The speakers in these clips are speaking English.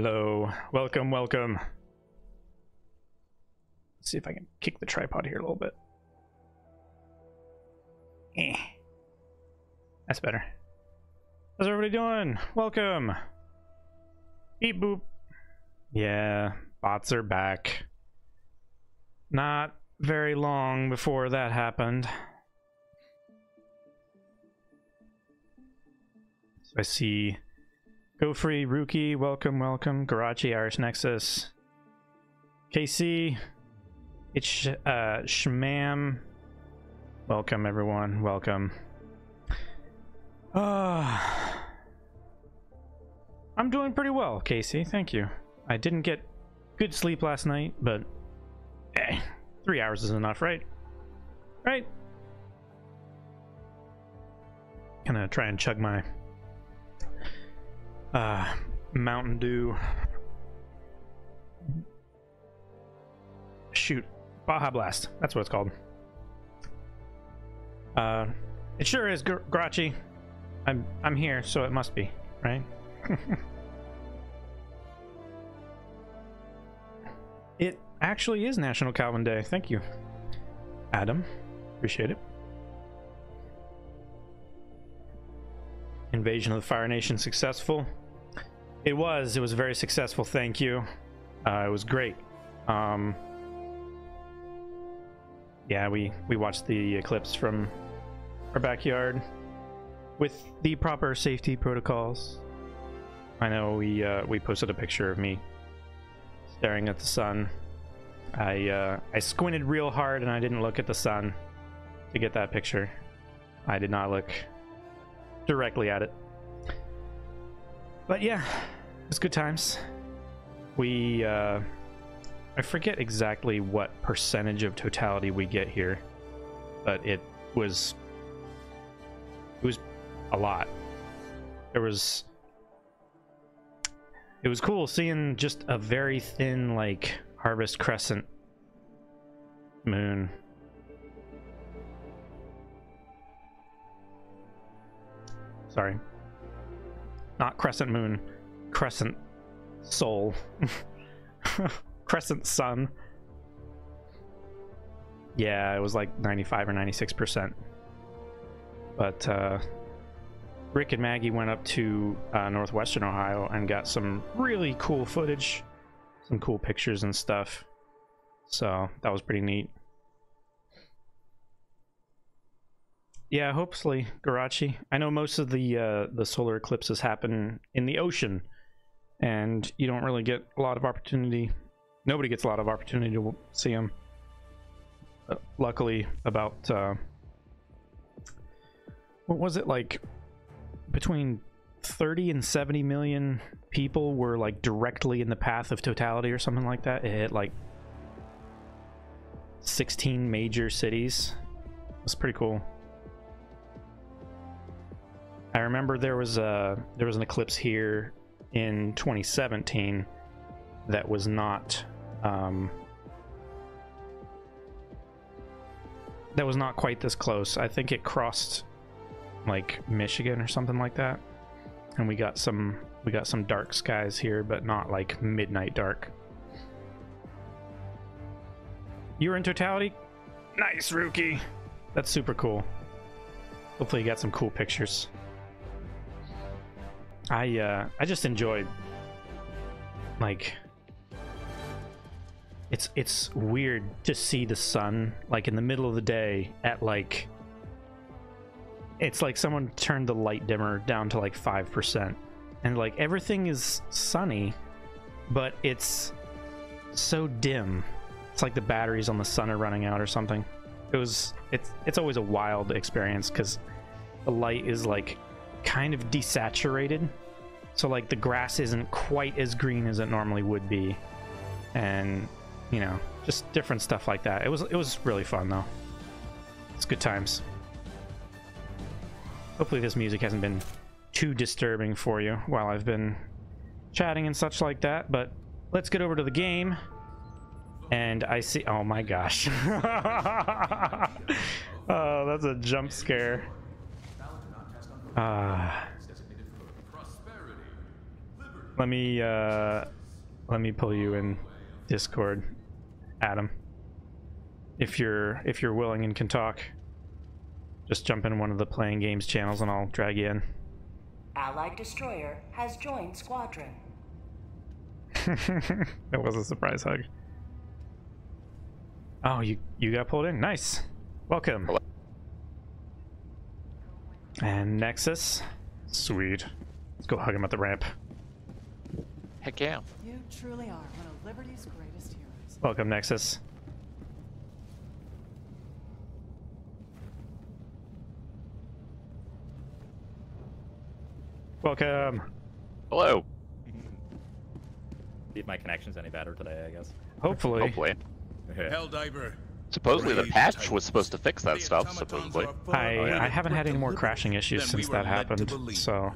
Hello. Welcome, welcome. Let's see if I can kick the tripod here a little bit. Eh. That's better. How's everybody doing? Welcome. Beep boop. Yeah, bots are back. Not very long before that happened. So I see Go Free, Rookie, welcome, welcome. Garachi, Irish Nexus. KC, it's uh, Shmam. Welcome, everyone. Welcome. Uh, I'm doing pretty well, Casey. Thank you. I didn't get good sleep last night, but eh, three hours is enough, right? Right? Gonna try and chug my uh, Mountain Dew. Shoot, Baja Blast. That's what it's called. Uh, it sure is, Gr. I'm I'm here, so it must be, right? it actually is National Calvin Day. Thank you, Adam. Appreciate it. Invasion of the Fire Nation successful. It was. It was very successful. Thank you. Uh, it was great. Um, yeah, we we watched the eclipse from our backyard with the proper safety protocols. I know we uh, we posted a picture of me staring at the sun. I uh, I squinted real hard and I didn't look at the sun to get that picture. I did not look directly at it. But yeah, it was good times. We, uh, I forget exactly what percentage of totality we get here, but it was, it was a lot. There was, it was cool seeing just a very thin, like, harvest crescent moon Sorry. Not crescent moon. Crescent soul. crescent sun. Yeah, it was like 95 or 96%. But uh, Rick and Maggie went up to uh, northwestern Ohio and got some really cool footage, some cool pictures and stuff. So that was pretty neat. Yeah, hopefully, Garachi. I know most of the uh, the solar eclipses happen in the ocean, and you don't really get a lot of opportunity. Nobody gets a lot of opportunity to see them. Uh, luckily, about uh, what was it like? Between 30 and 70 million people were like directly in the path of totality or something like that. It hit like 16 major cities. It's pretty cool. I remember there was a there was an eclipse here in 2017 that was not um, that was not quite this close. I think it crossed like Michigan or something like that, and we got some we got some dark skies here, but not like midnight dark. You were in totality. Nice, rookie. That's super cool. Hopefully, you got some cool pictures. I uh, I just enjoyed like it's it's weird to see the sun like in the middle of the day at like it's like someone turned the light dimmer down to like 5% and like everything is sunny but it's so dim. It's like the batteries on the sun are running out or something. It was it's it's always a wild experience because the light is like kind of desaturated. So like the grass isn't quite as green as it normally would be. And you know, just different stuff like that. It was it was really fun though. It's good times. Hopefully this music hasn't been too disturbing for you while I've been chatting and such like that, but let's get over to the game. And I see oh my gosh. oh, that's a jump scare. Ah. Uh, Let me uh let me pull you in Discord, Adam. If you're if you're willing and can talk. Just jump in one of the playing games channels and I'll drag you in. Allied destroyer has joined squadron. that was a surprise hug. Oh, you you got pulled in. Nice. Welcome. Hello. And Nexus. Sweet. Let's go hug him at the ramp. Heck yeah. You truly are one of Liberty's greatest heroes. Welcome, Nexus. Welcome. Hello. See if my connection's any better today, I guess. Hopefully. Hopefully. Helldiver. Supposedly the patch was supposed to fix that stuff, supposedly. I, far yeah. I haven't had any more crashing issues than we since that happened. So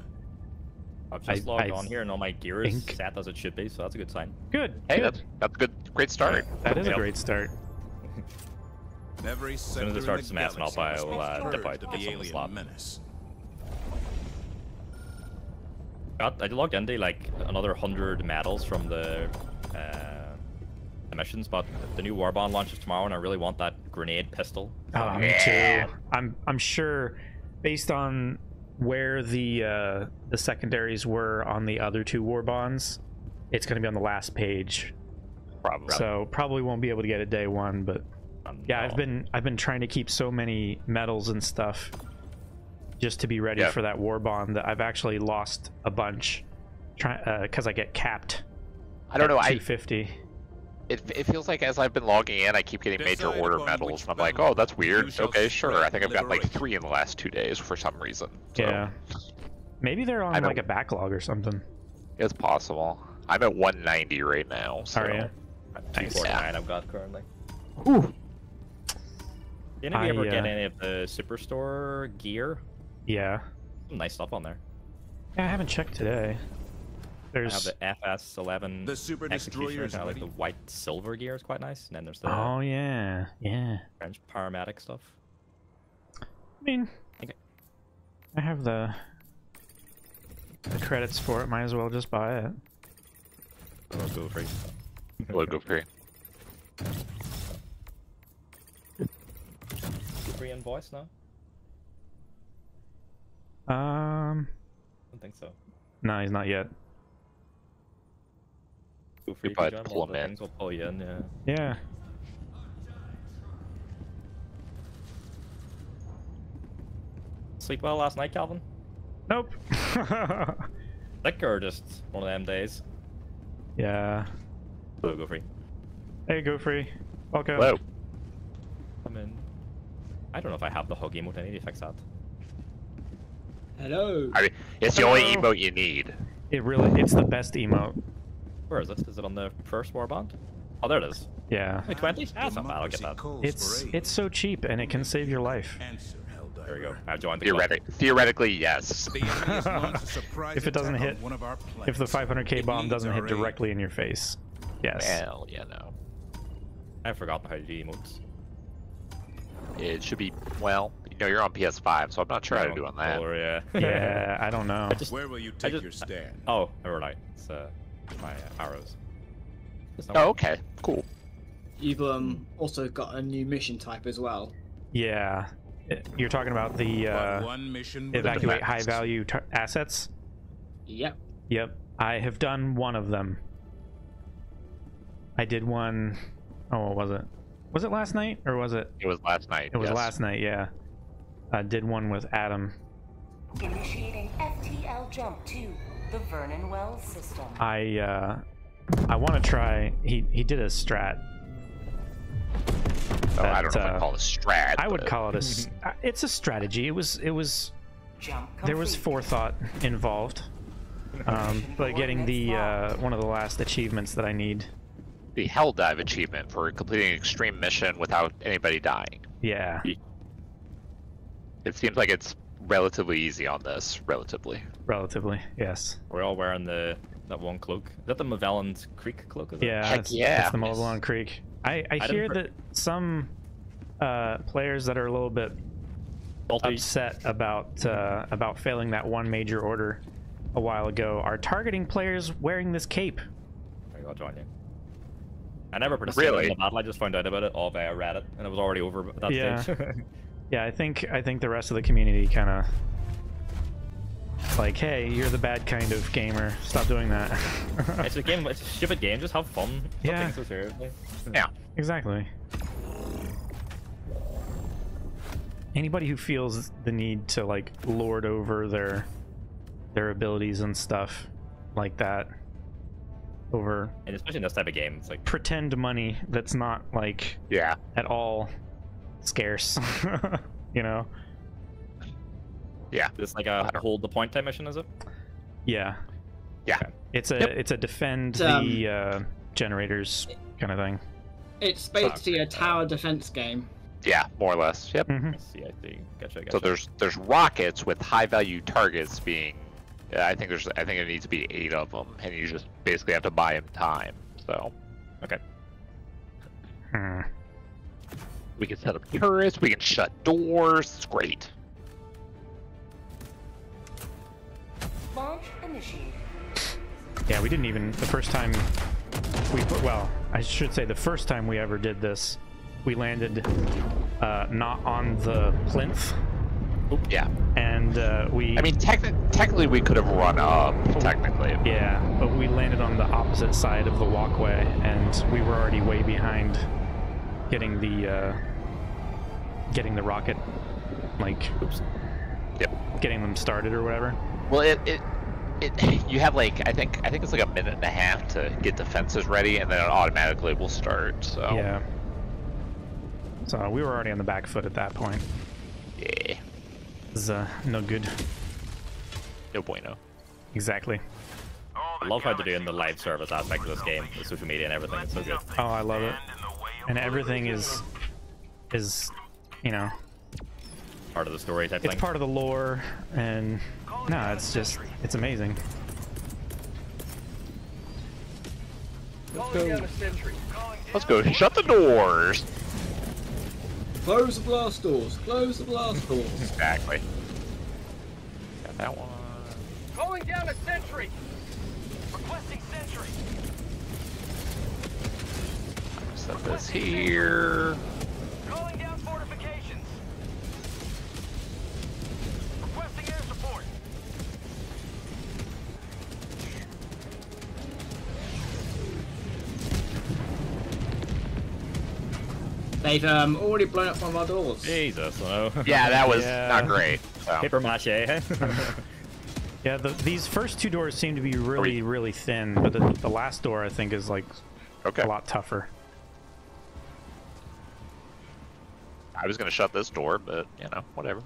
I've just I- logged I on here and all my gear is think- set as it should be, so that's a good sign. good. Hey, good. that's that's a good great start. That is a great start. Every As soon as it starts to smashing up, I will uh, dip out to to get get the some alien slot. menace. Got, I logged into like another hundred medals from the uh, the missions, but the new Warbond launches tomorrow, and I really want that grenade pistol. Oh, me Yeah. too. I'm I'm sure, based on where the uh, the secondaries were on the other two war bonds, it's going to be on the last page. Probably. So probably won't be able to get it day one. But Um, yeah, I've been I've been trying to keep so many medals and stuff just to be ready Yeah. for that war bond that I've actually lost a bunch, try because I get capped. I don't know. I 250. It, it feels like as I've been logging in, I keep getting major order medals, and I'm like, oh, that's weird. Okay, sure. I think I've got like three in the last two days for some reason. So Yeah. Maybe they're on I like don't- a backlog or something. it's possible. I'm at 190 right now. So. Are you? Two forty nine I've got currently. Ooh. Did any of you I, ever get uh, any of the Superstore gear? Yeah. Some nice stuff on there. Yeah, I haven't checked today. I have the FS11 The super Executioner, destroyer is kind of like the white silver gear is quite nice, and then there's the Oh yeah, yeah. French paramedic stuff. I mean, Okay. I have the the credits for it. Might as well just buy it. Oh, go free. Logo free. Free invoice now? Um, I don't think so. no, he's not yet. Go free. probably join pull one him in. things, We'll pull you in. Yeah. Yeah. Sleep well last night, Calvin? Nope. Sick or just one of them days? yeah. Oh, go free. Hey, go free. Welcome. Hello. I'm in. I don't know if I have the hug emote. I need to fix that. Hello. I mean, it's the only Hello. emote you need. It really, it's the best emote. Where is it? Is it on the first warbond? Oh, there it is. Yeah. Wait, 20? That's not bad. I'll get that. It's it's so cheap and it can save your life. Answer, Helldiver. There we go. I've joined the club. Theoretic- theoretically, yes. The enemy has launched a surprise If it doesn't hit- one of our If the 500k It bomb doesn't hit our aid. directly in your face. Yes. Well, yeah, no. I've forgotten how to do emotes. It should be, well, you know, you're on PS5, so I'm not sure how to do on that. Or, yeah. Yeah, I don't know. I just. Where will you take just- your stand? Oh, never mind. It's uh, my uh, arrows. It's Oh, okay. Cool. You've um also got a new mission type as well. Yeah. You're talking about the uh, one mission evacuate high value tar- assets? Yep. Yep. I have done one of them. I did one oh what was it? Was it last night or was it It was last night. it was yes. last night, yeah. I did one with Adam. Initiating FTL jump to the Vernen Wells system. I uh I want to try he he did a strat. Oh, I don't know that, if I'd uh, call it a strat. I would call it a s- uh, it's a strategy. It was it was Jump there was forethought involved. Um, but getting the uh, one of the last achievements that I need. the Hell Dive achievement for completing an extreme mission without anybody dying. Yeah. It seems like it's relatively easy on this, relatively. Relatively, yes. We're all wearing the that one cloak. Is that the Malevelon Creek cloak? Is it? Yeah, Heck it's, yeah. it's the Malevelon Creek. I, I, I hear that some uh, players that are a little bit Salty. upset about uh, about failing that one major order a while ago are targeting players wearing this cape. Maybe I'll join you. I never participated Really? in the battle. I just found out about it all via Reddit, and it was already over at that Yeah. stage. Yeah, I think I think the rest of the community kind of like, hey, you're the bad kind of gamer. Stop doing that. it's a game. It's a stupid game. Just have fun. Stop Yeah. taking so seriously. Yeah. exactly. Anybody who feels the need to like lord over their their abilities and stuff like that over And especially in this type of game, it's like pretend money that's not like Yeah. at all scarce. you know? Yeah. it's like a hold the point type mission, is it? Yeah. Yeah. It's a Yep. it's a defend Um, the uh, generators kind of thing. It's basically a tower defense game. Yeah, more or less. Yep. hmm I see. I see. Gotcha. Gotcha. So there's there's rockets with high value targets being. Yeah, I think there's I think there needs to be eight of them, and you just basically have to buy them time. So okay. Hmm. We can set up turrets, we can shut doors. It's great. Launch initiated. Yeah, we didn't even the first time we put well, I should say the first time we ever did this, we landed uh, not on the plinth, Yeah. and uh, we I mean, techni- technically we could have run up. Technically. yeah, but we landed on the opposite side of the walkway, and we were already way behind getting the uh, getting the rocket, like Oops. Yep. getting them started or whatever. Well, it, it it you have like I think I think it's like a minute and a half to get defenses ready, and then it automatically will start. So Yeah. So we were already on the back foot at that point. yeah, This is uh, no good. no bueno. Exactly. I love how they're doing the live service aspect of this game, the social media and everything. It's so good. Oh, I love it. And everything is is you know Part of the story type it's thing. part of the lore and no it's just it's amazing Let's go let's go shut the doors. Close the blast doors. Close the blast doors. Exactly. Got that one. Calling down a sentry. Requesting sentry. Set this here. Calling down fortifications. Requesting air support. They've um, already blown up one of our doors. Jesus, no. Yeah, that was Yeah. not great. So. Paper mache. yeah the, these first two doors seem to be really really thin but the, the last door i think is like Okay. a lot tougher I was gonna shut this door, but you know, whatever.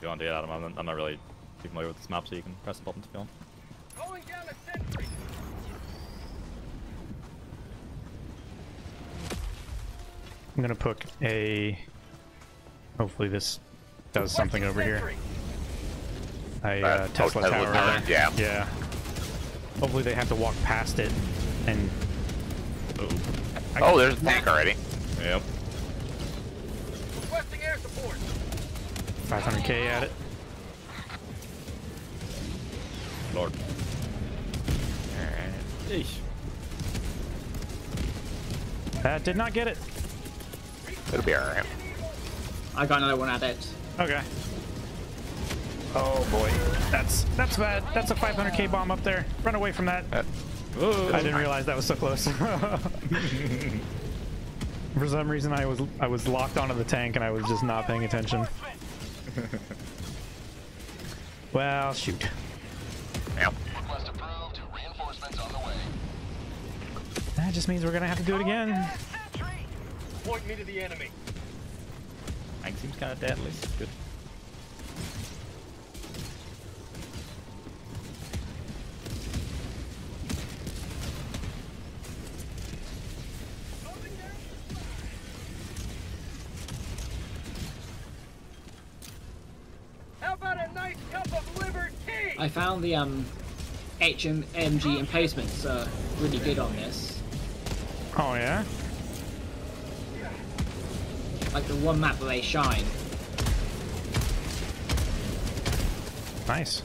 you want to do that? I'm not, I'm not really too familiar with this map, so you can press the button to film. Calling down a sentry. i'm gonna put a hopefully this does something over here a uh, Uh, oh, tesla Tesla tower tower, yeah. yeah hopefully they have to walk past it and Oh, there's a tank already. Yep. Requesting air support. 500k at it Lord. Yeesh. that did not get it It'll be alright. I got another one at it. Okay. Oh boy, that's that's bad. That's a 500k bomb up there. Run away from that. Uh, I didn't realize that was so close. For some reason, I was I was locked onto the tank and I was just not paying attention. well, shoot. yeah. Request approved. Reinforcements on the way. That just means we're gonna have to do it again. Point me to the enemy. Tank seems kind of deadly. Good. How about a nice cup of liver tea? I found the um, HMG emplacements uh, really good on this. Oh yeah. Like the one map where they shine. Nice.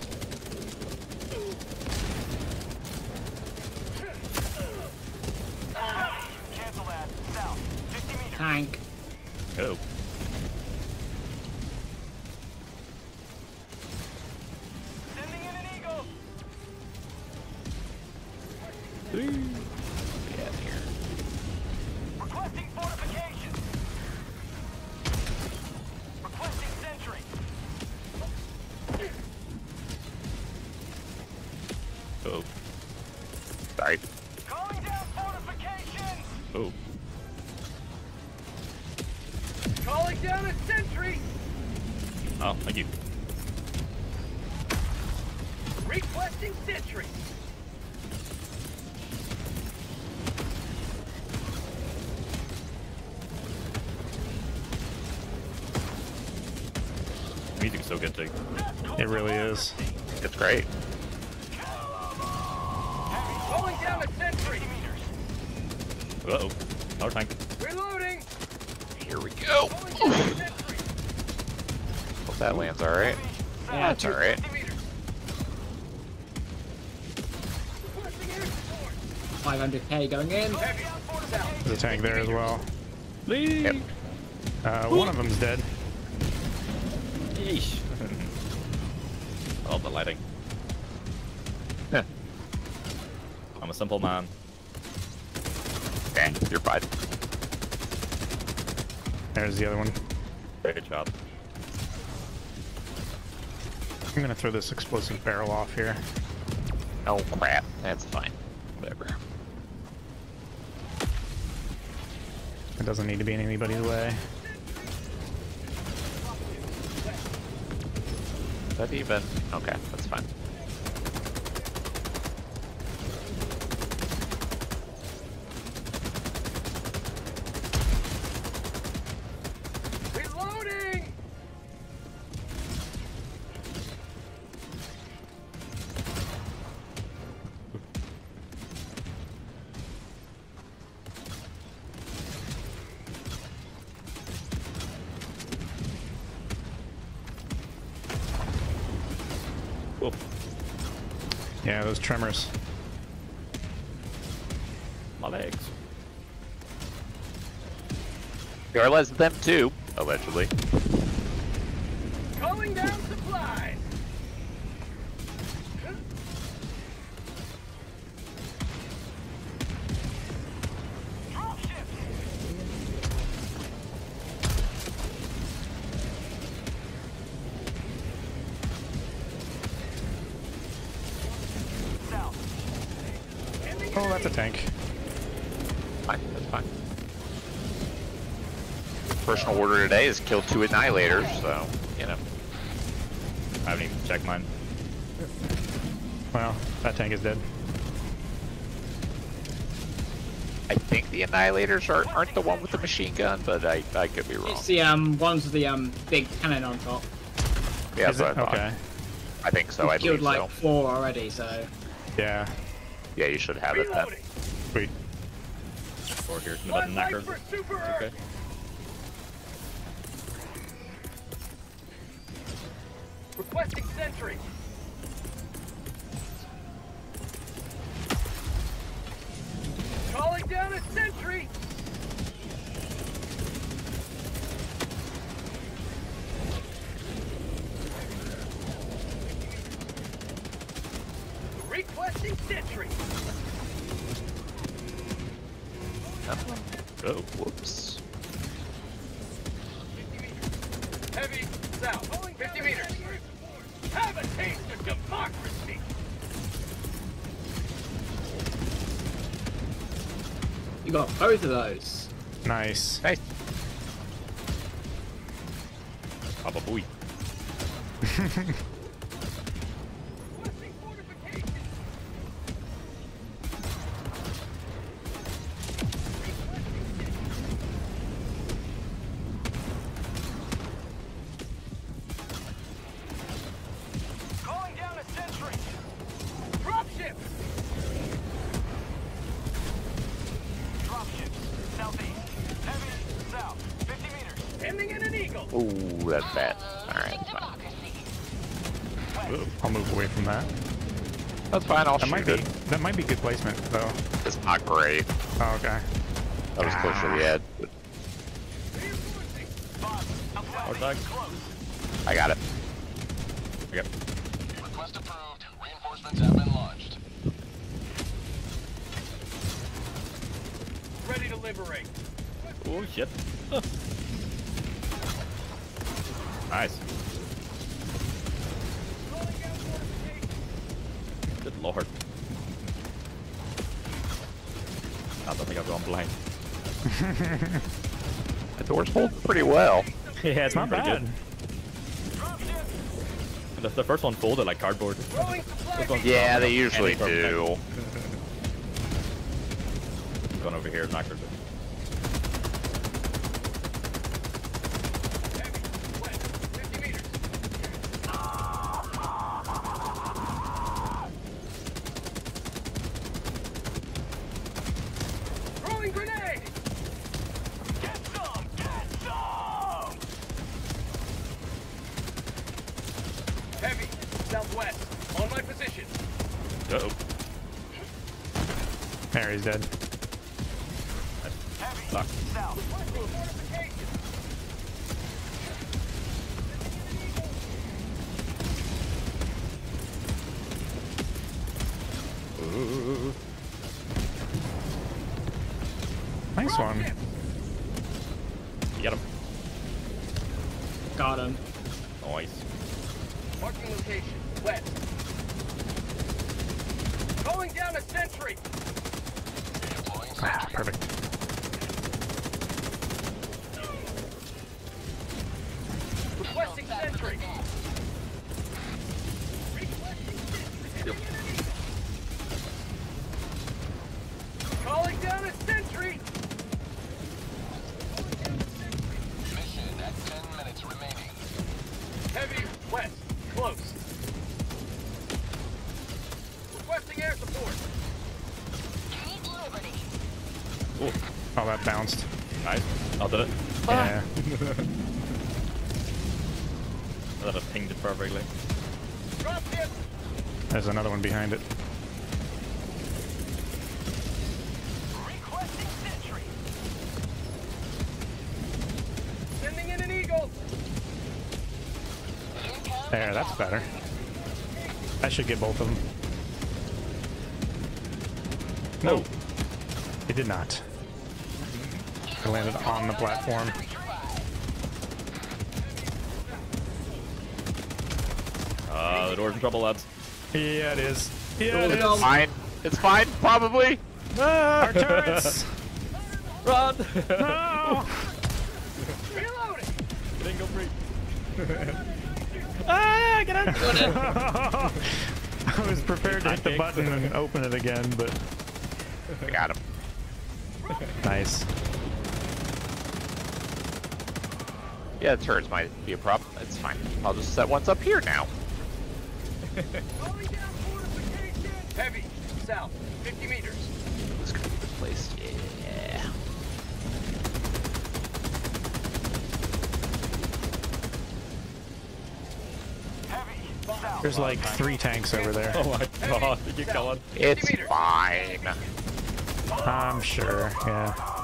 Cancel that. South. 50 meters. Tank. Oh. Requesting fortification. Requesting sentry. Oh. Sorry. Calling down fortifications. Oh. Calling down a sentry. Oh, thank you. So good to. It really is. It's great. Calling down a sentry. Uh oh. Another tank. Reloading. Here we go. Calling down a sentry. Hope that lands all right. Yeah, That's all right. 50 meters. Requesting air support. 500k going in. Heavy on force out. There's a tank there as well. Yep. Uh, one of them's dead. The lighting. Heh. I'm a simple man. Okay, you're fine. There's the other one. Great job. I'm gonna throw this explosive barrel off here. Oh crap. That's fine. Whatever. It doesn't need to be in anybody's way. That even? Okay, that's fine. Tremors. My legs. Garlas them too, allegedly. Is kill two annihilators, so, you know. I haven't even checked mine. Well, that tank is dead. I think the annihilators are, aren't the one with the machine gun, but I, I could be wrong. It's the um ones with the um big cannon on top. Yeah, is that's it? I. Okay. I think so, I We've killed like so. four already, so Yeah. Yeah, you should have it then. Reloading. Sweet. Or here's the One knacker. Okay. Both of those. Nice. Nice. Fine. I'll That shoot might be it. that might be good placement though. It's not great. Oh, okay. That was close to the edge. but Hard tag. I got it. Okay. Request approved. Reinforcements have been launched. Ready to liberate. Oh shit. nice. Good lord. I don't think I've gone blind. The door's holding pretty well. Yeah, it's not Pretty bad. good. The, the first one folded like cardboard. Throwing supply This one's Yeah, they usually from tech. do. Gone over here, knackered. heavy. West. 50 meters. Throwing grenade. Get some. Get some. Heavy. Southwest. On my position. Uh oh. There, he's dead. Fuck. South. Fortification. Nice one. You got him. Got him. Nice. Marking location. West. Calling down a sentry. Ah, perfect. That bounced. nice. I did it. Ah. Yeah. That have pinged it perfectly. There's another one behind it. Requesting sentry. Sending in an eagle. There, that's better. That should get both of them. No. Oh. It did not. It landed on the platform. Uh, the door's in trouble, lads. Yeah, it is. Yeah, it Go. is. Fine. It's fine, probably. Our turrets! Run! No! Reloading. Bingo free. ah, get out! I was prepared to hit the button and open it again, but I got him. nice. Yeah, the turrets might be a problem. It's fine. I'll just set ones up here now. Calling down fortification. Heavy. South. 50 meters. This could be the place. Yeah. There's like three tanks over there. Oh my god, keep going. It's fine. I'm sure, yeah.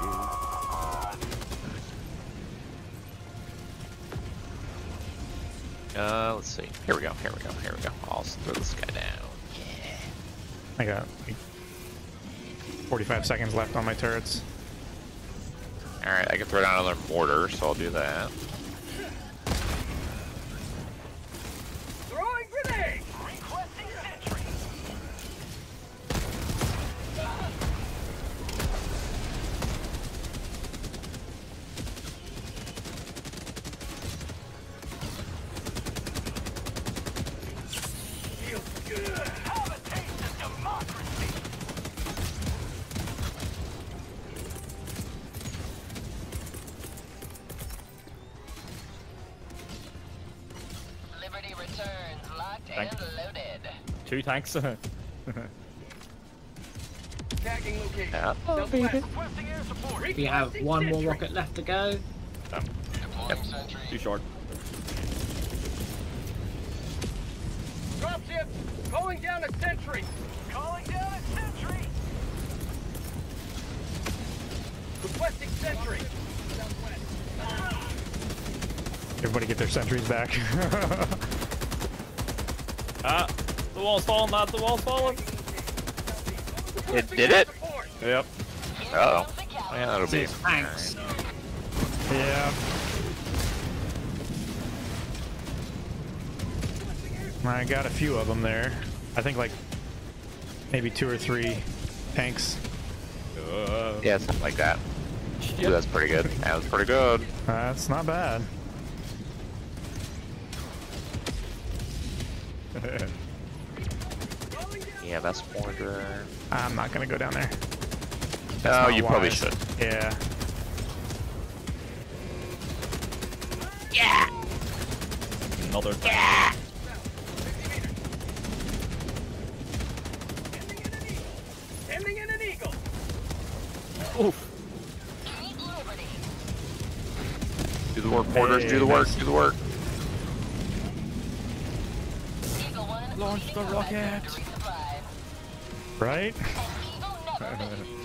Here we go. Here we go. Here we go. I'll throw this guy down. I got like 45 seconds left on my turrets. All right, I can throw down another mortar, so I'll do that. Two tanks. Tagging. Yeah. Southwest. Requesting air. We have one more rocket left to go. Damn. Too short. Drops Calling down a sentry. Calling down a sentry. Requesting sentry. Everybody get their sentries back. The wall's falling, lad. The wall's falling. It did it? Yep. Uh oh. Yeah, that'll be. Thanks. yeah. I got a few of them there. I think like maybe two or three tanks. Uh, Yeah, something like that. Ooh, that's pretty good. That was pretty good. That's not bad. That's order. I'm not gonna go down there. No, Oh, you probably should. Yeah. Yeah! another. Ending in an eagle. Do the work, porters. Do the work. Do the work. Launch the rocket. Right?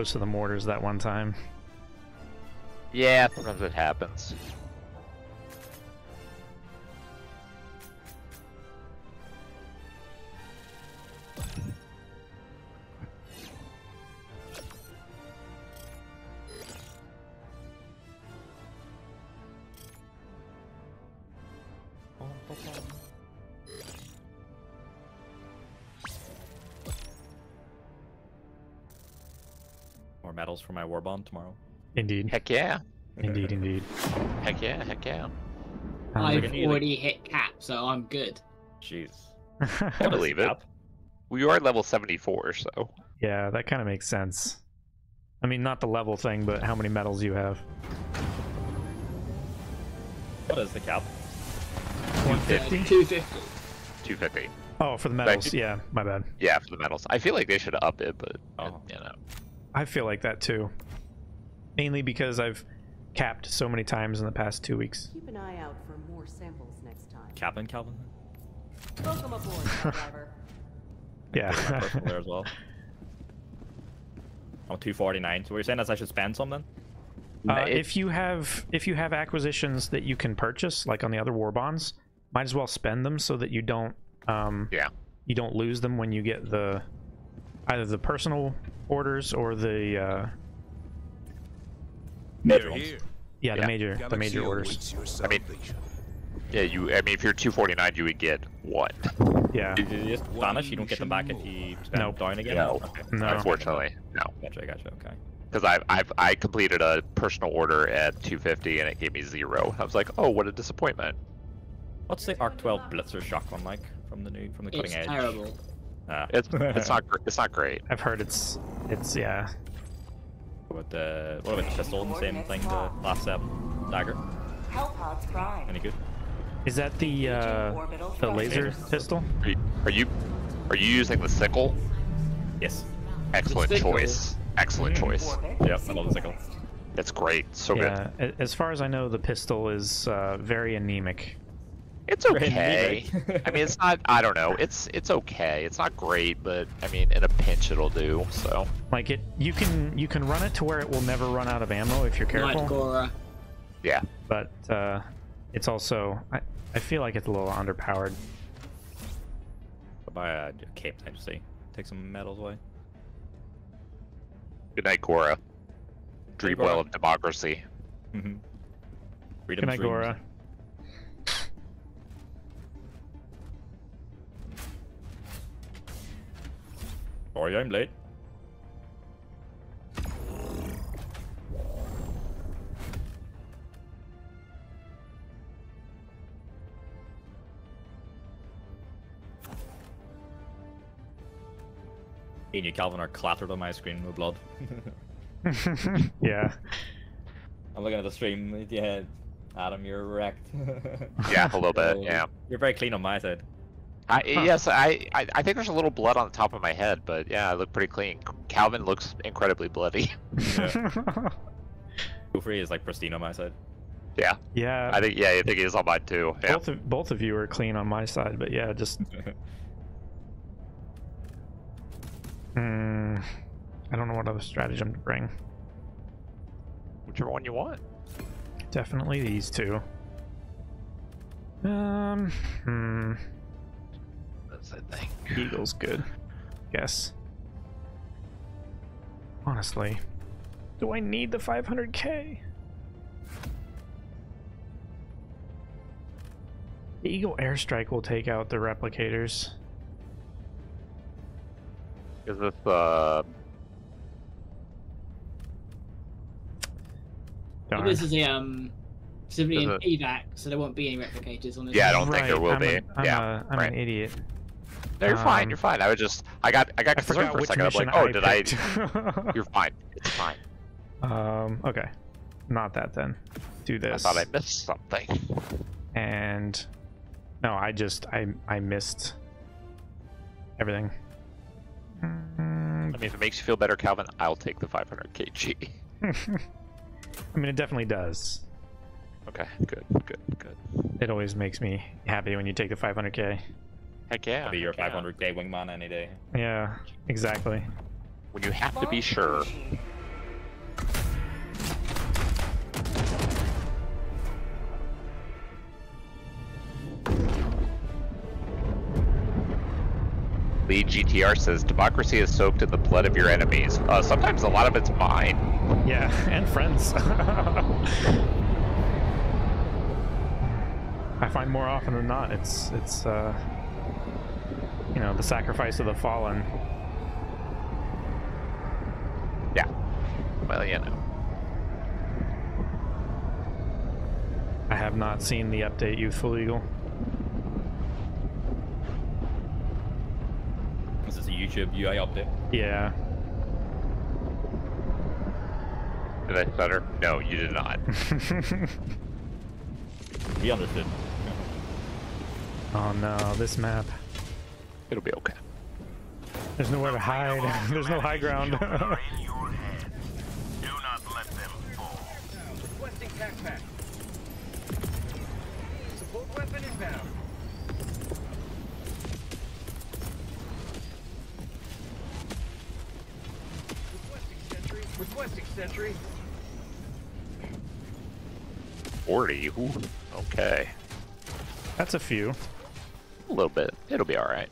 close to the mortars that one time. Yeah, sometimes it happens. Medals for my war bond tomorrow. Indeed. Heck yeah. Indeed, indeed. Heck yeah. Heck yeah. Um, I've like already hit cap, so I'm good. Jeez. I believe it. Cap. We are level 74, so. yeah, that kind of makes sense. I mean, not the level thing, but how many medals you have. What is the cap? 150? 250. 250. Oh, for the medals. Yeah, my bad. Yeah, for the medals. I feel like they should up it, but Oh. you know. I feel like that too. Mainly because I've capped so many times in the past two weeks. Keep an eye out for more samples next time. Captain Calvin? Welcome aboard, driver. Yeah. Personal there as well. I'm 249. So what you're saying is I should spend some then? Uh, if you have if you have acquisitions that you can purchase, like on the other war bonds, might as well spend them so that you don't um, Yeah. you don't lose them when you get the either the personal orders or the uh, Major You're ones. yeah, the Yeah. major the major orders. I mean- Yeah, you. I mean, if you're 249, you would get one. Yeah. Did you just vanish? You don't get them back if you spend Nope. down again? No. Okay. No. Unfortunately, no. Gotcha, gotcha, okay. Because I've, I've I completed a personal order at 250 and it gave me zero. I was like, oh, what a disappointment. What's the Arc 12 Blitzer shotgun like from the new from the cutting It's edge? terrible. Ah. It's it's not gr- it's not great. I've heard it's it's yeah. What about the what about the pistol? The same thing. The last seven dagger. Any good? Is that the uh, the laser pistol? Are you, are you are you using the sickle? Yes. Excellent sickle? choice. Excellent choice. Yep. I love the sickle. It's great. So yeah. a- As far as I know, the pistol is uh, very anemic. Good. It's okay. I mean, it's not. I don't know. It's it's okay. It's not great, but I mean, in a pinch, it'll do. So Like it, you can you can run it to where it will never run out of ammo if you're Night careful. Gora. yeah. But uh, it's also I, I feel like it's a little underpowered. Buy a cape type C. Take some medals away. Good night, Gora. Dream well of democracy. Mhm. Good Freedom night, streams. Gora. Sorry, I'm late. Ian and Calvin are clattered on my screen with blood. yeah. I'm looking at the stream. With yeah, Adam, you're wrecked. Yeah, a little bit. Yeah. You're very clean on my side. I, Yes, I, I I think there's a little blood on the top of my head, but yeah, I look pretty clean. Calvin looks incredibly bloody. Kufri is like pristine on my side. yeah, yeah. I think yeah, I think he is on mine too. Yeah. both of both of you are clean on my side, but yeah, just mm, I don't know what other stratagem to bring. Whichever one you want. Definitely these two. Um, hmm, That's the thing. Eagle's good. Guess. Honestly, do I need the 500k? The Eagle airstrike will take out the replicators. Is this uh? Darn. This is a um civilian Is evac, so there won't be any replicators on this. Yeah, I don't think there will I'm be. an- I'm, Yeah, a, I'm right. an idiot. No, you're fine. um, You're fine. I was just I got I got I concerned for a second. I'm like, oh, did I? You're fine. It's fine. um, okay. Not that then. Do this. I thought I missed something. and no, I just I I missed everything. I mean, if it makes you feel better, Calvin, I'll take the 500 kg. I mean, it definitely does. Okay, good, good, good. It always makes me happy when you take the 500k. Heck yeah. I'll be your heck yeah. 500k wingman any day. Yeah, exactly. When you have to be sure. Lee GTR says democracy is soaked in the blood of your enemies. Uh, sometimes a lot of it's mine. Yeah, and friends. I find more often than not, it's it's uh, you know the sacrifice of the fallen. Yeah. Well, you know. I have not seen the update, Youthful Eagle. Is this is a YouTube UI update. Yeah. Did I stutter? No, you did not. We understood. oh no, this map. It'll be okay. There's nowhere to hide. There's no high ground. Requesting backpack. Support weapon inbound. Requesting sentry. Requesting sentry. 40. Ooh, okay. That's a few. A little bit. It'll be alright.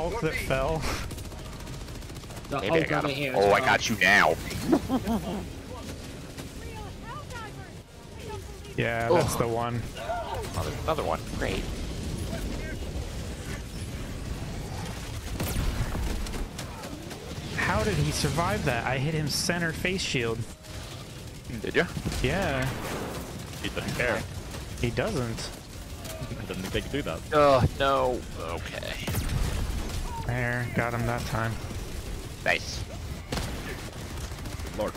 Hulk that fell? The Maybe I got him. here. Oh, as Oh, I got you now. Yeah, that's the one. Oh, there's another one. Great. How did he survive that? I hit him center face shield. Did you? Yeah, He doesn't care. he doesn't. I didn't think they could do that. Oh, no. Okay. There, got him that time. Nice. Lord.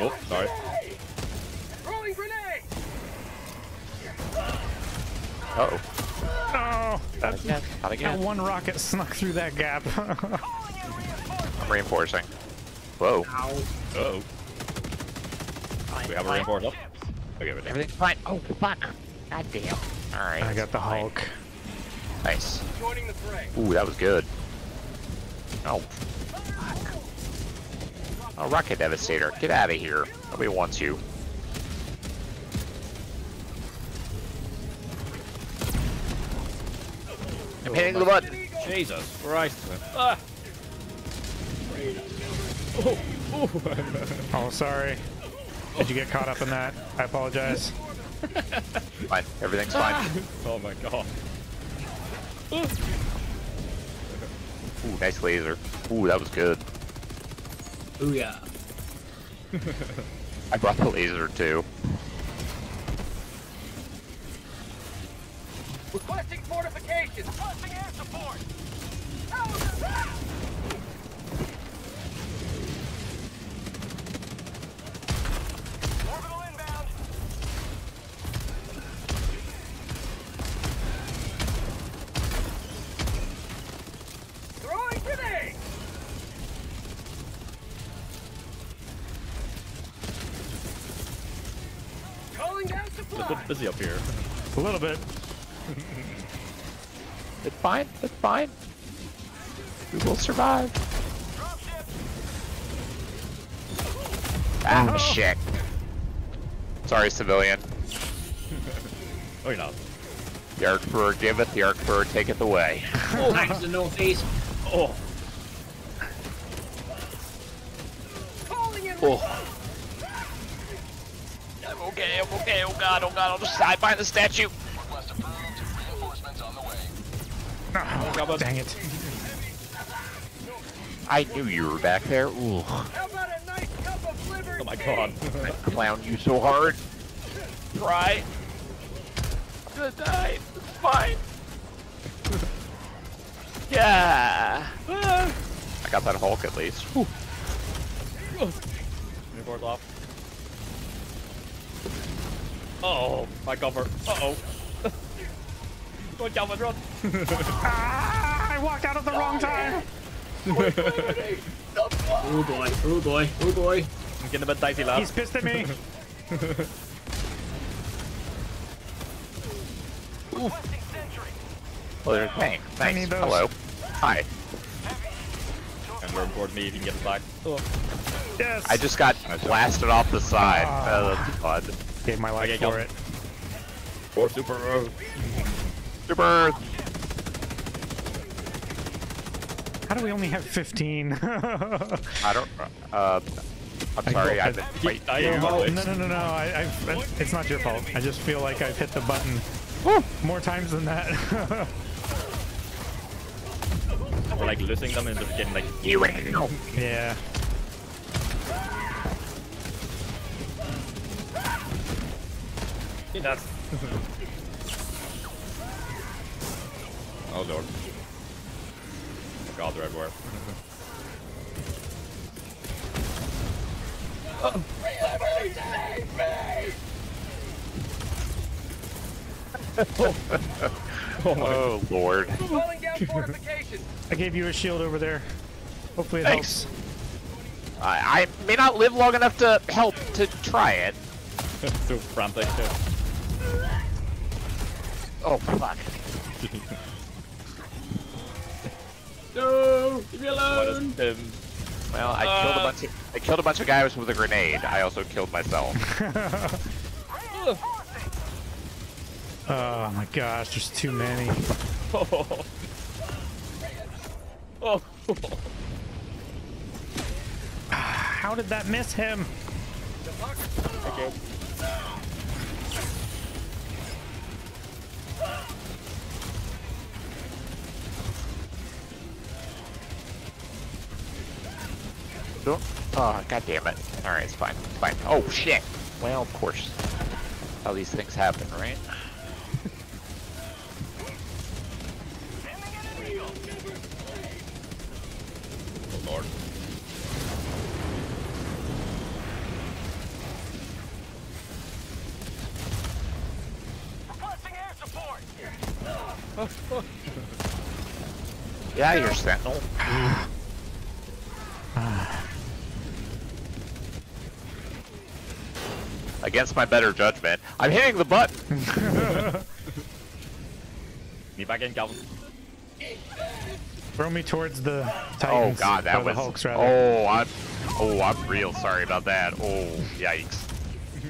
Oh, sorry. Throwing grenade! Uh oh. Oh, that, Again. Not that again. one rocket snuck through that gap. I'm reinforcing. Whoa. Ow. Uh oh. We have a reinforced up. Okay, but Everything's fine. Oh, fuck. God damn. Alright. I got the fine. Hulk. Nice. Joining the fray. Ooh, that was good. Oh. Fuck. Oh, Rocket Devastator. Get out of here. Nobody wants you. I'm hitting the button. Jesus Christ. Ah. Oh, oh. Oh, sorry. Did you get caught up in that? I apologize. Fine. Everything's fine. Ah! oh my god. Ooh, nice laser. Ooh, that was good. Ooh yeah. I brought the laser too. Busy up here. A little bit. It's fine. It's fine. We will survive. Dropship! Ah, shit. Sorry, civilian. Oh, you're not. The Archbird giveth, the Archbird taketh away. Back to the northeast. Oh. Calling in Oh. I'm okay, I'm okay, oh I'll hide behind the statue. Request approved. Reinforcements on the way. Oh, dang it. I knew you were back there. Ooh. How about a nice cup of Oh my god. I clown you so hard. Try. I'm gonna die. It's fine. yeah. Ah. I got that Hulk at least. Whew. Reinforce off. Oh, my cover. Uh oh. Go Calvin, run. Ah, I walked out at the wrong time. Oh boy, oh boy, oh boy. I'm getting a bit dicey, lad. He's pissed at me. Requesting sentry. Well, there's Bang. I Thanks. need those. Hello. Hi. And run toward me if you can get him back. Oh. Yes. I just got blasted off the side. Ah. Oh, that's fun. gave my life Okay, for go. it. Or super. Uh, Super. How do we only have 15? I don't. Uh, I'm sorry. I've been keep dying you. on no, no, no, no. I, I, it's not your fault. I just feel like I've hit the button more times than that. We're like losing them and just getting like. You know. yeah. That's. oh lord. Oh god, they're everywhere. Oh, oh lord. Calling down fortifications. I gave you a shield over there. Hopefully it Thanks. helps. I, I may not live long enough to help to try it. so frantic. Oh fuck. No, leave me alone. is? Well, I killed a uh. bunch. Of, I killed a bunch of guys with a grenade. I also killed myself. Oh my gosh, there's too many. Oh. oh. How did that miss him? Okay. Oh god damn it. All right, it's fine. It's fine. Oh shit. Well, of course. How these things happen, right? Oh lord. Yeah, you're Sentinel. Against my better judgment, I'm hitting the button. Me back in, Calvin. Throw me towards the Titans. Oh god, that the was. Hulks rather. Oh, I'm. Oh, I'm real sorry about that. Oh, yikes.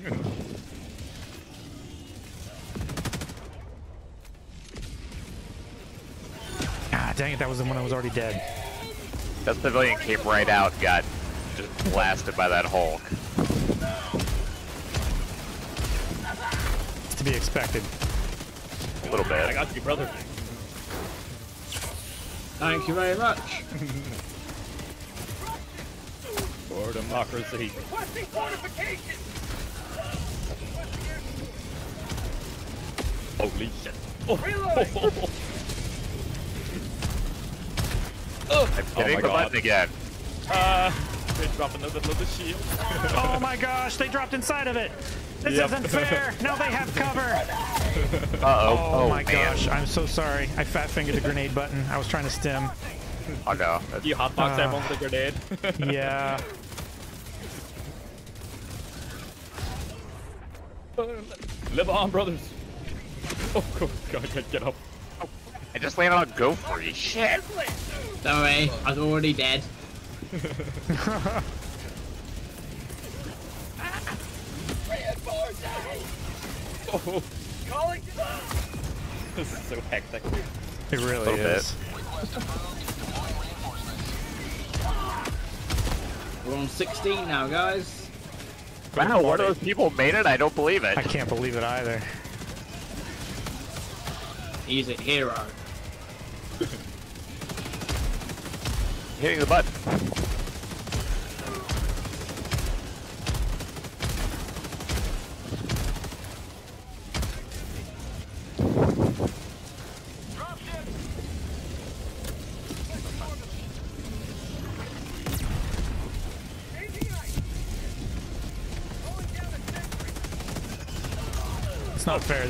Ah, dang it, that was the one that was already dead. That civilian came right out, got just blasted by that Hulk. Be expected. A little bad. I bit. got you, brother. Thank you very much. For democracy. Requesting fortification! Holy shit. Oh, Reload! oh, I'm oh hitting my the god. button again. Uh, they dropped another little shield. oh my gosh, they dropped inside of it. This Yep. isn't fair. No, they have cover. Uh oh. Oh, my man. gosh, I'm so sorry. I fat fingered the grenade button. I was trying to stem. Oh no. That's- You hotbox Ah. everyone with a grenade. Yeah. Live on, brothers. Oh, God, God, God, get up. I just landed on Go Free. Shit. Don't I was already dead. Oh, Calling this is so hectic. It really Little is. We're on 16 now, guys. Wow, one of those people made it? I don't believe it. I can't believe it either. He's a hero. Hitting the button.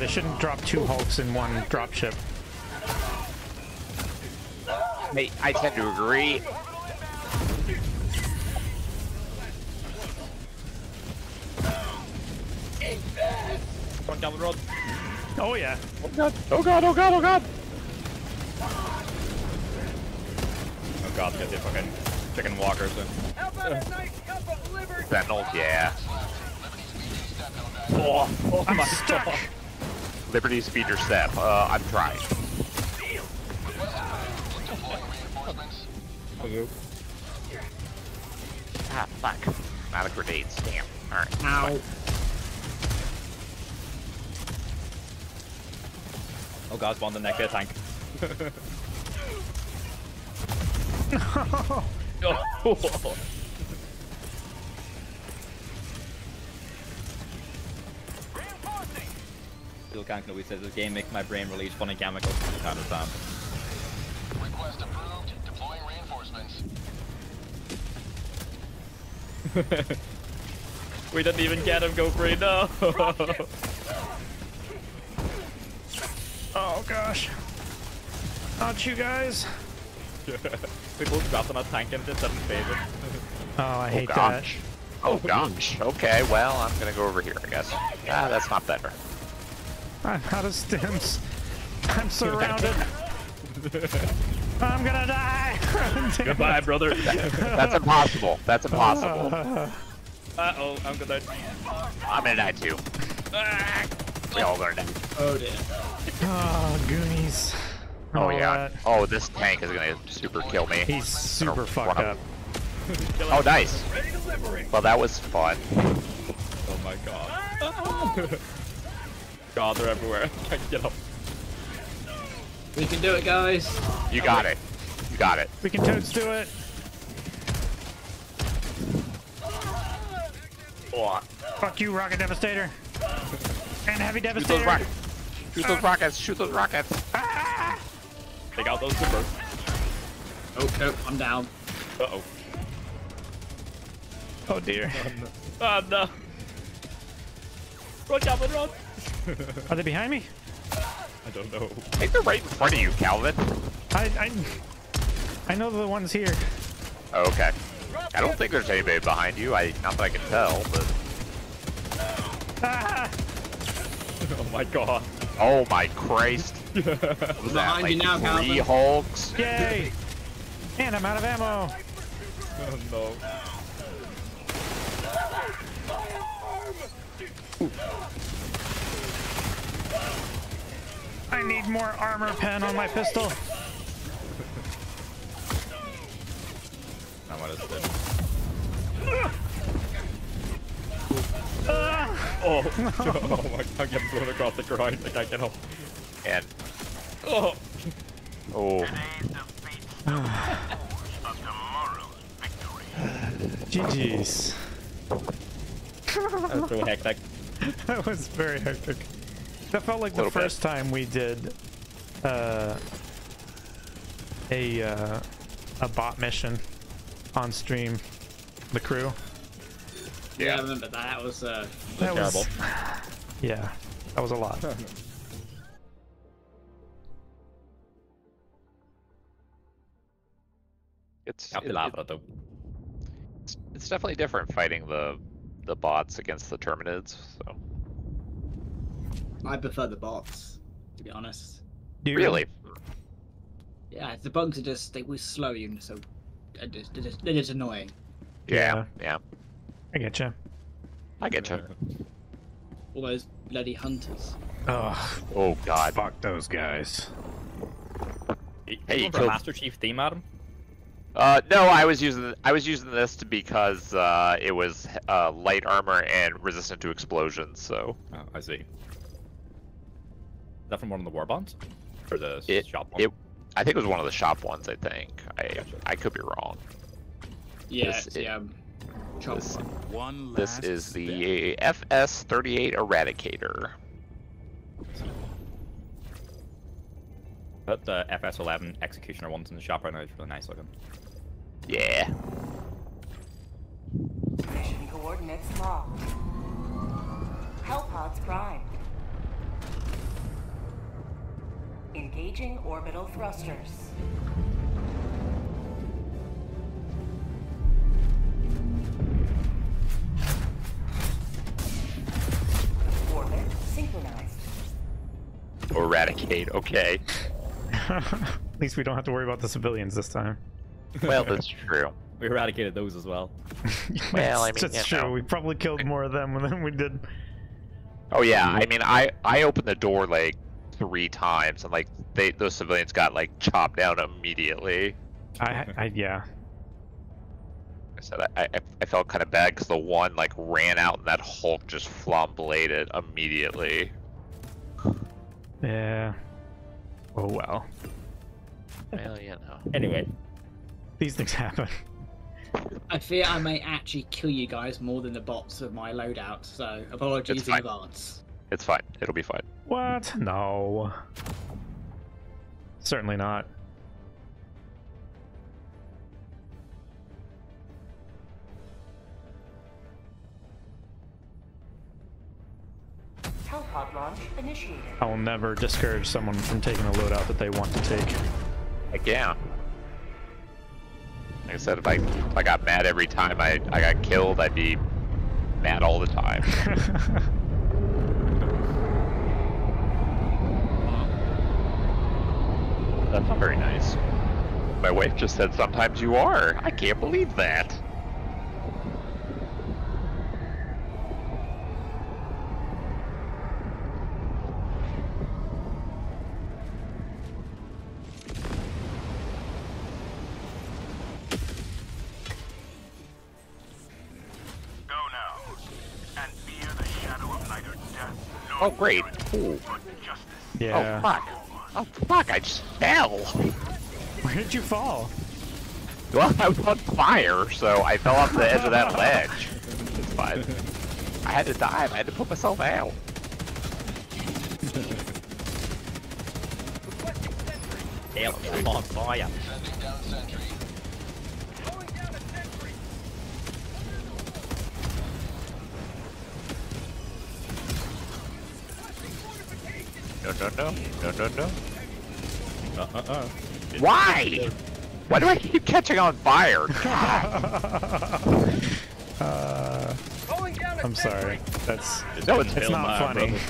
Shouldn't drop two Hulks in one dropship. Hey, I tend to agree. Come on, Calvin, run. Oh yeah. Oh god, oh god, oh god, oh god. Oh, God, get the fucking chicken walkers in. How about a nice cup of liver? Sentinel, yeah. Oh, oh I'm my stuck. God. Liberty speed your step. Uh, I'm trying. Ah, fuck. I'm out of grenades. Damn. Alright. Ow. Oh, God, spawn the neck there, tank. oh. Still can't know he says this game makes my brain release funny chemicals. I understand. Request approved. Deploying reinforcements. we didn't even get him, go free, no! Oh gosh. Not you guys. we both dropped on a tank and just didn't phase it. Oh, I Oh hate that. gosh. Oh gosh. Okay, well, I'm gonna go over here, I guess. Ah, that's not better. I'm out of stems. I'm surrounded. I'm gonna die. Goodbye, it. brother. That's impossible. That's impossible. Uh-oh, I'm gonna... die. I'm gonna die too. Ah! We all gonna die. Oh dear. Oh, Goonies. Oh All yeah. that. Oh, this tank is gonna super kill me. He's super fucked run up. Oh, nice. Ready to liberate. Well, that was fun. Oh my god. God, they're everywhere. I can't get up. We can do it, guys. You got it. You got it. We can totes do it. Oh, Fuck you, Rocket Devastator. And Heavy Devastator. shoot those Devastator. rockets. Shoot those rockets. Shoot those rockets. Ah! Take out those zippers. Oh, no, I'm down. Uh-oh. Oh dear. Oh no. Run, Calvin, run! Are they behind me? I don't know. I think they're right in front of you, Calvin. I, I I know the ones here. Oh, okay. I don't think there's anybody behind you. I not that I can tell, but Ah! Oh my god. oh my Christ! What was that? Behind Like you now, three Calvin. Hulks? Yay! And I'm out of ammo. Oh no. I need more armor pen on my pistol. Not what it's dead. Ah! Oh, oh my god, I'm getting thrown across the ground. Like I can't get up. And Oh. oh, GG's. That's so hectic. That was very hectic. That felt like the Little bit. first time we did uh, a uh, a bot mission on stream. The crew. Yeah, I remember that. That was uh, That was terrible. yeah, that was a lot. it's I'll it- though. it's it's definitely different fighting the the bots against the Terminids. So I prefer the bots, to be honest. Do you really, Yeah, the bugs are just they will slow you, so they're just, they're just, they're just annoying. yeah, yeah, I get you. I get you. All those bloody hunters. Oh, Oh God, fuck those guys. Hey, Hey, you you killed- Master Chief theme, Adam? Uh, no, I was using I was using this to because uh, it was uh, light armor and resistant to explosions. So Oh, I see. Is that from one of the war bonds? Or the it, shop one? it I think it was one of the shop ones. I think I Gotcha. I could be wrong. Yeah, This it's the i- um, chop this- one. One This is the FS38 Eradicator. But the FS11 Executioner ones in the shop right now is really nice looking. Yeah. Mission coordinates locked. Hellpods prime. Engaging orbital thrusters. Orbit synchronized. Eradicate. Okay. At least we don't have to worry about the civilians this time. Well, that's true. We eradicated those as well. Well, I That's- mean, that's you true. know. We probably killed more of them than we did. Oh yeah. I mean, I I opened the door like three times, and like they those civilians got like chopped down immediately. I, I yeah. I said I I, I felt kind of bad because the one like ran out, and that Hulk just flambladed immediately. Yeah. Oh well. Well, you know. Anyway, These things happen. I fear I may actually kill you guys more than the bots of my loadout, so apologies It's in fine. advance. It's fine. It'll be fine. What? No. Certainly not. Hellpod launch initiated. I will never discourage someone from taking a loadout that they want to take. Like yeah. Like I said, if I if I got mad every time I I got killed, I'd be mad all the time. That's not very nice. My wife just said sometimes you are. I can't believe that. Go now. And fear the shadow of night or death. No Oh great. Ooh. yeah. Oh fuck. Oh fuck, I just fell. Where did you fall? Well, I was on fire, so I fell off the edge of that ledge. It's fine. I had to dive. I had to put myself out. hell, I'm on fire. No, no, no, no, no, no. Uh, uh, uh. Why? Why do I keep catching on fire? Uh, Calling down a I'm sorry. That's No, it's, it's not funny. brother.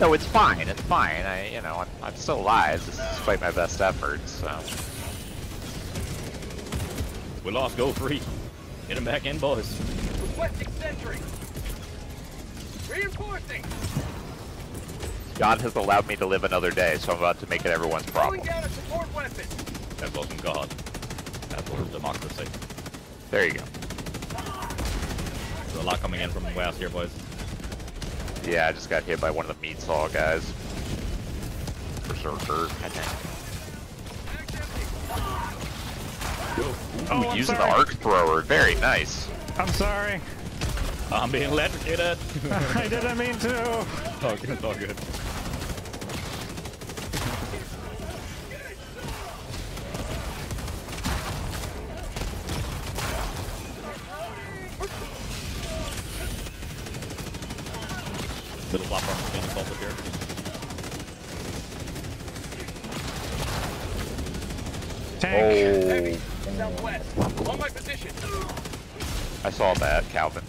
no, it's fine. It's fine. I, you know, I'm, I'm still alive. This is despite my best efforts. So. We lost. Go free. Get him back in, boys. Requesting sentry. Reinforcing. God has allowed me to live another day, so I'm about to make it everyone's problem. down a support weapon. That wasn't God. That was democracy. There you go. There's a lot coming in from the west here, boys. Yeah, I just got hit by one of the meat saw guys. Berserker, I think. Oh, Ooh, I'm using sorry. the arc thrower. Very nice. I'm sorry. I'm being electrocuted. I didn't mean to. oh, good. It's all good. Little platform being assaulted here. Tank. Oh, Southwest. On my position. I saw that, Calvin.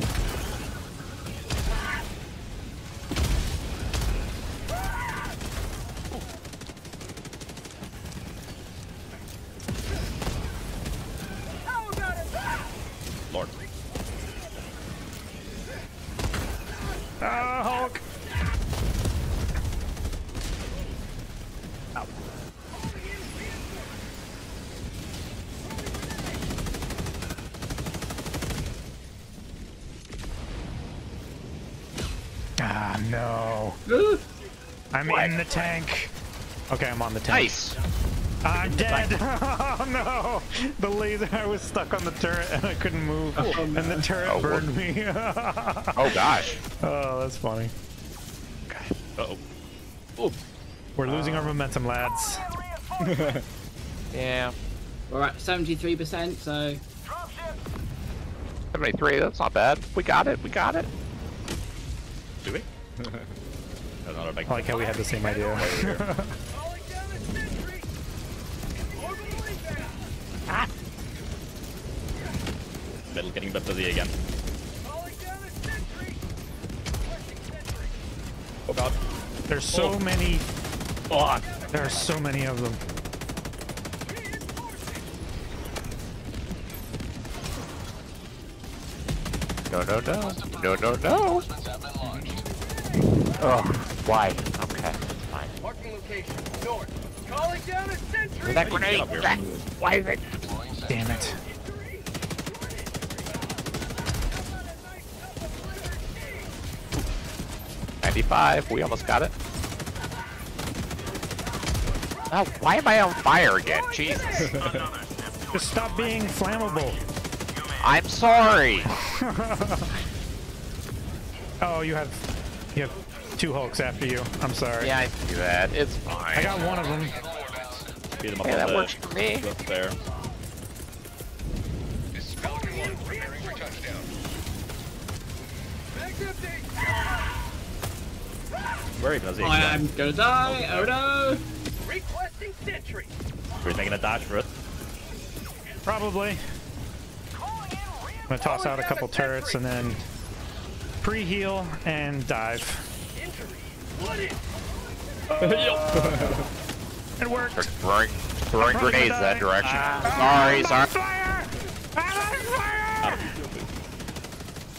I'm in the tank. Okay, I'm on the tank. Nice. I'm dead. oh no! The laser. I was stuck on the turret and I couldn't move, and the turret Oh, burned me. Oh gosh. oh, that's funny. Uh oh. We're losing our momentum, lads. Yeah. We're at 73%, so 73, that's not bad. We got it, we got it. I like how we had the same idea. Calling down a sentry. Orbital inbound. Middle getting a bit busy again. Calling down a sentry. Requesting sentry. Oh god. There's so Oh. many. Oh, There are so many of them. No, no, no. No, no, no. Oh, why? Okay, fine. Marking location. North. Calling down a sentry. That grenade. up here. that- Why is it? Damn it. Ninety-five. We almost got it. Oh, why am I on fire again? Jesus. Just stop being flammable. I'm sorry. Oh, you have two Hulks after you. I'm sorry. Yeah, I see that. It's fine. I got one of them. beat him up Yeah, that the works for me. roof there. This is Falcon 1 preparing for touchdown. Back empty. Very busy. I am gonna die. Oh no! Requesting sentry. We're making a dash for it. Probably. I'm gonna toss out a couple turrets and then pre-heal and dive. Injury. What is? It worked. They're throwing, throwing grenades gonna that die. direction. Ah. sorry, sorry. Fire! I'm on fire!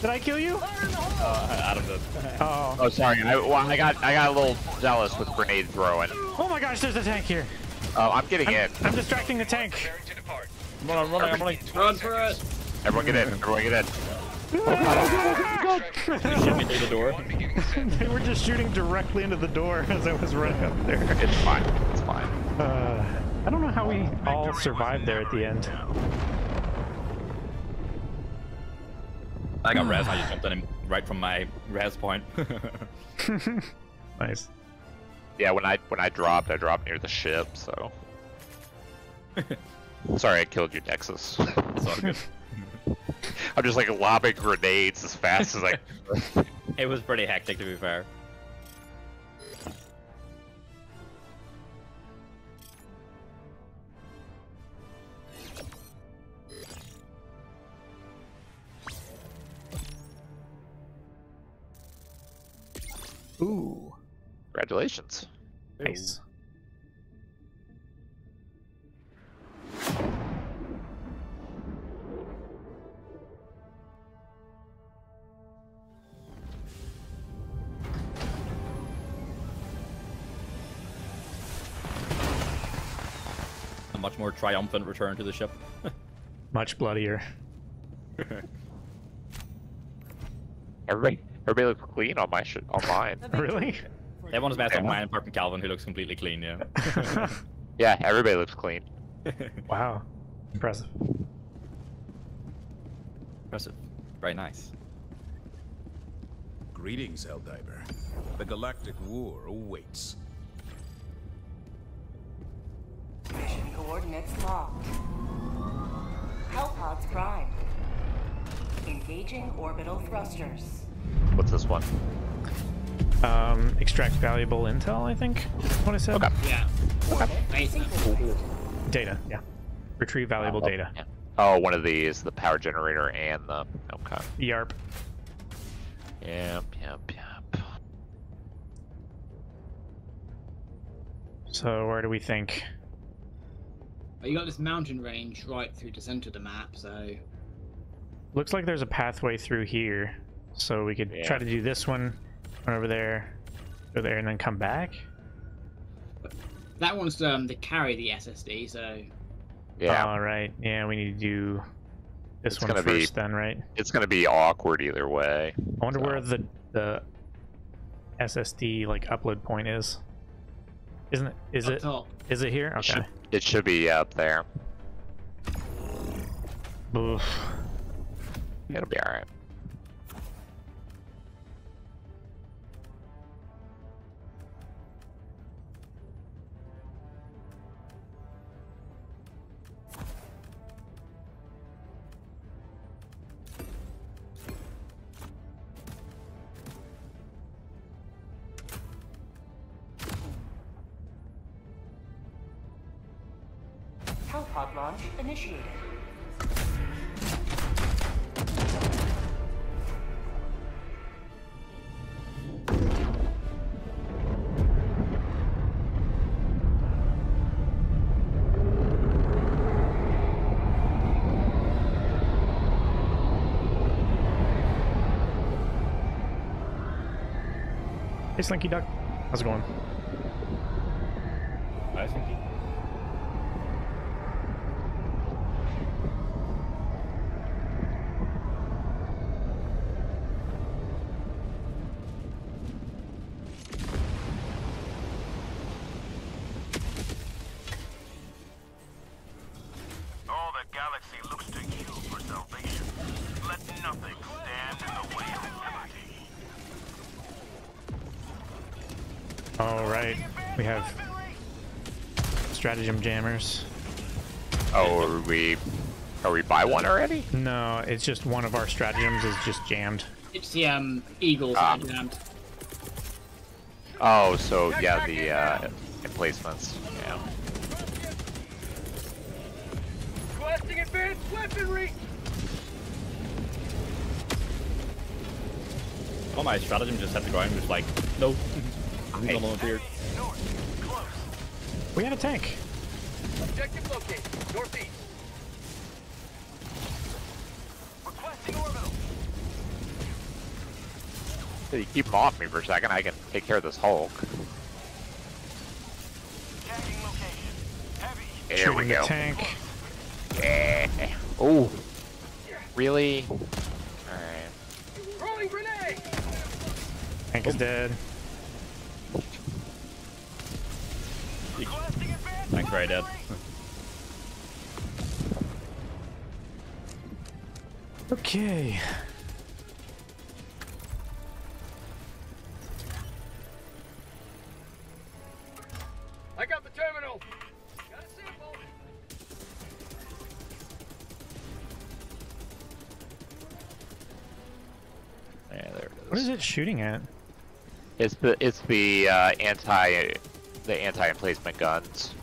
Did I kill you? Uh, Adam did. Oh. Oh, sorry. I, well, I got I got a little zealous with grenade throwing. Oh my gosh, there's a tank here. Oh, I'm getting I'm, in. I'm distracting the tank. Preparing to depart. I'm running, I'm running, I'm running. Run for it! Everyone get in. Everyone get in. Shoot me through the door. they were just shooting directly into the door as I was running up there. It's fine. It's fine. Uh, I don't know how we all survived there at the end. I got res, I just jumped on him right from my res point. Nice. Yeah, when I when I dropped, I dropped near the ship. So. Sorry, I killed you, Nexus. it's all good. I'm just like lobbing grenades as fast as I. Can. it was pretty hectic to be fair. Ooh. Congratulations. Nice. Ooh. Much more triumphant return to the ship. Much bloodier. Everybody, everybody looks clean on my sh- on mine. Really? Everyone's messed up mine apart from Calvin, who looks completely clean. Yeah. Yeah, everybody looks clean. wow. Impressive. Impressive. Very nice. Greetings, Helldiver. The Galactic War awaits. Mission coordinates locked. Hellpods prime. Engaging orbital thrusters. What's this one? Um, extract valuable intel, I think. What I said. Okay. Yeah. Beta. Synchronized. Data. Yeah. Retrieve valuable data. Yeah. Oh, one of these, the power generator and the. Okay. Yarp. Yep, yep, yep. So where do we think? But you got this mountain range right through the center of the map, so Looks like there's a pathway through here, so we could Yeah. try to do this one, run over there, go there, and then come back. that one's um to carry the SSD. So Yeah, All right. Yeah, we need to do this It's one gonna first, be- then, right? it's gonna be awkward either way. I wonder where the the SSD like upload point is. Isn't it? Is up it? top. Is it here? It Okay. should, it should be up there. Oof. It'll be alright. Hey, Slinky Duck. How's it going? Stratagem jammers. Oh, are we are we by one already? No, it's just one of our stratagems is just jammed. It's the um eagles Ah. are jammed. Oh, so yeah, the uh, emplacements. Yeah. Requesting advanced weaponry! Oh, my stratagem just had hit the ground, just like, no. Hey. None of We had a tank. Objective located. Northeast. Requesting orbital. So you keep them off me for a second. I can take care of this Hulk. Tagging location. Heavy. There we Shooting the go. tank. Yeah. Oh, really? Alright. Throwing grenade! Tank is oh. dead. Okay. I got the terminal. Got a sample. Yeah, there it is. What is it shooting at? It's the it's the uh, anti the anti emplacement guns.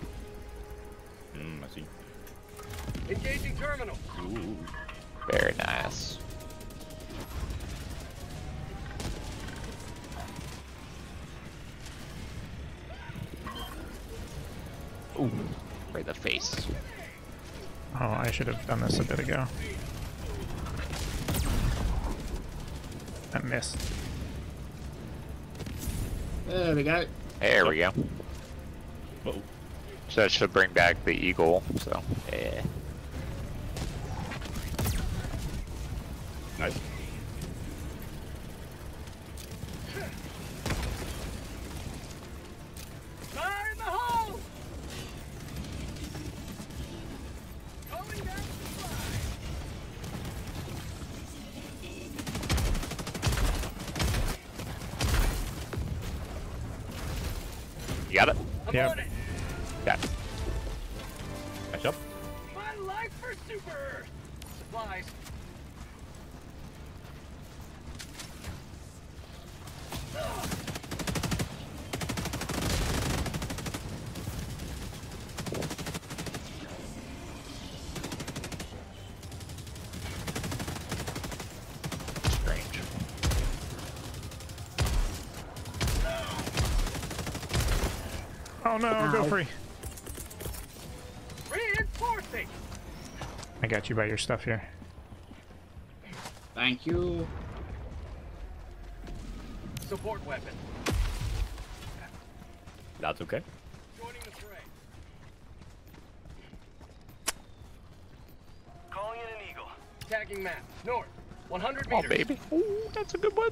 Should have done this a bit ago. I missed. There we go. There we go. Uh-oh. So that should bring back the eagle. So yeah. Oh no, go free. Reinforcing. I got you by your stuff here. Thank you. Support weapon. That's okay. Joining the fray. Calling in an eagle. Tagging map. North. 100 meters. Oh baby. Ooh, that's a good one.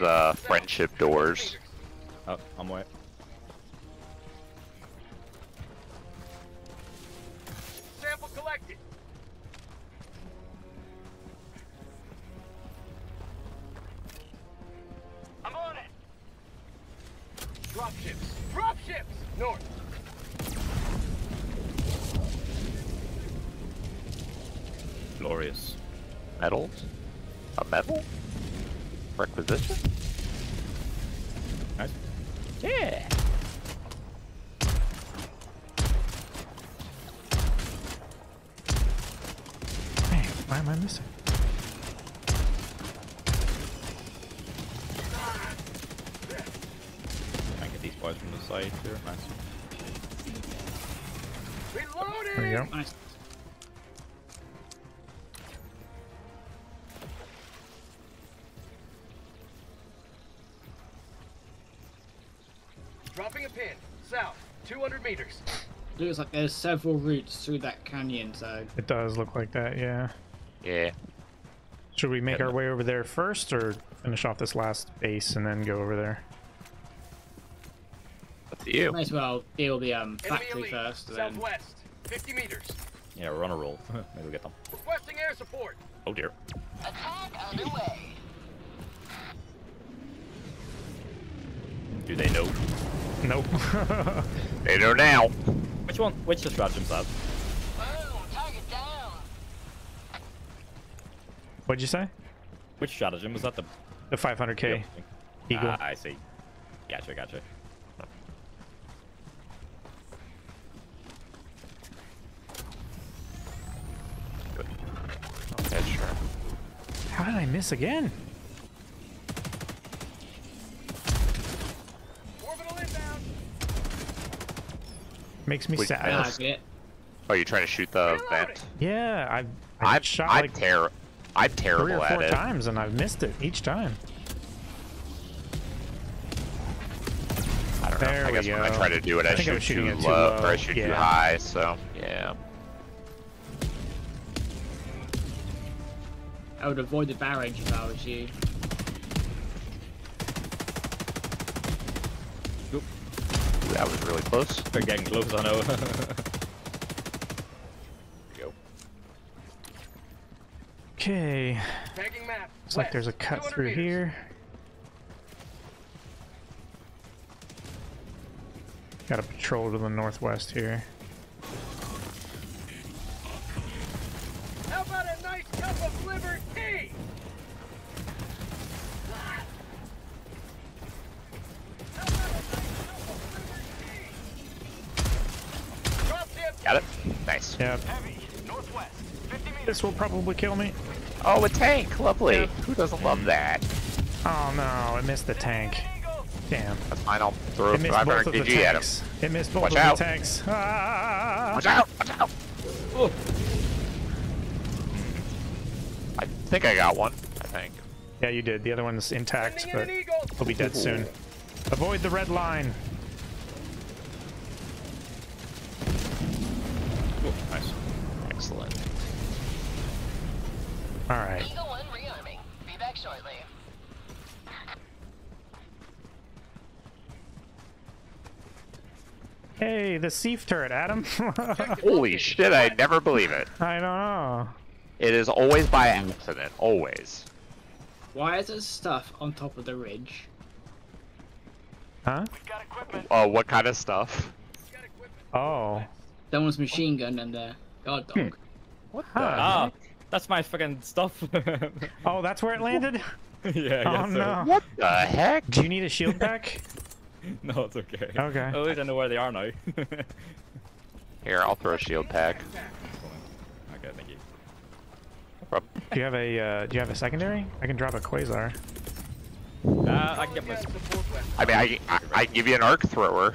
One of these uh friendship doors. Oh, I'm wet. Sample collected. I'm on it. Drop ships. Drop ships. North. Glorious. Metals. A metal. Requisition. Nice. Yeah. Man, why am I missing? Try and get these boys from the side here. Nice. Reloading. There we go. Nice. Looks like there's several routes through that canyon, so It does look like that, yeah. Yeah. Should we make our way over there first or finish off this last base and then go over there? Up to you. may as well deal the um, factory elite. first. And then... Southwest. 50 meters. Yeah, we're on a roll. Maybe we'll get them. Requesting air support. Oh dear. Attack underway. Do they know? Nope. They know now. Which one? Which stratagem's that? Boom, target down. What'd you say? Which stratagem was that? The The 500k Eagle. Ah, I see. Gotcha, gotcha. Okay, sure. How did I miss again? Makes me Wait, sad. Yes. I get it. Oh, you trying to shoot the Reloading. vent? Yeah, I've, I've I'm shot I'm like ter I'm three terrible or at four it. times and I've missed it each time. I don't know. I we guess when I try to do it, I I, think I shoot too, it too low, or. I shoot too high. So yeah. I would avoid the barrage if I was you. That was really close. We're getting close, I know. Go. Okay, looks like there's a cut through meters. here. Got a patrol to the northwest here. Nice. Yep. Heavy, northwest. 50 meters. This will probably kill me. Oh, a tank. Lovely. Yep. Who doesn't love that? Oh no, I missed the tank. Eagle. Damn. That's fine. I'll throw a It missed 500 both of the at him. tanks. It missed both Watch of out. the tanks. Ah! Watch out! Watch out! I think I got one. I think. Yeah, you did. The other one's intact, but he'll be dead soon. Avoid the red line. Oh, nice. Excellent. All right. Eagle 1 rearming. Be back shortly. Hey, the Seaf turret, Adam. Holy shit! I never believe it. I don't know. It is always by accident. Always. Why is there stuff on top of the ridge? Huh? We've got equipment. Oh, what kind of stuff? We've got equipment. Oh. Someone's machine gun and a guard dog. What Huh. Ah, that's my fucking stuff. Oh, that's where it landed? yeah, I Oh guess so. no. What the heck? Do you need a shield pack? No, it's okay. Okay. At least I know where they are now. Here, I'll throw a shield pack. thank you. No. Do you have a uh, Do you have a secondary? I can drop a quasar. Uh, I can get my. I mean, I, I, I can give you an arc thrower.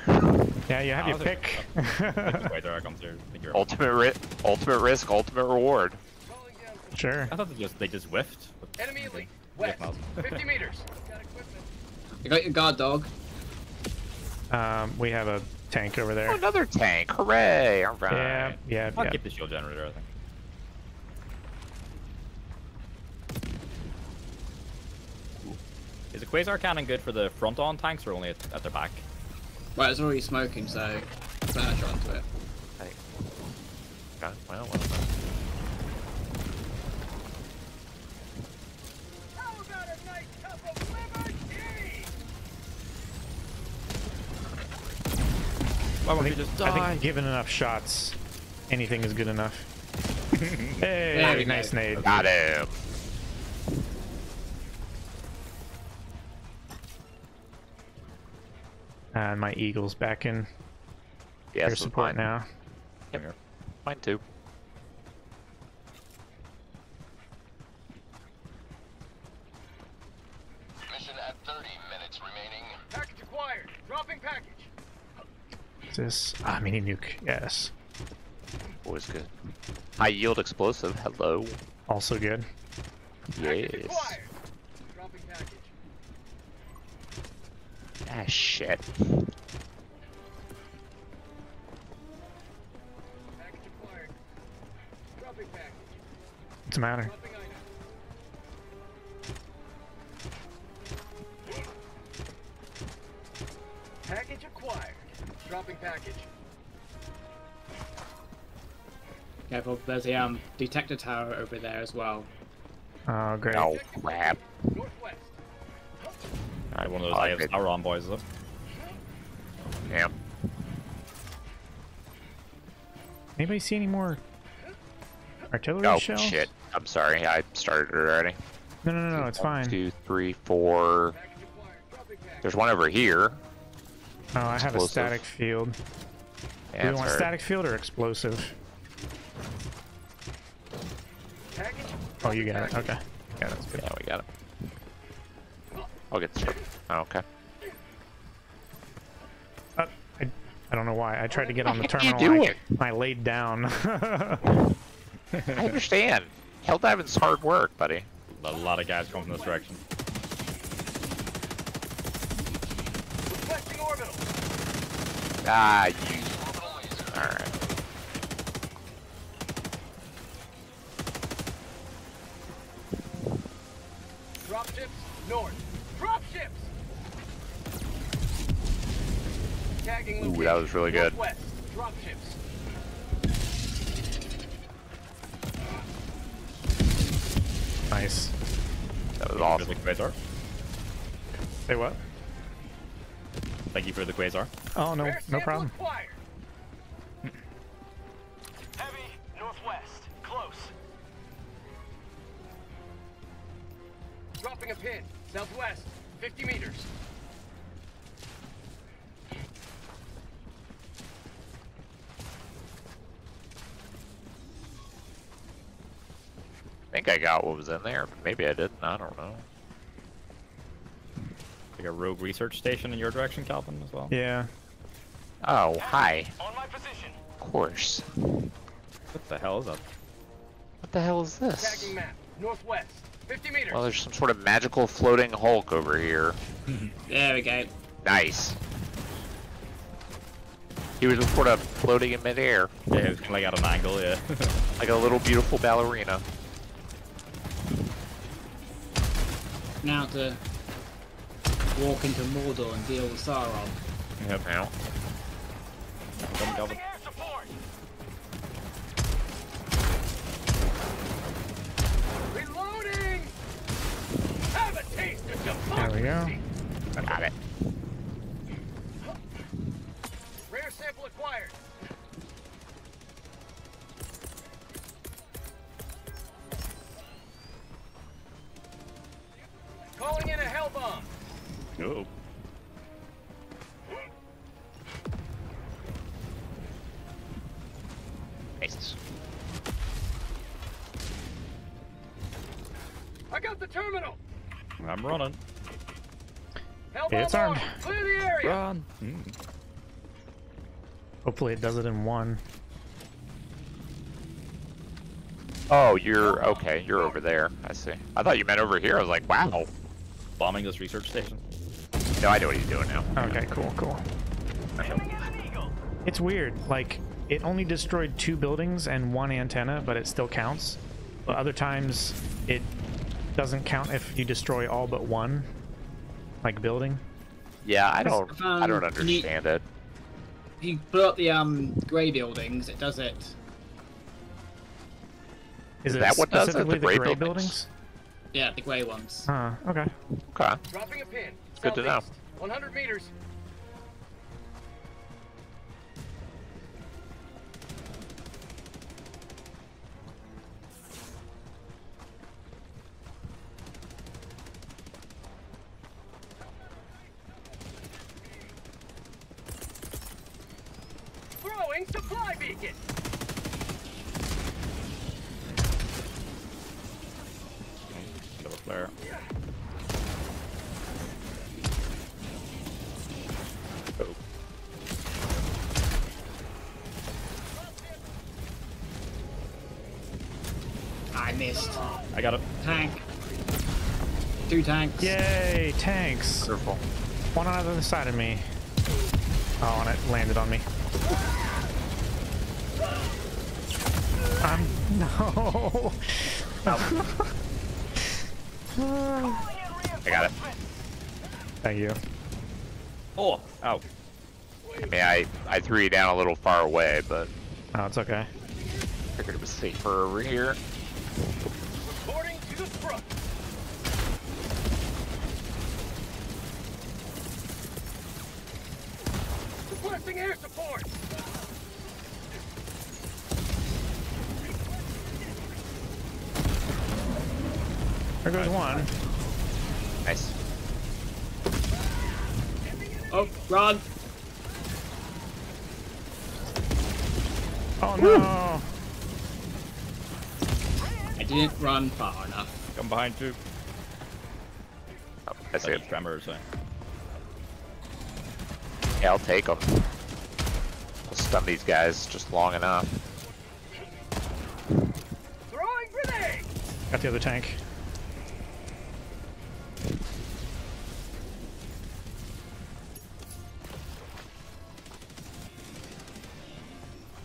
Yeah, you have Oh, your pick. Wait, there I come through. Thank you. very much. Ultimate ri ultimate risk, ultimate reward. Sure. I thought they just they just whiffed. Enemy okay. elite. Yeah, West. 50 meters. Got equipment. You got your guard dog. Um, we have a tank over Oh, there. another tank. Hooray! All right. Yeah, yeah, I'll yeah. keep the shield generator. I think. Is a quasar cannon good for the front-on tanks or only at, at their back? Well, it's already smoking, so better try onto it. Hey. Okay, well, well, How about a nice cup of liberty? Why I won't think, you just I die? think given enough shots, anything is good enough. Hey, we go. nice nade. got him. And my eagle's back in Yes, air it's support mine. now. Come here. Mine too. Mission at 30 minutes remaining. Package acquired. Dropping package. Is this ah mini nuke? Yes, Always good. High yield explosive. Hello. also good. Package Yes. acquired. Dropping package. Ah, shit. Package acquired. Dropping package. What's the matter? Package acquired. Dropping package. Careful, there's a um, detector tower over there as well. Oh great. Oh crap. Northwest. Alright, one of those Oh, I have good. Sauron boys, is it? Damn. Anybody see any more artillery Oh shells? shit. I'm sorry. I started it already. No, no, no, no. It's One, fine. Two, three, four. Package acquired. Dropping package. There's one over here. Oh, I have a static field. Do Yeah, we want sorry. static field or explosive? Package. Oh, you got it. Okay. Yeah, that's good. Yeah, we got it. I'll get this. Oh, okay. Uh, I, I don't know why. I tried to get on the What are you terminal. I, doing? I laid down. I understand. Helldiving's hard work, buddy. A lot of guys coming from this direction. Ah, you. Ooh, that was really good. Northwest. Drop ships. nice. That was For awesome. the quasar. Say what? Thank you for the quasar. Oh no, no problem. What was in there. Maybe I didn't. I don't know. Like a rogue research station in your direction, Calvin, as well. Yeah. Oh, hi. On my position. Of course. What the hell is up? What the hell is this? Tagging map. Northwest. 50 meters. Well, there's some sort of magical floating Hulk over here. There we go. Nice. He was sort of floating in midair, Yeah, it was kind of like at an angle, yeah. like a little beautiful ballerina. Now to walk into Mordor and deal with Sauron. yep. Now, Come, Air support. Reloading. Have a taste of There we democracy. go. got it. Oh. Nice. I got the terminal. I'm running. Hell It's armed. armed. Clear the area. Run! Mm. Hopefully it does it in one. Oh, you're okay. You're over there. I see. I thought you meant over here. I was like, wow. Bombing this research station. No, I know what he's doing now. Okay, cool, cool. It's weird. Like, it only destroyed two buildings and one antenna, but it still counts. But other times, it doesn't count if you destroy all but one, like building. Yeah, I don't. I don't Um, can you- understand it. If you put up the um grey buildings, it does it. Is Is it that what does it, specifically the the gray gray buildings? buildings? Yeah, the grey ones. Huh, okay. Okay. Dropping a pin. Good to know. 100 meters. Throwing supply beacon. Kill a flare. I got it. Tank. Two tanks. Yay, tanks! Wonderful. One on either side of me. Oh, and it landed on me. I'm no. I got it. Thank you. Oh! Ow. I mean, I I threw you down a little far away, but Oh, it's okay. I figured it was safer over here. Reporting to the front. Requesting air support. There goes one. Nice. Oh, run! Oh no! I didn't run far enough. Come behind you. Oh, I see Like it. tremors. eh? Yeah, I'll take them. I'll stun these guys just long enough. Throwing grenade. Got the other tank.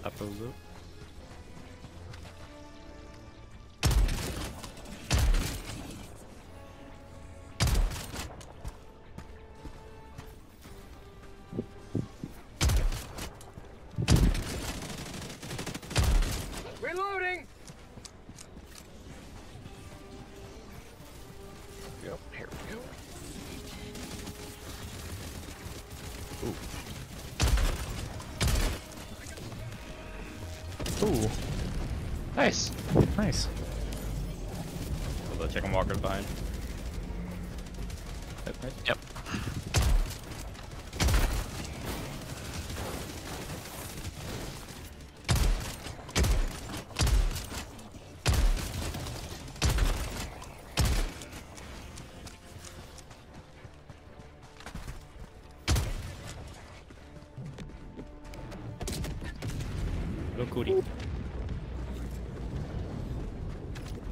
That goes up.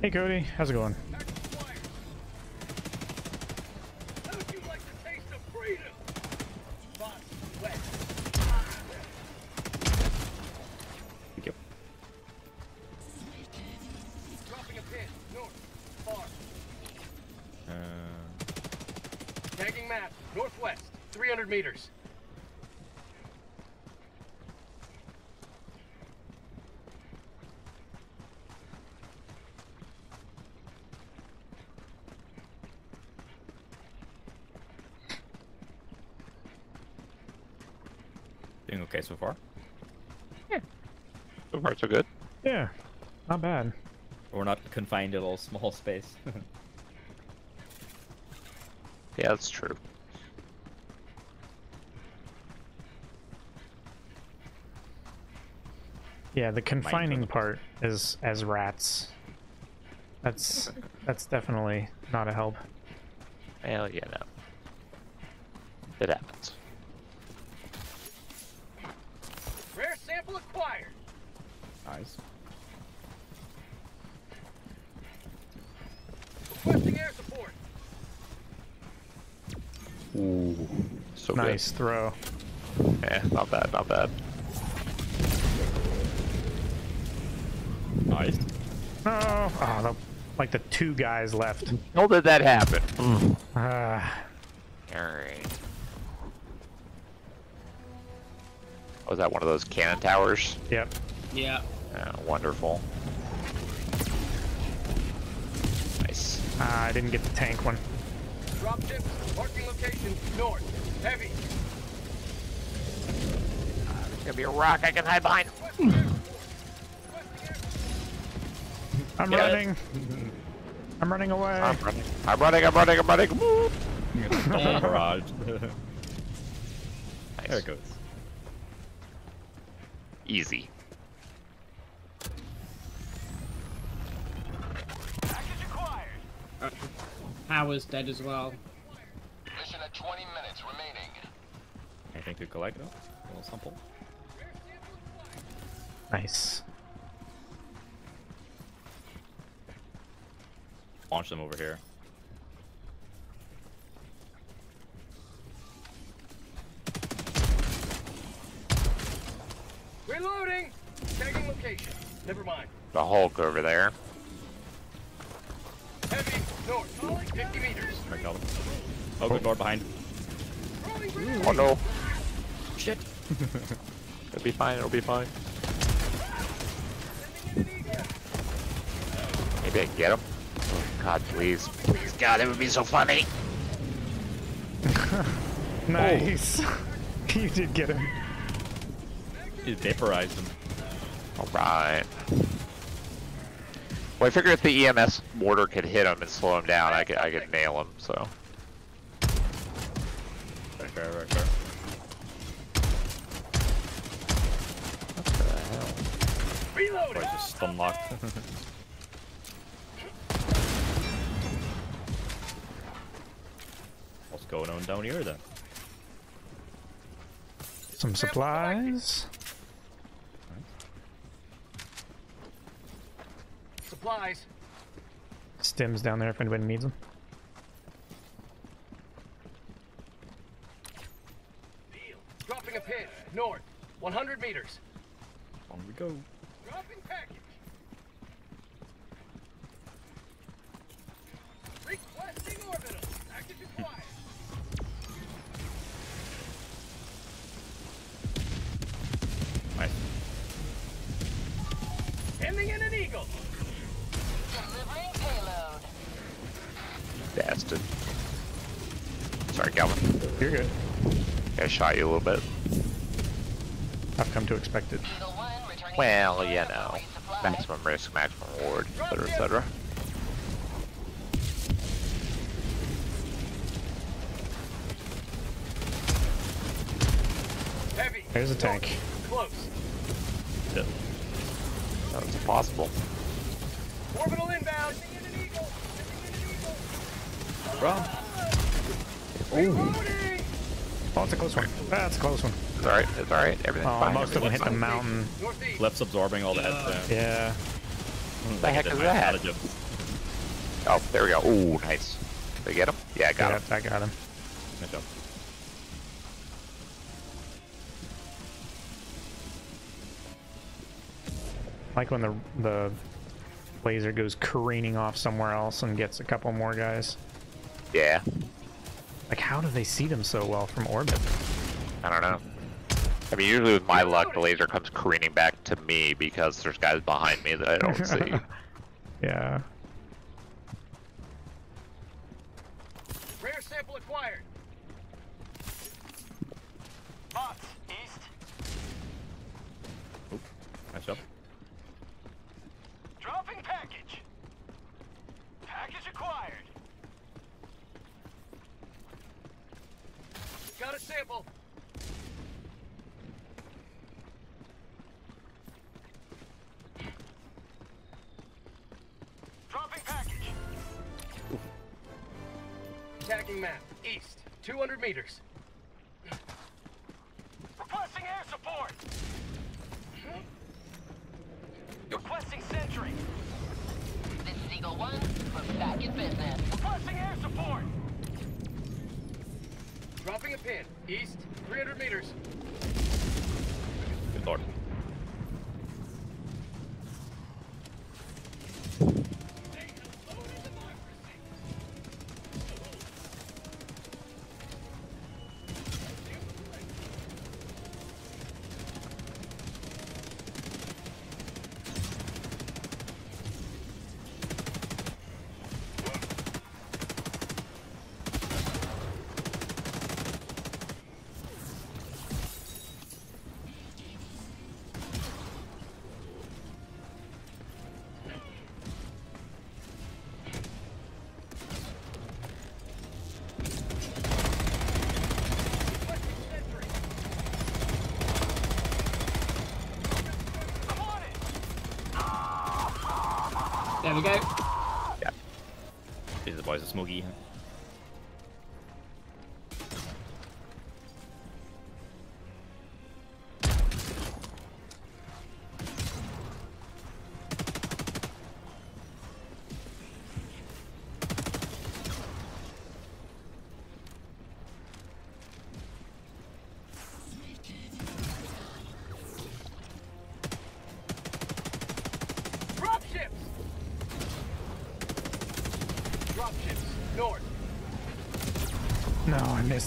Hey Cody, how's it going? How would you like the taste of freedom? Boss, west. Thank you. Dropping a pin. North. Far. Uh, Tagging map. Northwest. 300 meters. doing okay so far. So far, so good. Yeah, not bad. We're not confined to a little small space. Yeah, that's true. Yeah, the confining part is as rats. That's that's definitely not a help. Well, yeah, no. It happens. Rare sample acquired. nice. Requesting air support. So Nice throw. Yeah, not bad, not bad. Nice. Oh, oh the, like the two guys left. How did that happen? Ah, Alright. Was that one of those cannon towers? yep. Yeah. Yeah, wonderful. Nice. Ah, I didn't get the tank one. Drop ships. Marking location. North. Heavy. Ah, there's gonna be a rock I can hide behind. Requesting air support. Requesting air I'm Yeah. running. I'm running away. I'm running. I'm running, I'm running, I'm running. Woo! Double barrage. there Nice. it goes. Easy. Uh, Package acquired. Power's dead as well. Mission at 20 minutes remaining. Anything to collect though? A little sample. Nice. Launch them over here. Reloading. Tagging location. Never mind. The Hulk over there. Heavy. North. 50 meters. Right, got him. Oh, good lord, behind. Rolling. Oh no. Shit. It'll be fine, it'll be fine. Maybe I can get him. Oh, God, please. Please, God, it would be so funny. Nice. you did get him. You vaporized him. Alright. Well, I figure if the EMS mortar could hit him and slow him down, I could, I could nail him, so. Probably just stun locked. What's going on down here then? Some supplies. Supplies. Stims down there if anybody needs them. Shot you a little bit. I've come to expect it. Eagle 1 returning Well, to you know. Maximum risk, maximum reward, etc., etc. There's a tank. Close. Shit. That's impossible. Orbital inbound. Ending in Oh, it's a close one. That's a close one. It's alright. It's alright. Everything's Oh, fine. most of them hit the mountain. Northeast. Left absorbing all the heads. Yeah. What the heck is that? Oh, there we go. Ooh, nice. Did I get him? Yeah, I got yeah, him. I got him. Nice job. Like when the the laser goes careening off somewhere else and gets a couple more guys. Yeah. Like, how do they see them so well from orbit? I don't know. I mean, usually with my luck, the laser comes careening back to me because there's guys behind me that I don't see. Yeah. 200 meters. Requesting air support. Requesting sentry. This is Eagle 1. We're back in business. Requesting air support. Dropping a pin. East. 300 meters. Good lord. We go. These are the boys of Smokey.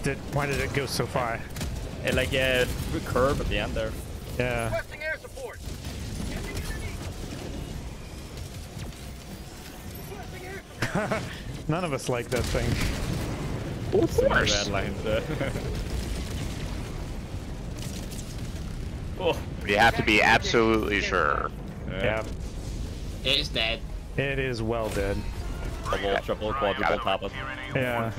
Missed it. Why did it go so far? It like uh, curve at the end there. Yeah. Requesting air support. Getting enemy. Requesting air support. None of us like that thing. Of Some course. red lines. Uh. oh. You have to be absolutely sure. Yeah. It's dead. It is well dead. Double, triple, quadruple, top it. Yeah.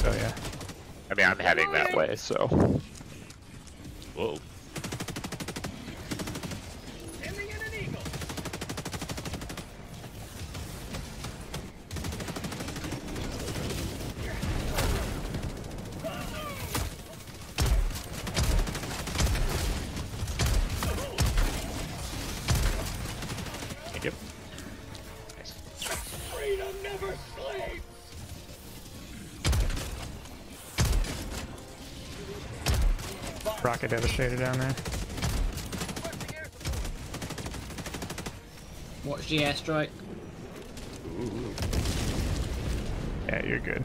So, yeah. I mean, I'm heading that way, so. Devastator down there. Requesting air support. Watch the airstrike. Yeah, you're good.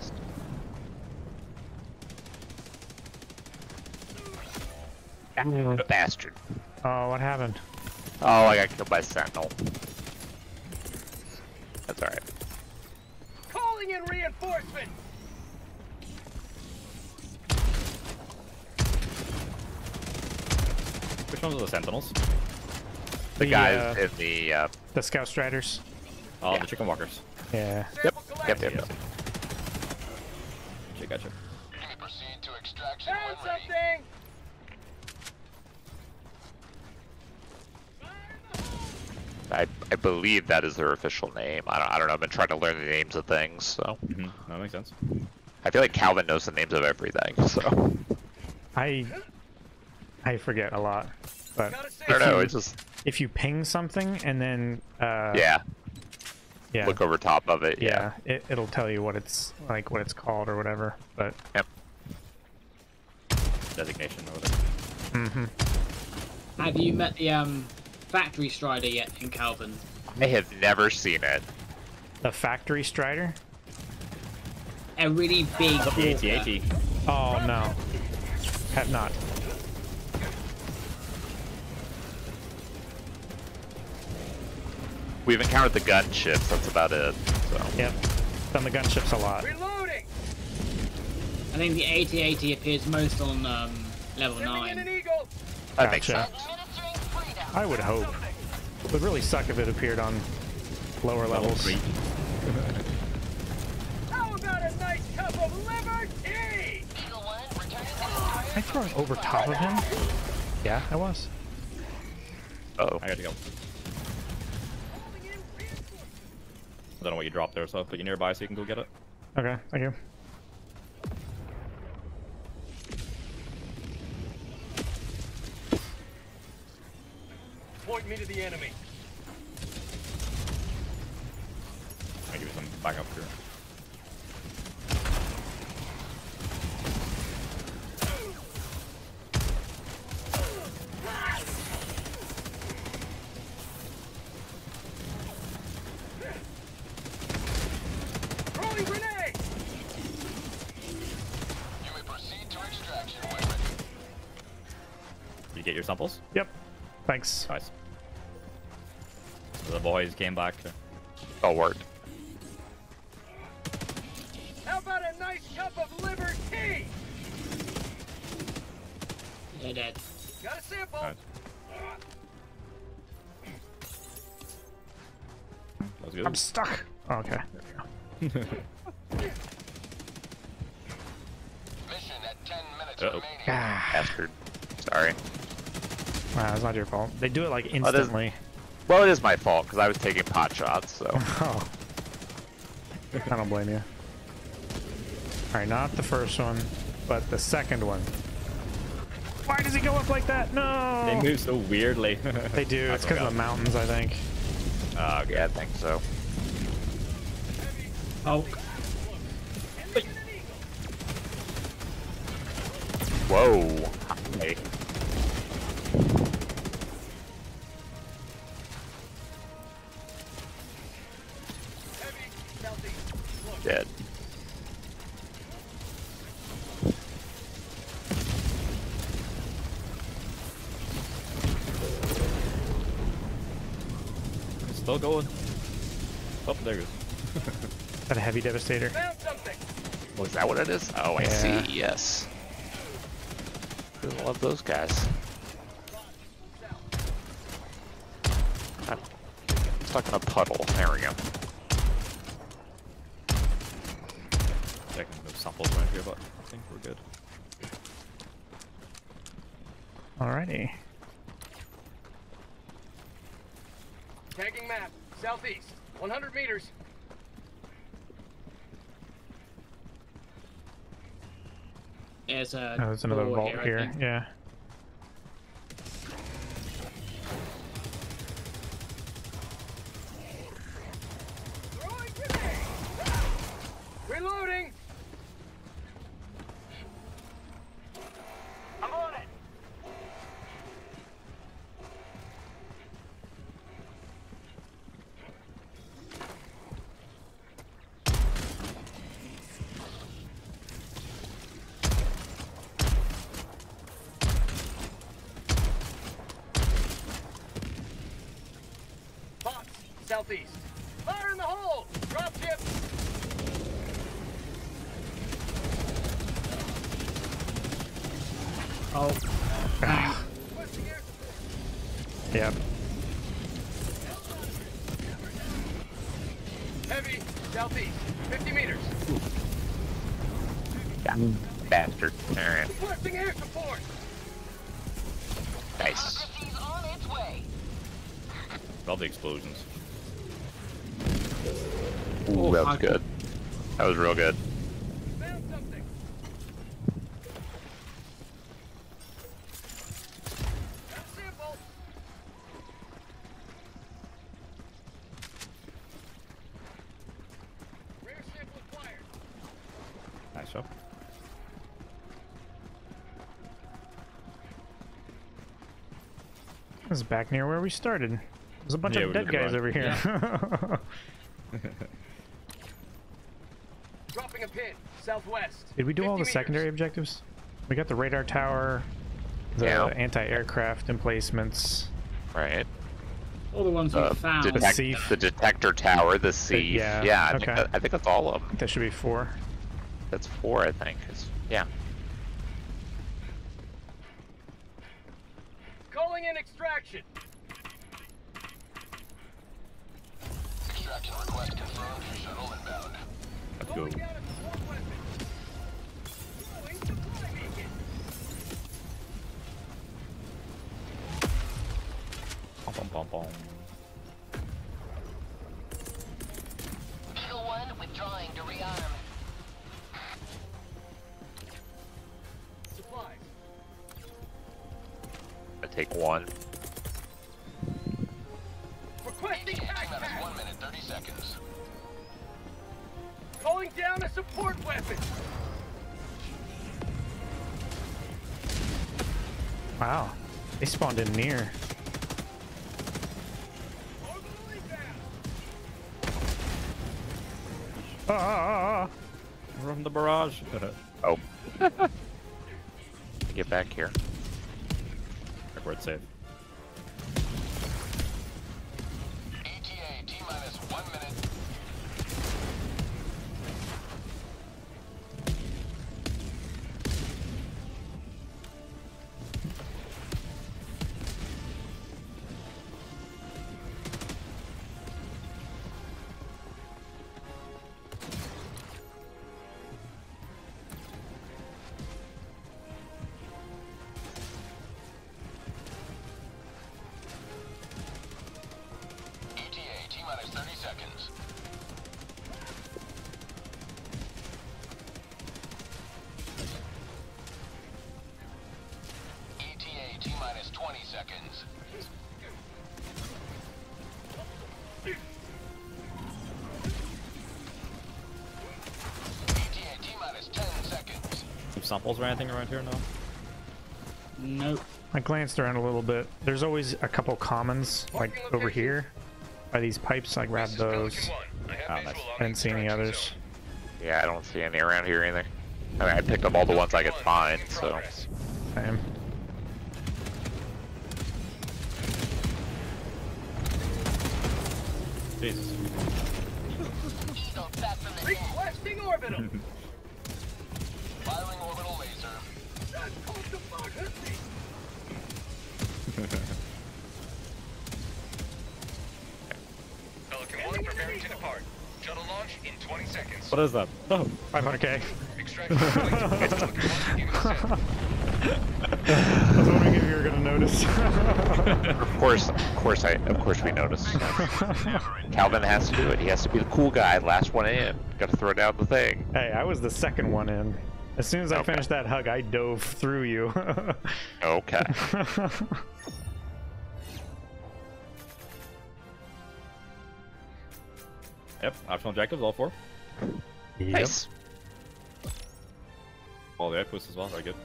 Uh, bastard. Oh, what happened? Oh, I got killed by a sentinel. That's alright. Calling in reinforcements. ones are the sentinels? The, the guys uh, in the uh, the scout striders. Oh, yeah. the chicken walkers. Yeah. Yep. Yep. Yep. yep. Gotcha. Proceed to extraction something. I, I believe that is their official name. I don't, I don't know. I've been trying to learn the names of things, so. Mm -hmm. That makes sense. I feel like Calvin knows the names of everything, so. I I forget a lot, but I don't know. It's just if you ping something and then uh, yeah. yeah, Look over top of it. Yeah. yeah, it, it'll tell you what it's like, what it's called or whatever. But Yep. Designation or whatever. Mhm. Have you met the um factory strider yet in Calvin? I have never seen it. the factory strider. A really big. Up the. AT-AT. Oh no, have not. We've encountered the gunships. That's about it. So Yep, done the gunships a lot. reloading. I think the AT-AT appears most on um, level Sending nine. eagle. that makes sense. I would hope. It would really suck if it appeared on lower Level levels. three. How about a nice cup of liberty? I throwing over top of him? Yeah, I was. Oh, I gotta go. I don't know what you dropped there, so I'll put you nearby so you can go get it. Okay, thank you. Point me to the enemy. I'll give you some backup here. Thanks. Nice. The boys came back. To... all worked. How about a nice cup of liberty? They're dead. Got a sample. Alright. Let's go. I'm stuck. Oh, okay. There we go. Mission at 10 minutes Uh-oh. remaining. Ah, Bastard. Sorry. Wow, it's not your fault. They do it like Oh, it is- instantly. Well, it is my fault because I was taking pot shots. So Oh. I don't blame you. Alright, not the first one, but the second one. Why does he go up like that? No! They move so weirdly. They do. It's because of the mountains, I think. Oh, okay. yeah, I think so. Oh, Whoa. Going. Oh, there goes. That a heavy devastator. Found something. Oh, Was that what it is? Oh, I Yeah. see. Yes. I love those guys. I'm stuck in a puddle. There we go. Checking those samples around here, but I think we're good. Alrighty. Tagging map. Southeast. 100 meters. there's a. Oh, there's another vault I here. Yeah. Was I- good. That was real good. Found something. Got a sample. Rare sample acquired. Nice job. This is back near where we started. There's a bunch Yeah, of dead guys run. over here. Dropping a pin. Southwest. Did we do all the 50 secondary objectives? We got the radar tower, the Yeah. anti-aircraft emplacements. Right. All the ones we Uh, found. detect- Sieve. the detector tower, the sieve. yeah, Yeah, I, okay. think I think that's all of them. That should be four. That's four, I think. It's- yeah. Take one. Requesting ETA T backpack. 1 minute 30 seconds. Calling down a support weapon. Wow, they spawned in near. Ah! ah, ah, ah. From the barrage. Oh. Get back here. Word safe. Some samples or anything around here now? Nope. I glanced around a little bit. There's always a couple commons, like over here, by these pipes. I grabbed those. I have visual nice. on I didn't see any others. Yeah, I don't see any around here either. I mean, I picked up all the ones I could find, in so. Of course, I, of course, we notice. Calvin has to do it. He has to be the cool guy, last one in. Got to throw down the thing. hey, I was the second one in. As soon as I Okay. finished that hug, I dove through you. Okay. yep. Optional objectives, all four. Yep. Nice. All the outposts as well. Very good.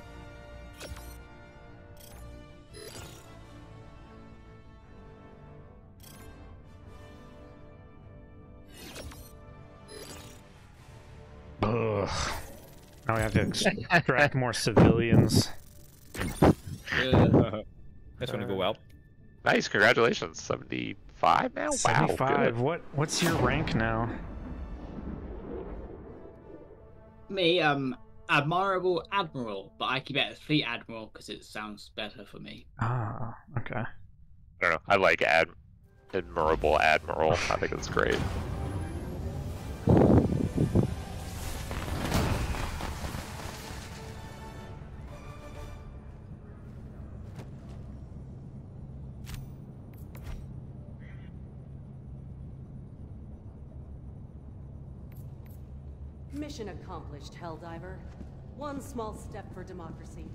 Ugh. Now we have to extract more civilians. This one to go well. Nice. Congratulations. 75 now? Wow. 75. Good. What? What's your rank now? me, um, admirable admiral, but I keep it as fleet admiral because it sounds better for me. Ah, okay. I don't know. I like Ad- Admirable Admiral. I think it's great. Mission accomplished, Helldiver. One small step for democracy.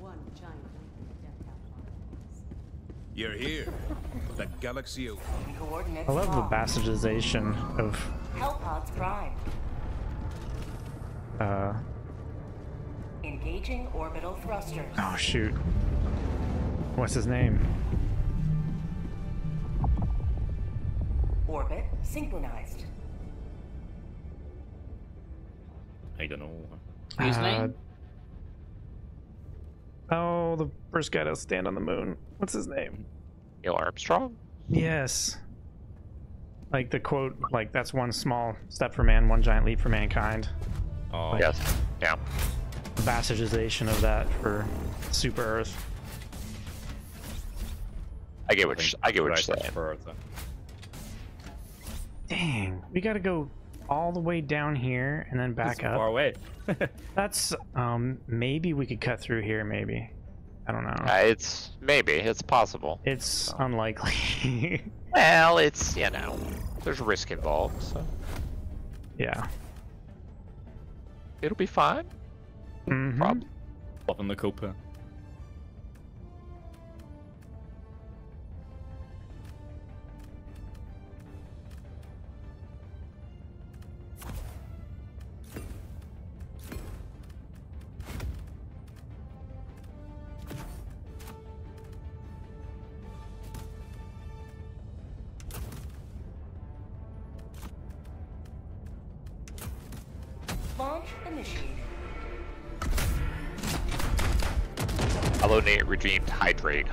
One giant leap in Death Cab You're here. The galaxy of Coordinates I love the bastardization of Hellpods primed. uh Engaging orbital thrusters. oh shoot. What's his name? Orbit synchronized. I don't know. Whose Uh, name? Oh, the first guy to stand on the moon. What's his name? Neil Armstrong? Yes. Like the quote, like that's one small step for man, one giant leap for mankind. Oh, Yes. Yeah. The bastardization of that for Super Earth. I get what you, I get what you're saying. for Earth, Dang, we gotta go all the way down here and then back it's up. far away. That's um maybe we could cut through here. Maybe I don't know. Uh, it's maybe it's possible. It's unlikely. Well, it's you know, there's risk involved, so yeah. it'll be fine. Mhm. Prob- Up in the Copa.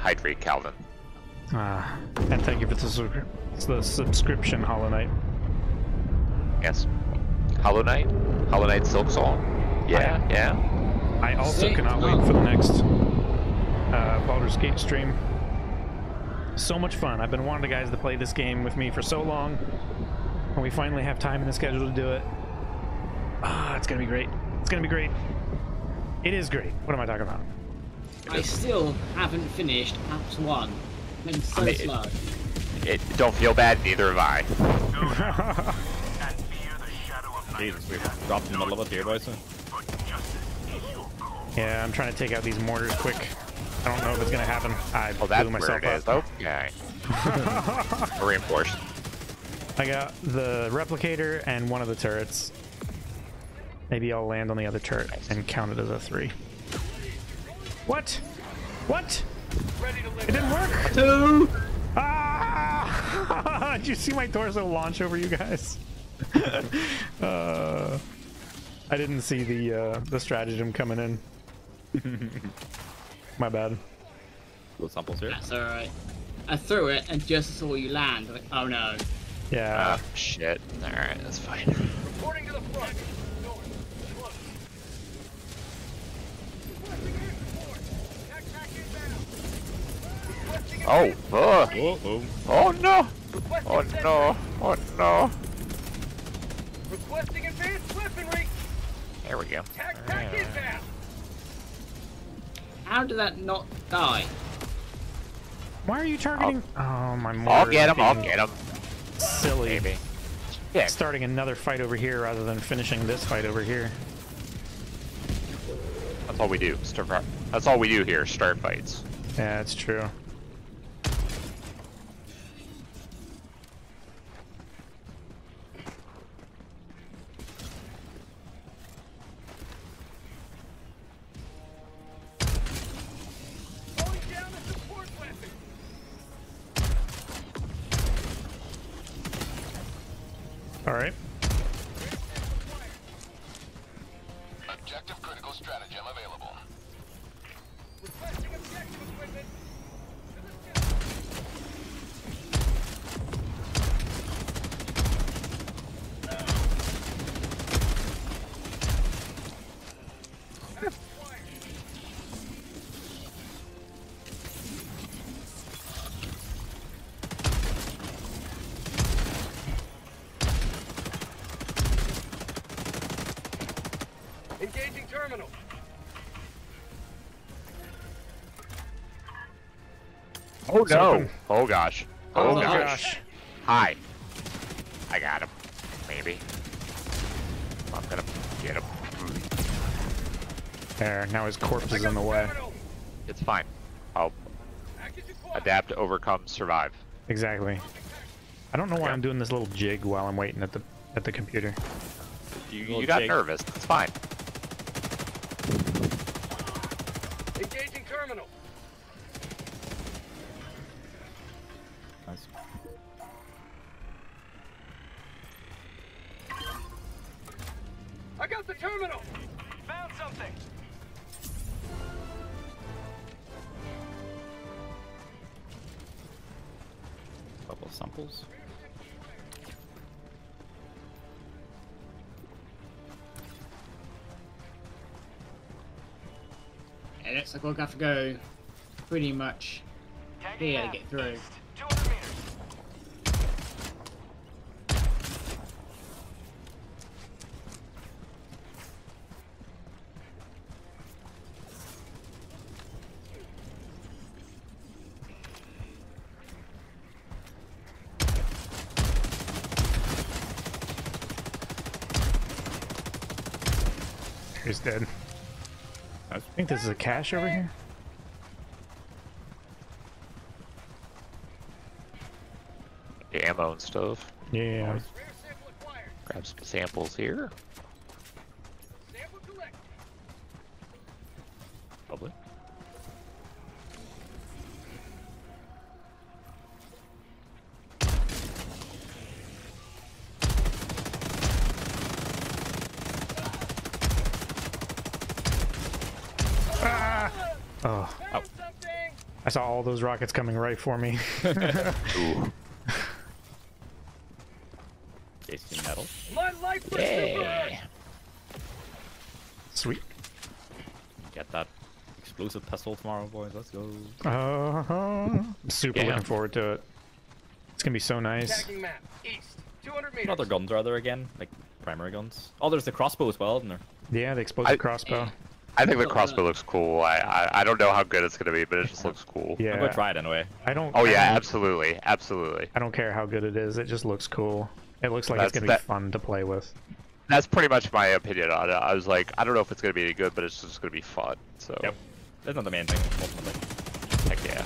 Hydrate. Hydrate, Calvin. Ah, and thank you for the, the subscription, Hollow Knight. Yes. Hollow Knight. Hollow Knight Silk Song. Yeah. Yeah. I also Sick. cannot wait for the next uh, Baldur's Gate stream. So much fun. I've been wanting the guys to play this game with me for so long, and we finally have time in the schedule to do it. Ah, it's gonna be great. It's gonna be great. It is great. What am I talking about? I still haven't finished Apps 1. Been so mean, slow. It, don't feel bad. Neither have I. Jesus, we dropped in the middle of it here, boys. Yeah, I'm trying to take out these mortars quick. I don't know if it's gonna happen. I Oh, that's blew where myself it is. up. Okay. Reinforced. I got the replicator and one of the turrets. Maybe I'll land on the other turret and count it as a three. What? What? It didn't work. Two! Ah! Did you see my torso launch over you guys? uh, I didn't see the uh, the stratagem coming in. My bad. Little samples here. That's alright. I threw it and just saw you land. Like, oh no. Yeah. Ah, shit. Alright, that's fine. Reporting to the front. North. Close. Requesting air support. Attack inbound. Requesting Oh, advance fuck. flight. Oh, oh. Oh, no. Oh, no. Oh, no. Requesting advanced weaponry. There we go. Tac tac inbound. How did that not die? Why are you targeting? oh, my I'll get him. I'll get him. Silly. Maybe. Yeah. Starting another fight over here rather than finishing this fight over here. That's all we do. Star- That's all we do here. Start fights. Yeah, that's true. All right. Oh, no. open. Oh, gosh. Oh, Oh, gosh. Gosh. Hi. I got him. Maybe. I'm gonna Get him. There, now his corpse is in the way. It's fine. I'll adapt, overcome, survive. Exactly. I don't know why Okay. I'm doing this little jig while I'm waiting at the at the computer. You, you got jig. nervous. It's fine. I got the terminal. Found something. Couple of samples. It looks like we'll have to go pretty much here to get through. Dead. I think this is a cache over here. Ammo and stuff. Yeah. Rare. Grab some samples here. Sample saw all those rockets coming right for me. Ooh. Casing metal. My life for super. Yeah. Sweet. Get that explosive pistol tomorrow, boys. Let's go. Uh, I'm super Yeah. looking forward to it. It's gonna be so nice. Attacking map. East. 200 meters. Other guns are there again? Like primary guns? Oh, there's the crossbow as well, isn't there? Yeah, the explosive I- crossbow. I think the oh, crossbow looks cool. I, I I don't know how good it's gonna be, but it just looks cool. Yeah. I'm gonna try it anyway. I don't. Oh I yeah, don't- absolutely, absolutely. I don't care how good it is. It just looks cool. It looks like That's- it's gonna that- be fun to play with. That's pretty much my opinion on it. I was like, I don't know if it's gonna be any good, but it's just gonna be fun. So Yep. That's not the main thing, ultimately. heck yeah.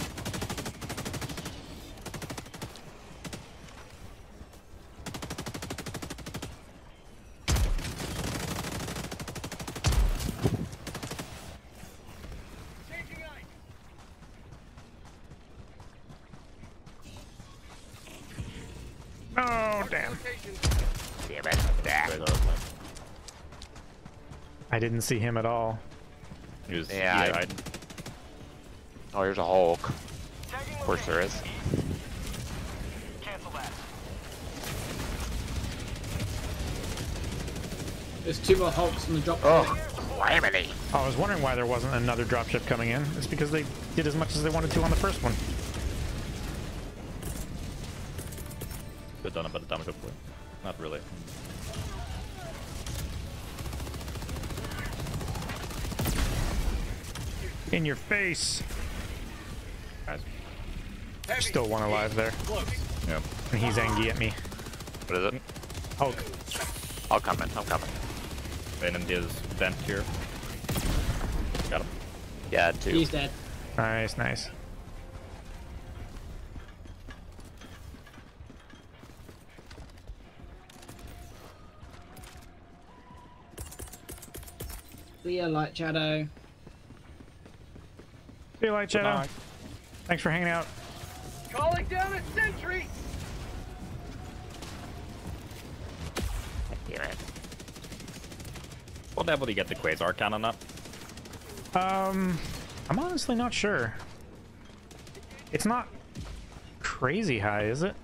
Changing eye. Oh damn! Location. Damn it. Damn. Right, uh, I didn't see him at all. He was Yeah, yeah, I- hiding. Oh, here's a Hulk. Of course there is. Cancel that. There's two more Hulks in the drop. Oh, criminy. Oh, I was wondering why there wasn't another dropship coming in. It's because they did as much as they wanted to on the first one. Could have done a bit of damage hopefully. Not really. In your face. Guys. Heavy. Still one alive there, Close. Yeah. and he's angry at me. What is it? Hulk. I'll come in. I'm coming. And in his vent here. Got him. Yeah, two. He's dead. Nice, nice. See ya, Light Shadow. See you, Light Shadow. night. Thanks for hanging out. Calling down a sentry. Damn it. What level do you get the quasar cannon at? Um, I'm honestly not sure. It's not crazy high, is it?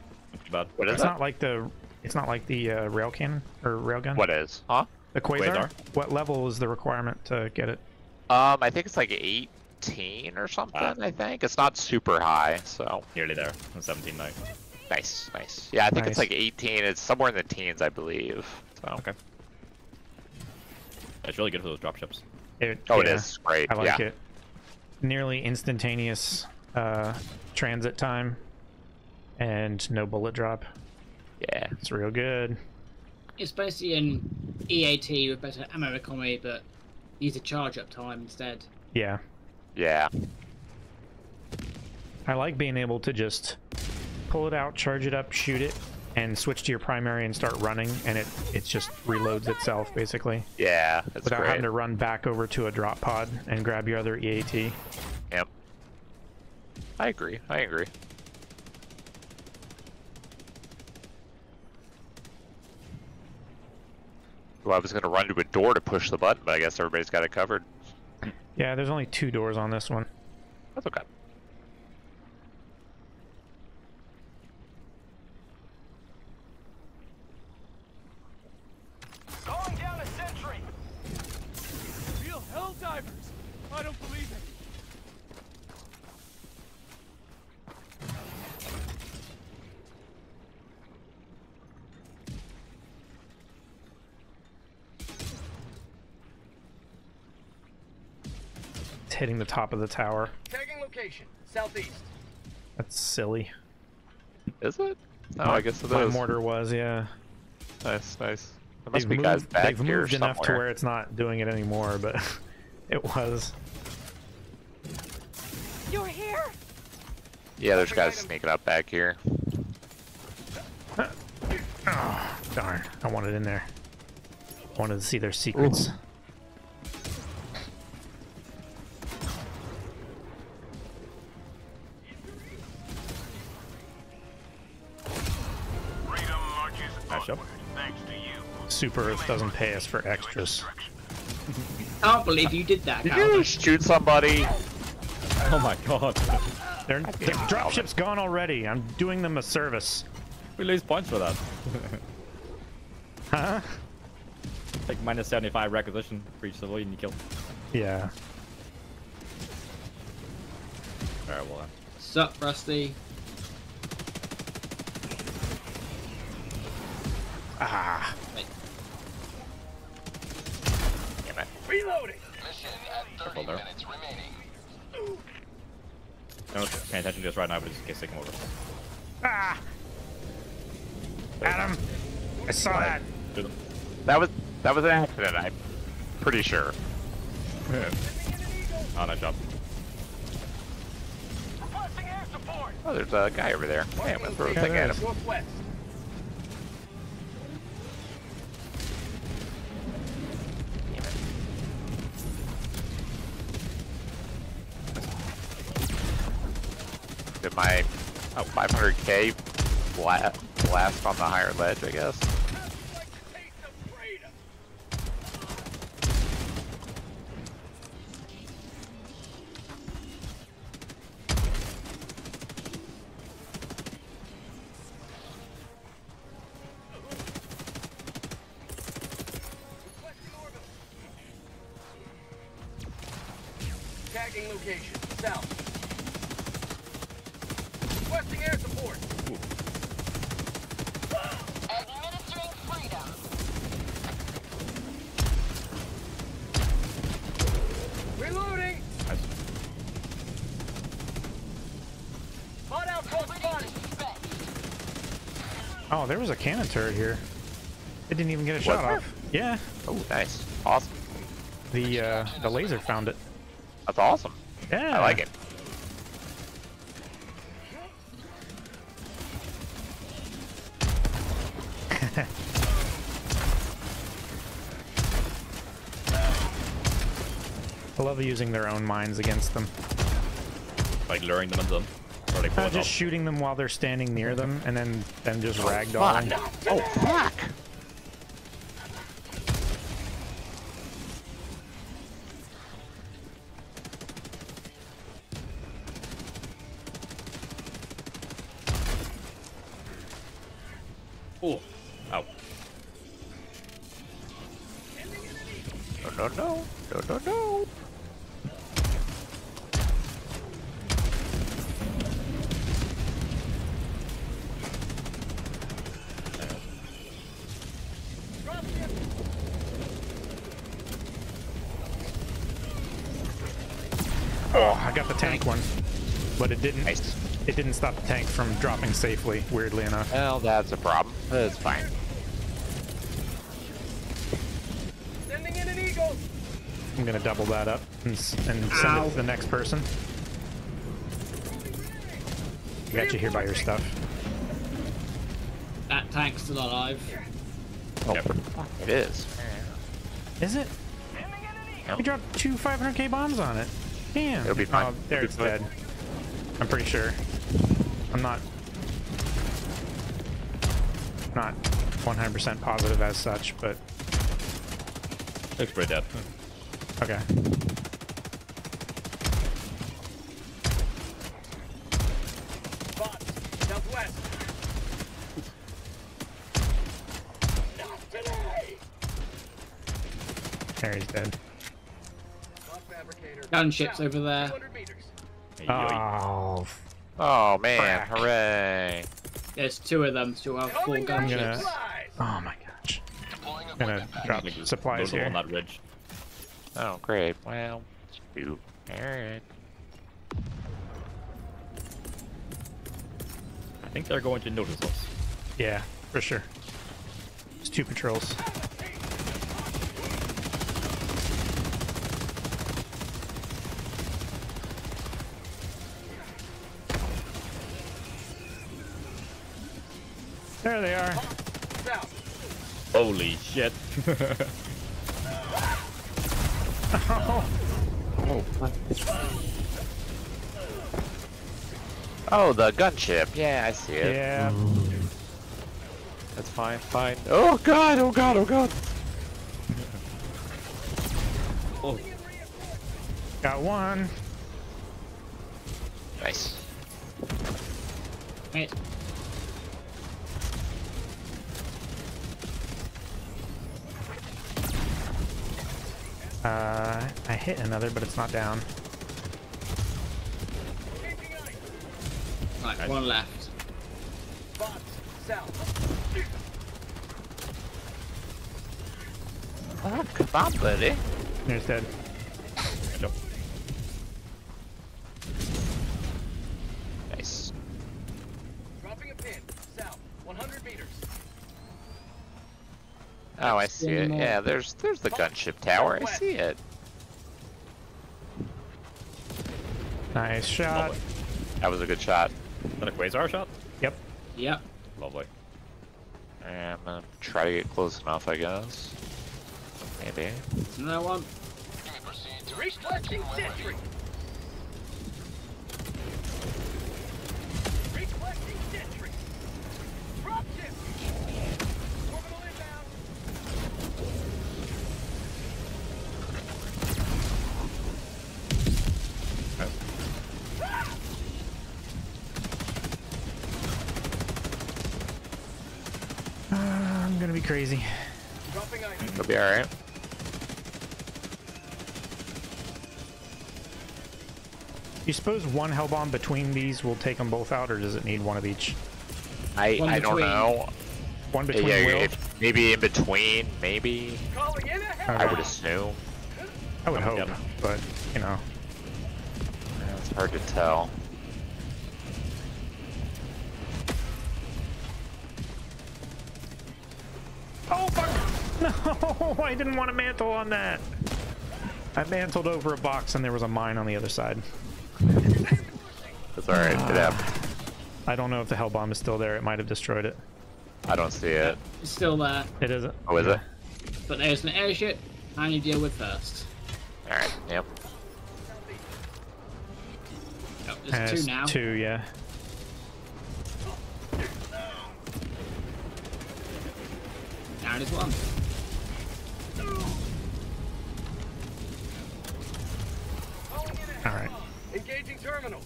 Not too. What is It's it? not like the. It's not like the uh, rail cannon or railgun. What is? Huh? The quasar? Quasar? What level is the requirement to get it? Um, I think it's like 18 or something. Ah. I think it's not super high, so Nearly there. I'm 17 now. nice, nice. Yeah, I think it's like 18. It's somewhere in the teens, I believe. So. Okay. It's really good for those dropships. it Oh, it yeah, is great. I like yeah. it. Nearly instantaneous uh, transit time and no bullet drop. Yeah. It's real good. It's basically an EAT with better ammo economy, but use a charge up time instead. Yeah. Yeah. I like being able to just pull it out, charge it up, shoot it, and switch to your primary and start running, and it it just reloads itself basically Yeah, that's without great. having to run back over to a drop pod and grab your other EAT. Yep. I agree. I agree. Well, I was gonna run to a door to push the button, but I guess everybody's got it covered. Yeah, there's only two doors on this one. That's okay. Calling down a sentry. Real hell divers. I don't believe it. It's hitting the top of the tower. Tagging location. Southeast. That's silly. Is it? Oh, I guess it My is. mortar was, yeah. Nice, nice. There must They've be guys moved, back they've here moved enough to where it's not doing it anymore, but it was. You're here? Yeah, there's guys sneaking up back here. Oh, darn. I wanted in there. I wanted to see their secrets. Freedom Super Earth doesn't pay us for extras. I Can't believe you did that, Did Calvin. you shoot somebody? Oh my god. Their, their dropship's gone already. I'm doing them a service. we lose points for that. Huh? Like minus 75 requisition for each civilian you kill. Yeah. Alright, well then. Sup, Rusty? Ah. Reloading. Mission at 30 Careful there. minutes remaining. I'm not paying attention to this right now, but just in case they come over. Ah! Adam! I saw that! That was that was an accident. I'm pretty sure. Oh, nice job. Requesting air support. Oh, there's a guy over there. Hey, I'm gonna throw a thing at him. Northwest. Did my oh, 500k bla- blast on the higher ledge? I guess. Turret here. It didn't even get a Was shot there? off. Yeah. Oh, nice. Awesome. The uh, the laser found it. That's awesome. Yeah. I like it. I love using their own mines against them. Like luring them into them. They just up. shooting them while they're standing near them, and then then just ragdolling. Oh, fuck! Didn't. Nice. It didn't stop the tank from dropping safely. Weirdly enough. Well, that's a problem. That's fine. Bring in an eagle. I'm gonna double that up and, and send Ow. it to the next person. I got you here by your stuff. That tank's still alive. Oh, Yep. it is. Is it? We dropped two 500k bombs on it. Damn. It'll be fine. Oh, there It'll it's be fine. dead. I'm pretty sure. I'm not not 100% positive as such, but Looks pretty dead. okay. Bots, southwest. Not today. There he's dead. Bot fabricator. Gunships over there. Oh man, Crack. hooray! There's two of them, still have four Calling down gonna- oh my gosh. I'm gonna equipment package. drop Like, supplies here. on that ridge. Oh great. Well, shoot. Alright. I think they're going to notice us. Yeah, for sure. It's two patrols. There they are. Holy shit. Oh, oh, the gunship. Yeah, I see it. Yeah. That's fine. Fine. Oh god. Oh god. Oh god. oh, Got one. Nice. Wait, Uh, I hit another, but it's not down. right, one left. Bots, south. Oh, come on, buddy. There's dead. jump. Nice. Dropping a pin. South. 100 meters. Oh, I see it. Yeah, there's there's the gunship tower. I see it. Nice shot. Lovely. That was a good shot. Is that a quasar shot? Yep. Yep. Lovely. I'm gonna try to get close enough, I guess. Maybe. Another one. We proceed to Reflecting sentry. ready. Reflecting sentry. Drop ship. Orbital inbound. Uh, I'm gonna be crazy. Dropping item. It'll be alright. You suppose one hell bomb between these will take them both out, or does it need one of each? I One I don't know. One between yeah, will. if, maybe in between. Maybe. In. I would assume. I would um, hope, Yep. but you know. Yeah, It's hard to tell. Oh fuck! No, I didn't want to mantle on that. I mantled over a box and there was a mine on the other side. It's alright. It happened. I don't know if the hell bomb is still there. It might have destroyed it. I don't see it. It's still there, It isn't. Oh, is it? but there's an airship I need to deal with first. Alright. Yep. Oh, there's it's two now. Two, yeah. Now there's one. Calling in a All right. Engaging terminal.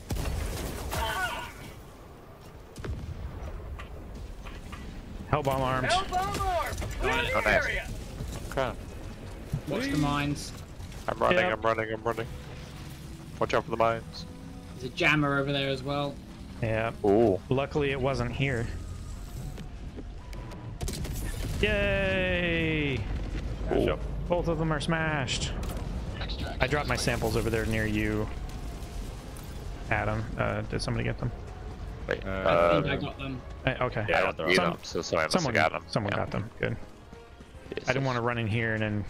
Hell bomb armed. Hell bomb arm. Clear the nice. area. Okay. Watch the mines. I'm running. Yep. I'm running. I'm running. Watch out for the mines. There's a jammer over there as well. Yeah. Ooh. Luckily, it wasn't here. Yay! Ooh. Both of them are smashed. I dropped my samples over there near you, Adam. Uh, did somebody get them? Wait. Uh, I think I got them. Uh, okay. Yeah, I don't they're Some- them, so someone must someone have got them. Someone Yeah. got them. Good. Yes, I didn't yes. want to run in here and then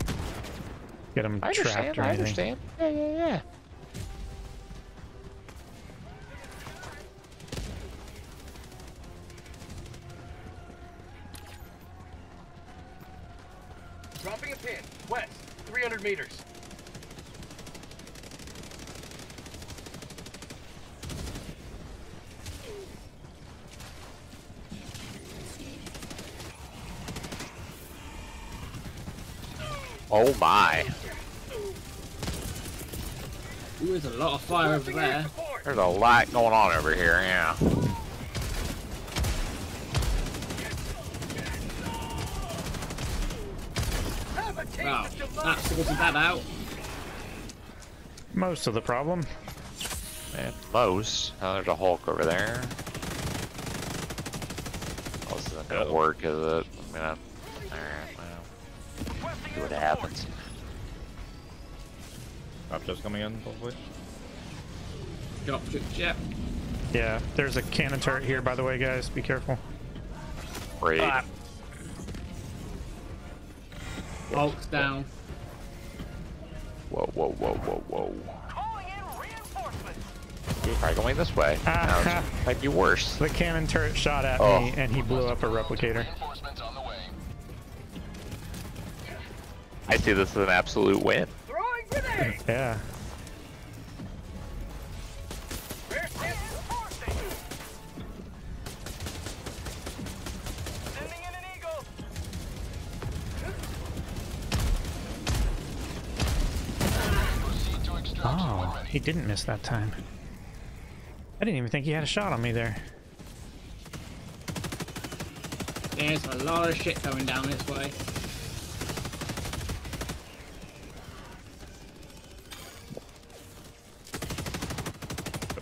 get them I trapped understand. or I anything. understand. Yeah, yeah, yeah. My. Ooh, there's a lot of fire over there. There's a lot going on over here. Yeah. Wow, that sorted that out. Most of the problem. And most. Oh, there's a Hulk over there. Oh, this isn't gonna Uh-oh. work, is it? I'm gonna. Alright, well. See what happens. Raptors coming in, probably. Drop ship jet. Yeah, there's a cannon turret here, by the way, guys. Be careful. Great. Ah. Hulk's down. Whoa, whoa, whoa, whoa, whoa. Calling in reinforcements. Try going this way. Ah. Now it's- might be worse. The cannon turret shot at Oh. me, and he blew up a replicator. I see this as an absolute win. Yeah. Reinforcing. Sending in an eagle. Proceed to extraction when Oh, he didn't miss that time. I didn't even think he had a shot on me there. There's a lot of shit coming down this way.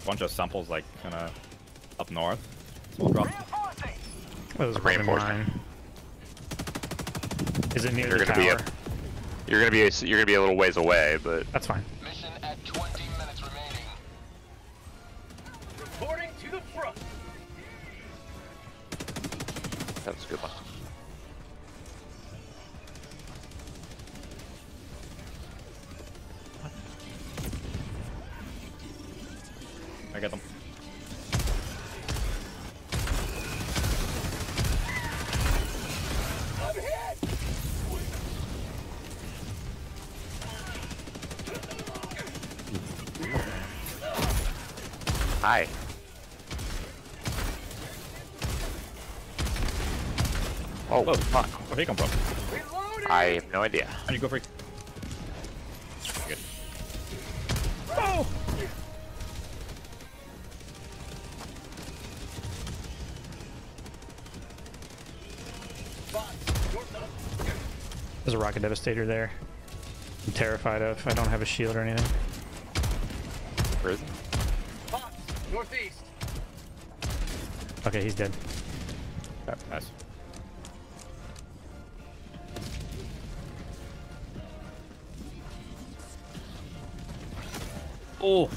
Bunch of samples like kind of up north. Small drop. That was A reinforcement. mine. Is it near You're the gonna be tower? a- You're gonna be a, you're gonna be a little ways away, but That's fine. Where'd he come from? I have no idea. And you go free. Good. Oh! There's a rocket devastator there. I'm terrified of. I don't have a shield or anything. Where is he? Box. Northeast. Okay, he's dead. Oh.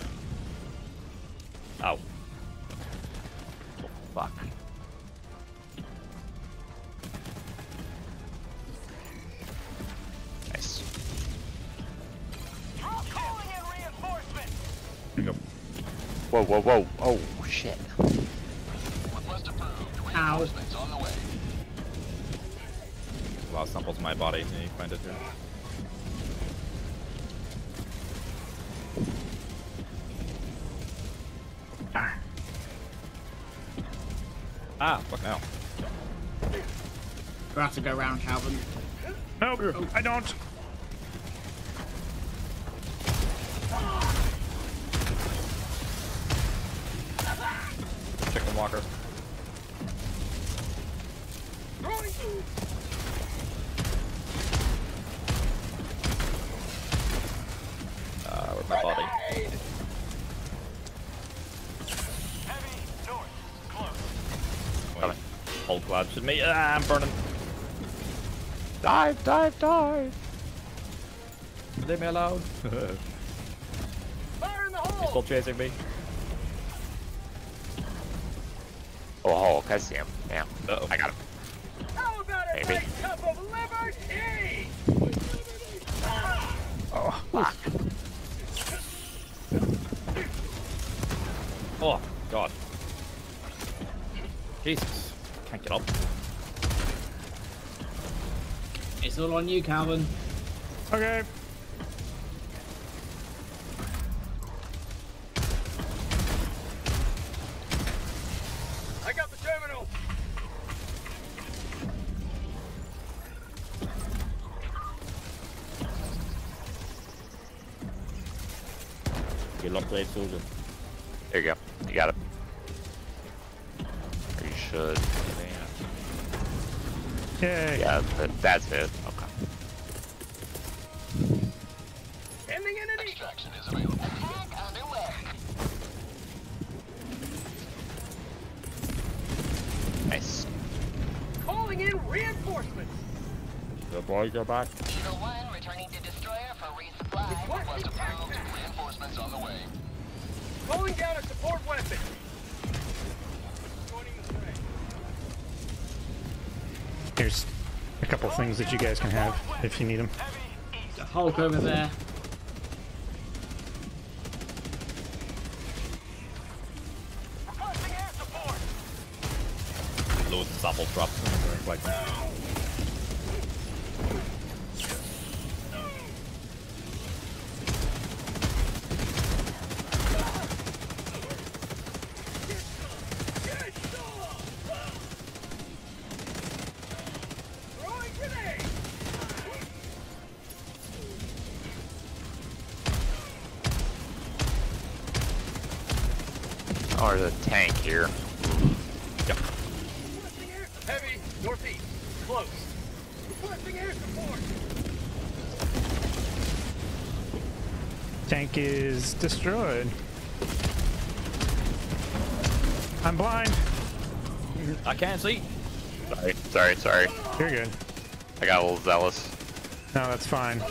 Hulk lads at me. Ah, I'm burning. Dive, dive, dive. Leave me alone. Fire in the He's still chasing me. Oh, Hulk, I see him. Yeah. Uh-oh. I got him. On you, Calvin. Okay. I got the terminal. Good luck, Blade Soldier. There you go. You got it. Or you should. Yay. Yeah, that's it. Okay. Ending The boys are back. Eagle 1 returning to destroyer for resupply. Requesting approved. Reinforcements on the way. Calling down a support weapon. Joining the fray. Here's a couple things that you guys can have if you need them. The Hulk over there. Requesting air support. Loads of samples dropped. Like, Throwing grenade. Or the tank here. yep. Requesting air heavy northeast. Close. Requesting air support. Tank is destroyed. I'm blind. I can't see. Sorry, sorry, sorry. You're good. I got a little zealous. No, that's fine.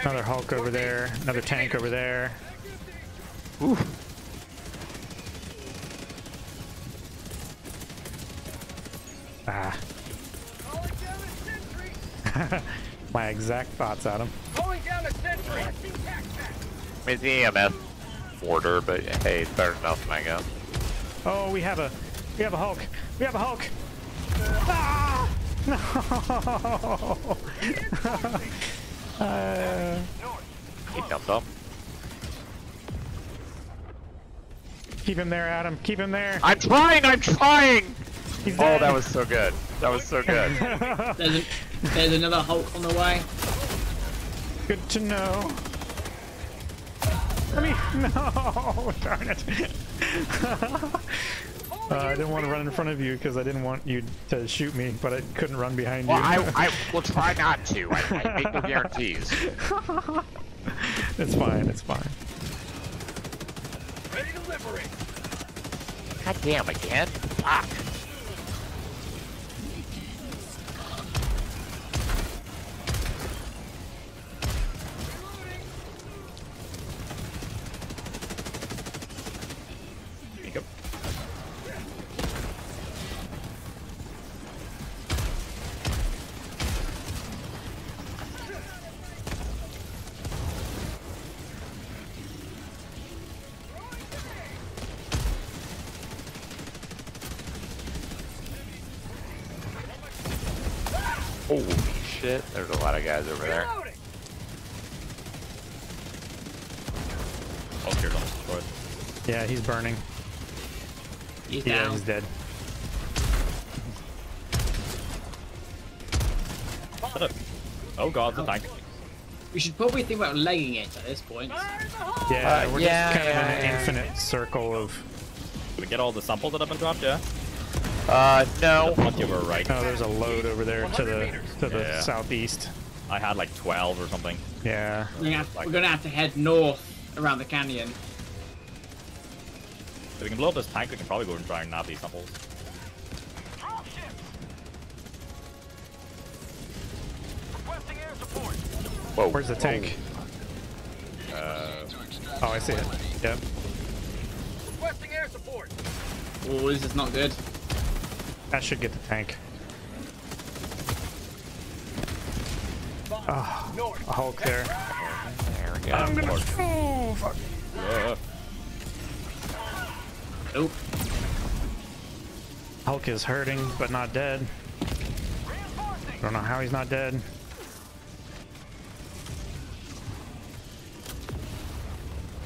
Another Hulk over there. Another tank over there. Ooh. Ah, Calling down a sentry. my exact thoughts, Adam. Calling down a sentry. Tac, tac. I mean, it's the EMF order, but hey, it's better than nothing, I guess. Oh, we have a, we have a Hulk. We have a Hulk. Ah! No. uh, He jumped up. keep him there, Adam. Keep him there. I'm trying, I'm trying! He's Oh, dead. that was so good. That was so good. There's, a, there's another Hulk on the way. good to know. I mean, no, darn it. Uh, I didn't want to run in front of you because I didn't want you to shoot me, but I couldn't run behind well, you. I, I will try not to. I, I make no guarantees. it's fine. It's fine. Ready to liberate. God damn, again? Fuck. Guys over there. Oh, here's almost destroyed. Yeah, he's burning. He's Yeah, down. he's dead. Shut up. Oh god, the tank. We should probably think about legging it at this point. Fire in the hole. Yeah, Uh, we're yeah, just kind of in yeah, an yeah, infinite circle of. Did we get all the samples that have been dropped? Yeah. Uh, no. Once you were right. Oh, there's a load over there to the to the Yeah. southeast. I had like 12 or something. Yeah. We're gonna, have, we're gonna have to head north around the canyon. If we can blow up this tank, we can probably go and try and nab these samples. Dropships. Requesting air support. Whoa. Where's the tank? Uh, Oh, I see it. Yep. Requesting air support. Oh, this is not good. That should get the tank. Bomb. Ah, North. a Hulk there. Yeah, I'm gonna. Oh fuck. Uh, Oh, Hulk is hurting, but not dead. Don't know how he's not dead.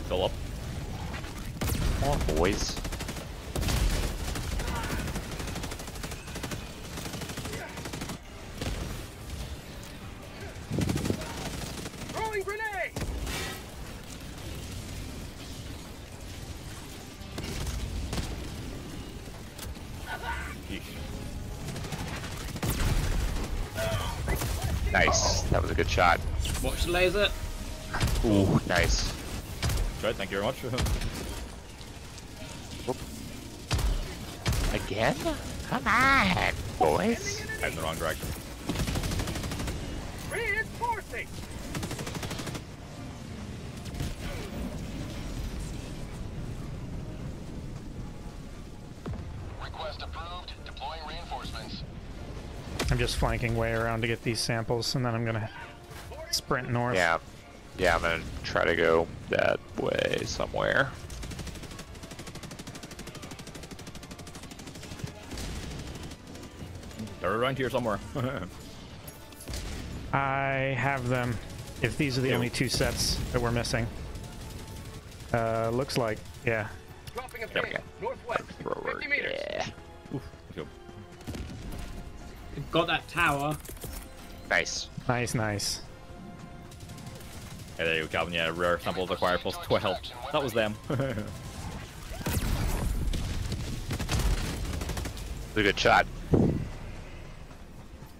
Still up. Come on, boys. Shot. watch the laser. Ooh, nice. Good, thank you very much. Again? Come on, boys. I'm in the wrong direction. Reinforcing! Request approved. Deploying reinforcements. I'm just flanking way around to get these samples, and then I'm gonna sprint north. Yeah. Yeah, I'm gonna try to go that way somewhere. They're around here somewhere. I have them. If these are the Yeah. only two sets that we're missing. Uh, looks like, yeah. Dropping a Yep. pin. Northwest. Thrower, 50 meters. yeah. Oof. let's go. Got that tower. Nice. Nice, nice. Hey, there you go, Calvin. Yeah, rare samples acquired plus 12. That was them. A good shot.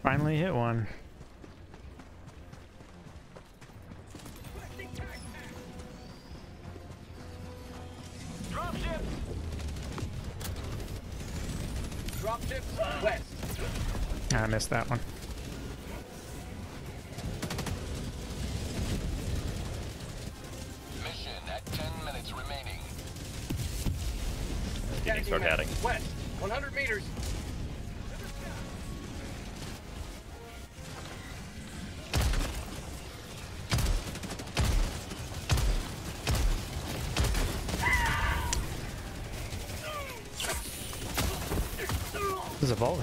Finally hit one. Dropship! Dropship west. Ah, I missed that one.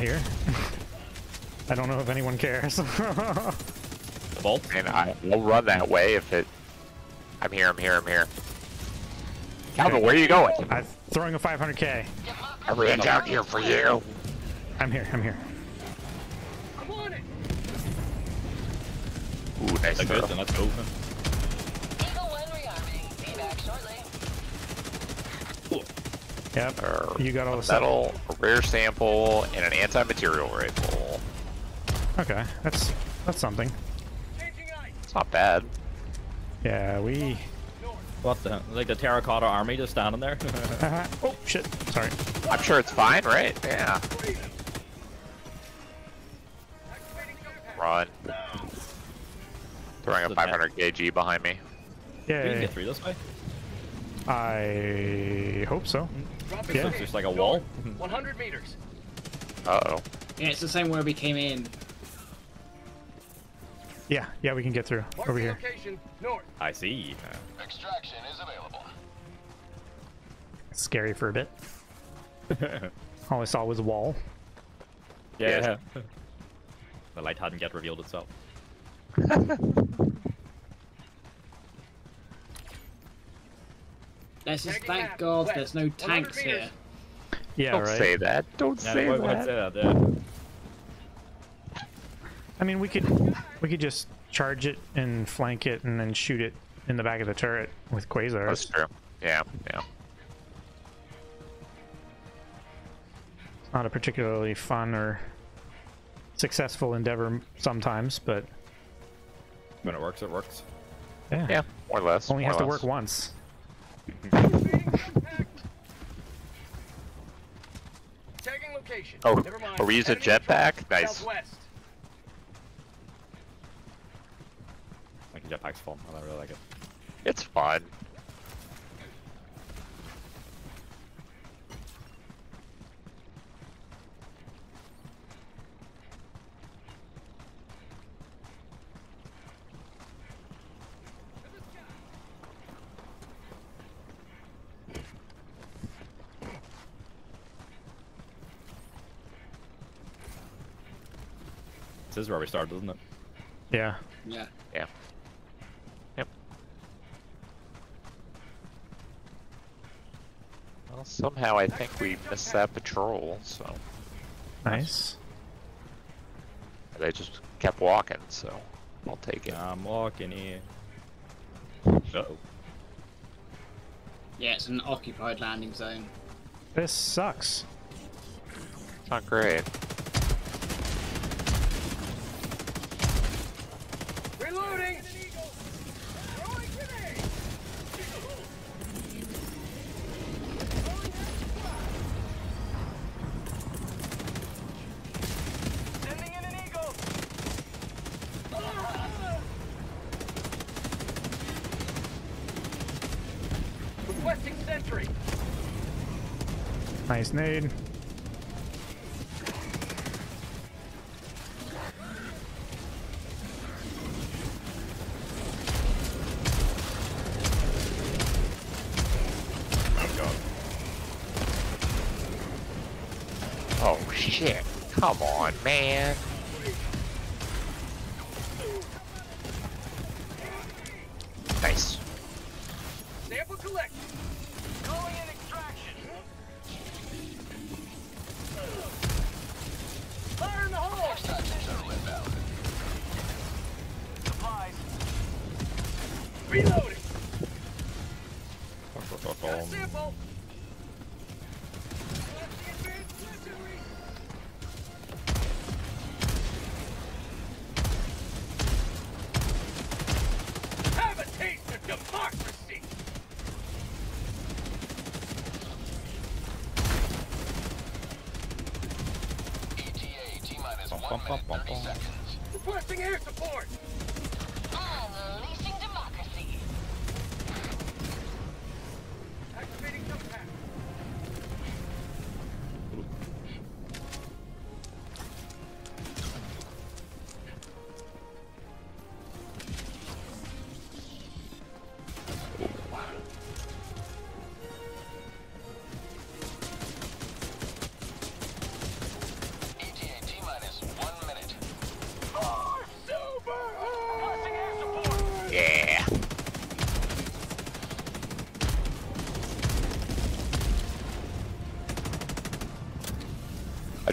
Here. I don't know if anyone cares. The vault. And I will run that way if it. I'm here. I'm here. I'm here. Calvin, where are you going? I'm throwing a 500k. I ran down here for you. I'm here, I'm here. I'm on it. Ooh, nice Like throw. this, and let's go. Eagle 1 rearming. Be back shortly. Yep. You got all the stuff. metal, a rare sample, and an anti-materiel rifle. Okay, that's that's something. It's not bad. Yeah, we. What the? Like the terracotta army just standing there. Uh, oh shit! Sorry. I'm sure it's fine, right? Yeah. Activating. Run. Throwing a 500 kg behind me. Yeah. we can Yeah, get through this way. I hope so. Dropping Yeah. a just like a wall. 100 meters. Uh oh. Yeah, it's the same way we came in. Yeah, yeah, we can get through Mark over here. location. North. I see. Extraction is available. Scary for a bit. All I saw was a wall. Yeah. Yeah. the light hadn't yet revealed itself. Let's just thank God west, there's no tanks here. Yeah, Don't right. say that. Don't Yeah, say why that. say that? Yeah. I mean, we could we could just charge it and flank it and then shoot it in the back of the turret with Quasar. That's true. Yeah, yeah. Not a particularly fun or successful endeavor sometimes, but When it works, it works. yeah, Yeah, more or less. only has or to work once. Tagging location. Oh, Never mind. are we using Enemy patrol. jetpack? Nice. Southwest. Like jetpack's fun. I don't really like it. It's fun. This is where we started, isn't it? Yeah. Yeah. Yeah. Yep. Well, somehow I think we missed that patrol, so Nice. they just kept walking. So I'll take it. I'm walking here. Uh-oh. Yeah, it's an occupied landing zone. This sucks. It's not great. Nade.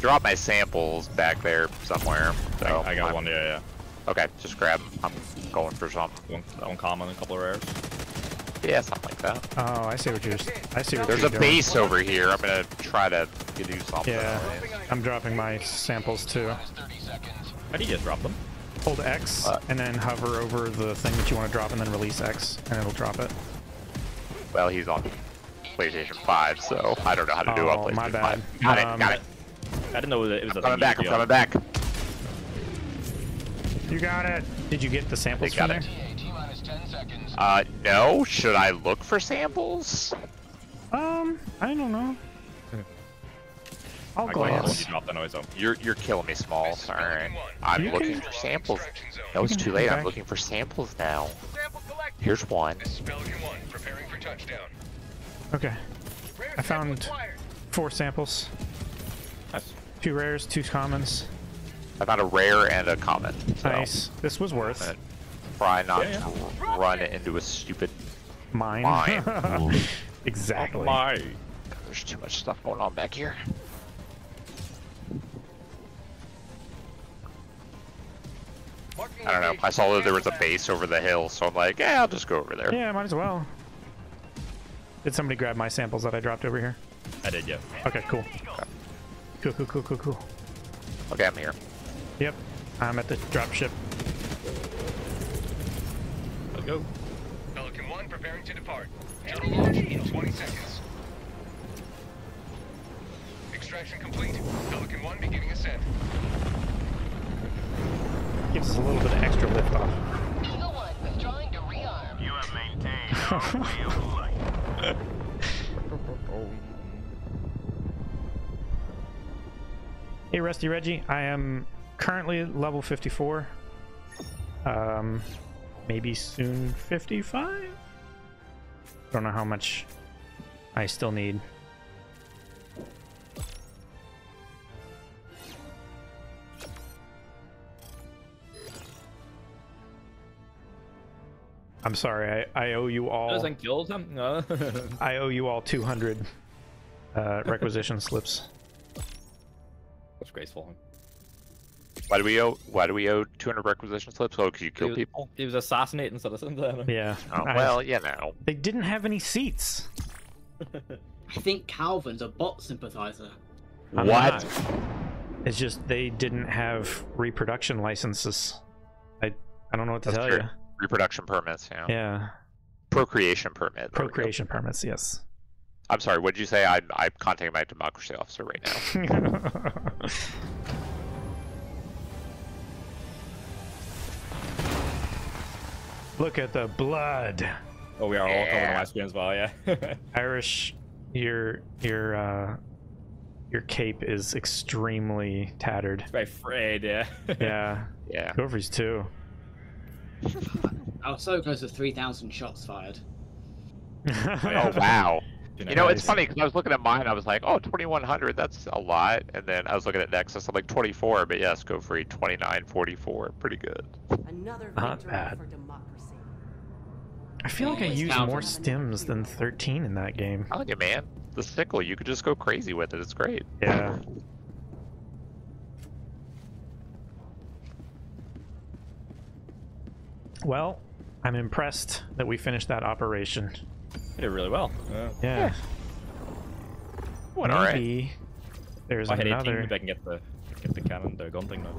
Dropped my samples back there somewhere. So I, I got I'm- one, yeah, yeah. Okay, just grab 'em. I'm going for something. One, one common, a couple of rares. Yeah, something like that. Oh, I see what you're. I see what There's you're a doing. base over here. I'm gonna try to do something. Yeah, I'm dropping my samples too. Minus How do you just drop them? Hold X Uh, and then hover over the thing that you want to drop, and then release X, and it'll drop it. Well, he's on PlayStation 5, so I don't know how to do it on Oh, PlayStation my bad. 5. Got Um, it, got it. I didn't know that it was a I'm coming back, I'm coming could back. You got it. Did you get the samples got from it. there? ETA T minus 10 seconds. Uh, no? Should I look for samples? Um, I don't know. I'll I got one when glance. you dropped anyway, so. You're you're killing me, Smalls. Alright. I'm You looking can- for samples. Extraction zone. No, it's too come late. I'm looking for samples now. Sample. Here's one. This is 1, preparing for touchdown. Okay, I found- four samples. Nice. Two rares, two commons. I found a rare and a common. So Nice. This was worth I'm try not Yeah, to run into a stupid mine. mine. exactly. My. There's too much stuff going on back here. I don't know. I saw that there was a base over the hill, so I'm like, yeah, I'll just go over there. Yeah, might as well. Did somebody grab my samples that I dropped over here? I did, yeah. Okay, cool. Cool, cool, cool, cool, cool. Okay, I'm here. Yep, I'm at the drop ship. Let's go. Pelican 1 preparing to depart. Shuttle launch in 20 seconds. Extraction complete. Pelican 1 beginning ascent. Gives us a little bit of extra lift off. Eagle One withdrawing to rearm. You have maintained our way of life. Hey, Rusty Reggie. I am currently level 54. Um, maybe soon 55? Don't know how much I still need. I'm sorry, I, I owe you all... Doesn't kill them? No. I owe you all 200 uh, requisition slips. That's graceful. Why do we owe? Why do we owe 200 requisition slips? Oh, because you He kill was- people. He was assassinating citizens. I don't know. Yeah. Oh, I- well, you know. they didn't have any seats. I think Calvin's a bot sympathizer. I'm What? not. It's just they didn't have reproduction licenses. I I don't know what to That's tell true. you. Reproduction permits. Yeah. Yeah. Procreation permit. there we go. Procreation permits, yes. I'm sorry. What did you say? I'm I'm contacting my democracy officer right now. Look at the blood. Oh, we are all covered on Yeah. my screen as well. Yeah. Irish, your your uh your cape is extremely tattered. Very frayed. Yeah. Yeah. yeah. Gophers too. I was so close to 3,000 shots fired. Oh wow. You know, it's funny because I was looking at mine. I was like, oh, 2100. That's a lot. And then I was looking at Nexus. I'm like 24. But yes, go free 29, 44. Pretty good. Another Not bad. for democracy. I feel like I Always used more stims than 13 in that game. I'm telling you, man. The sickle, you could just go crazy with it. It's great. Yeah. Well, I'm impressed that we finished that operation. He did really well. Yeah. Yeah. Went alright. Maybe there's I hit 18. another. Maybe I can get the get the cannon, the gun thing now.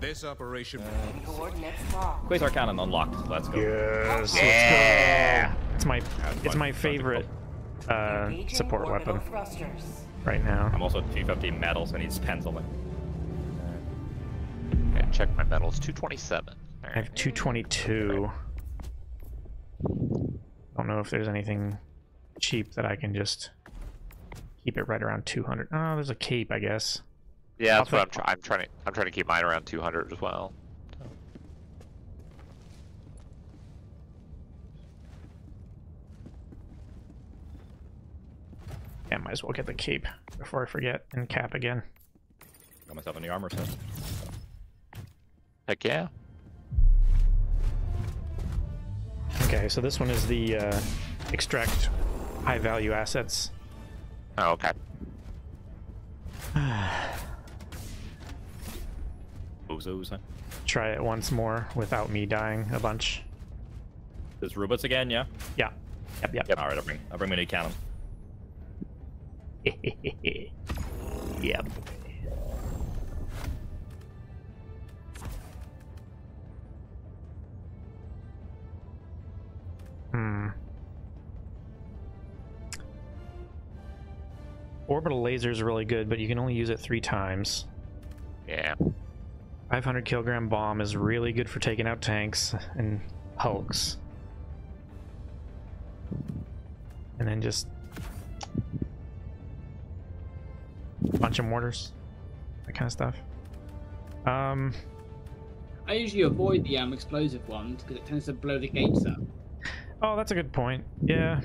This operation Coordinates locked. Quasar cannon unlocked. Let's go. Yes. Yeah. It's my it's my favorite uh, support weapon Thrusters. right now. I'm also at 250 metal, so I need to spend something. Okay, check my medals. 227. I have 222. Don't know if there's anything cheap that I can just keep it right around 200. Oh, there's a cape, I guess. Yeah, that's I'll what I'm, try- I'm trying to. I'm trying to keep mine around 200 as well. Yeah, might as well get the cape before I forget and cap again. Got myself a new armor set. Heck yeah. Okay, so this one is the uh, extract high value assets. Oh, okay. Bozos. Try it once more without me dying a bunch. There's robots again, yeah. Yeah. Yep, yep. All right, I'll bring I'll bring my new cannon. yep. Hmm. Orbital laser is really good, but you can only use it three times. Yeah. 500 kilogram bomb is really good for taking out tanks and hulks. And then just bunch of mortars, that kind of stuff. Um, I usually avoid the um, explosive ones because it tends to blow the gates up. Oh, that's a good point. Yeah.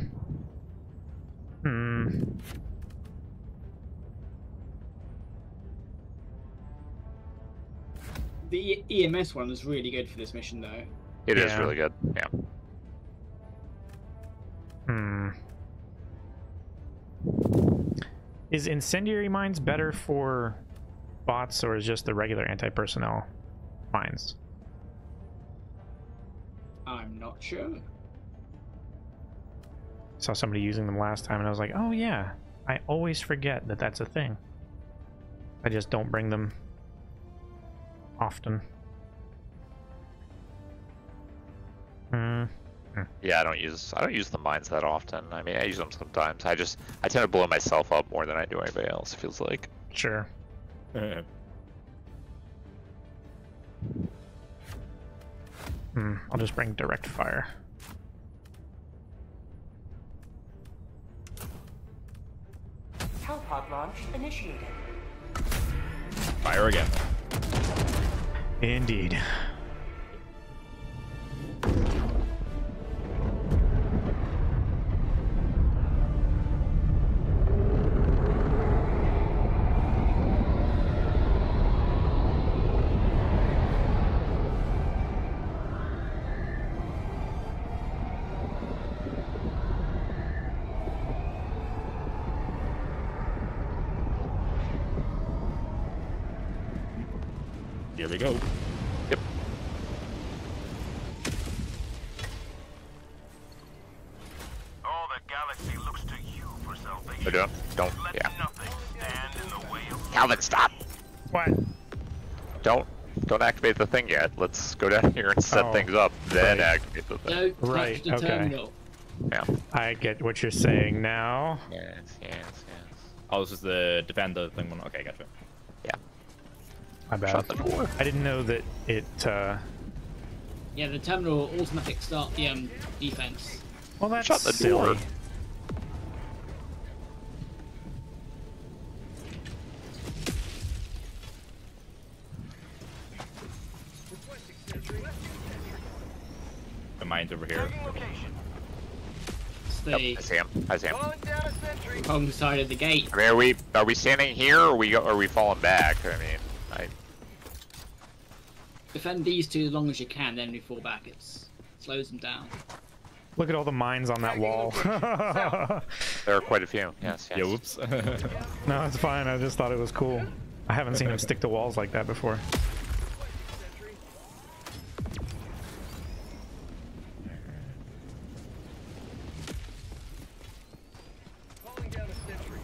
Hmm. The EMS one is really good for this mission, though. It is Yeah. really good. Yeah. Hmm. Is incendiary mines better for bots or is just the regular anti-personnel mines? I'm not sure. Saw somebody using them last time and I was like, oh yeah, I always forget that that's a thing. I just don't bring them often. Hmm. Yeah, I don't use I don't use the mines that often. I mean, I use them sometimes. I just I tend to blow myself up more than I do anybody else. It feels like. Sure. Hmm. I'll just bring direct fire. Hellpod launch initiated. Fire again. Indeed. Go. Yep. All the galaxy looks to you for salvation. But don't, don't, Let yeah. nothing stand in the way of Calvin, stop! What? Don't, don't activate the thing yet. Let's go down here and set Oh, things up, then right. activate the thing. Don't touch Right, the okay. terminal. Yeah. I get what you're saying now. Yes, yes, yes. Oh, this is the defender thing one. Okay, gotcha. Yeah. My bad. Shut the door. I didn't know that it. uh... Yeah, the terminal automatic start the um defense. Well, that's Shut the silly. door. The mine's over here. location. It's Yep, the I see him. I see him. Down a sentry. wrong side of the gate. I mean, are we are we standing here or are we are we falling back? I mean, I Defend these two as long as you can, then we fall back. It slows them down. Look at all the mines on that wall. there are quite a few. Yes, yes. Yeah, whoops. no, it's fine. I just thought it was cool. I haven't seen him stick to walls like that before. Calling down a sentry.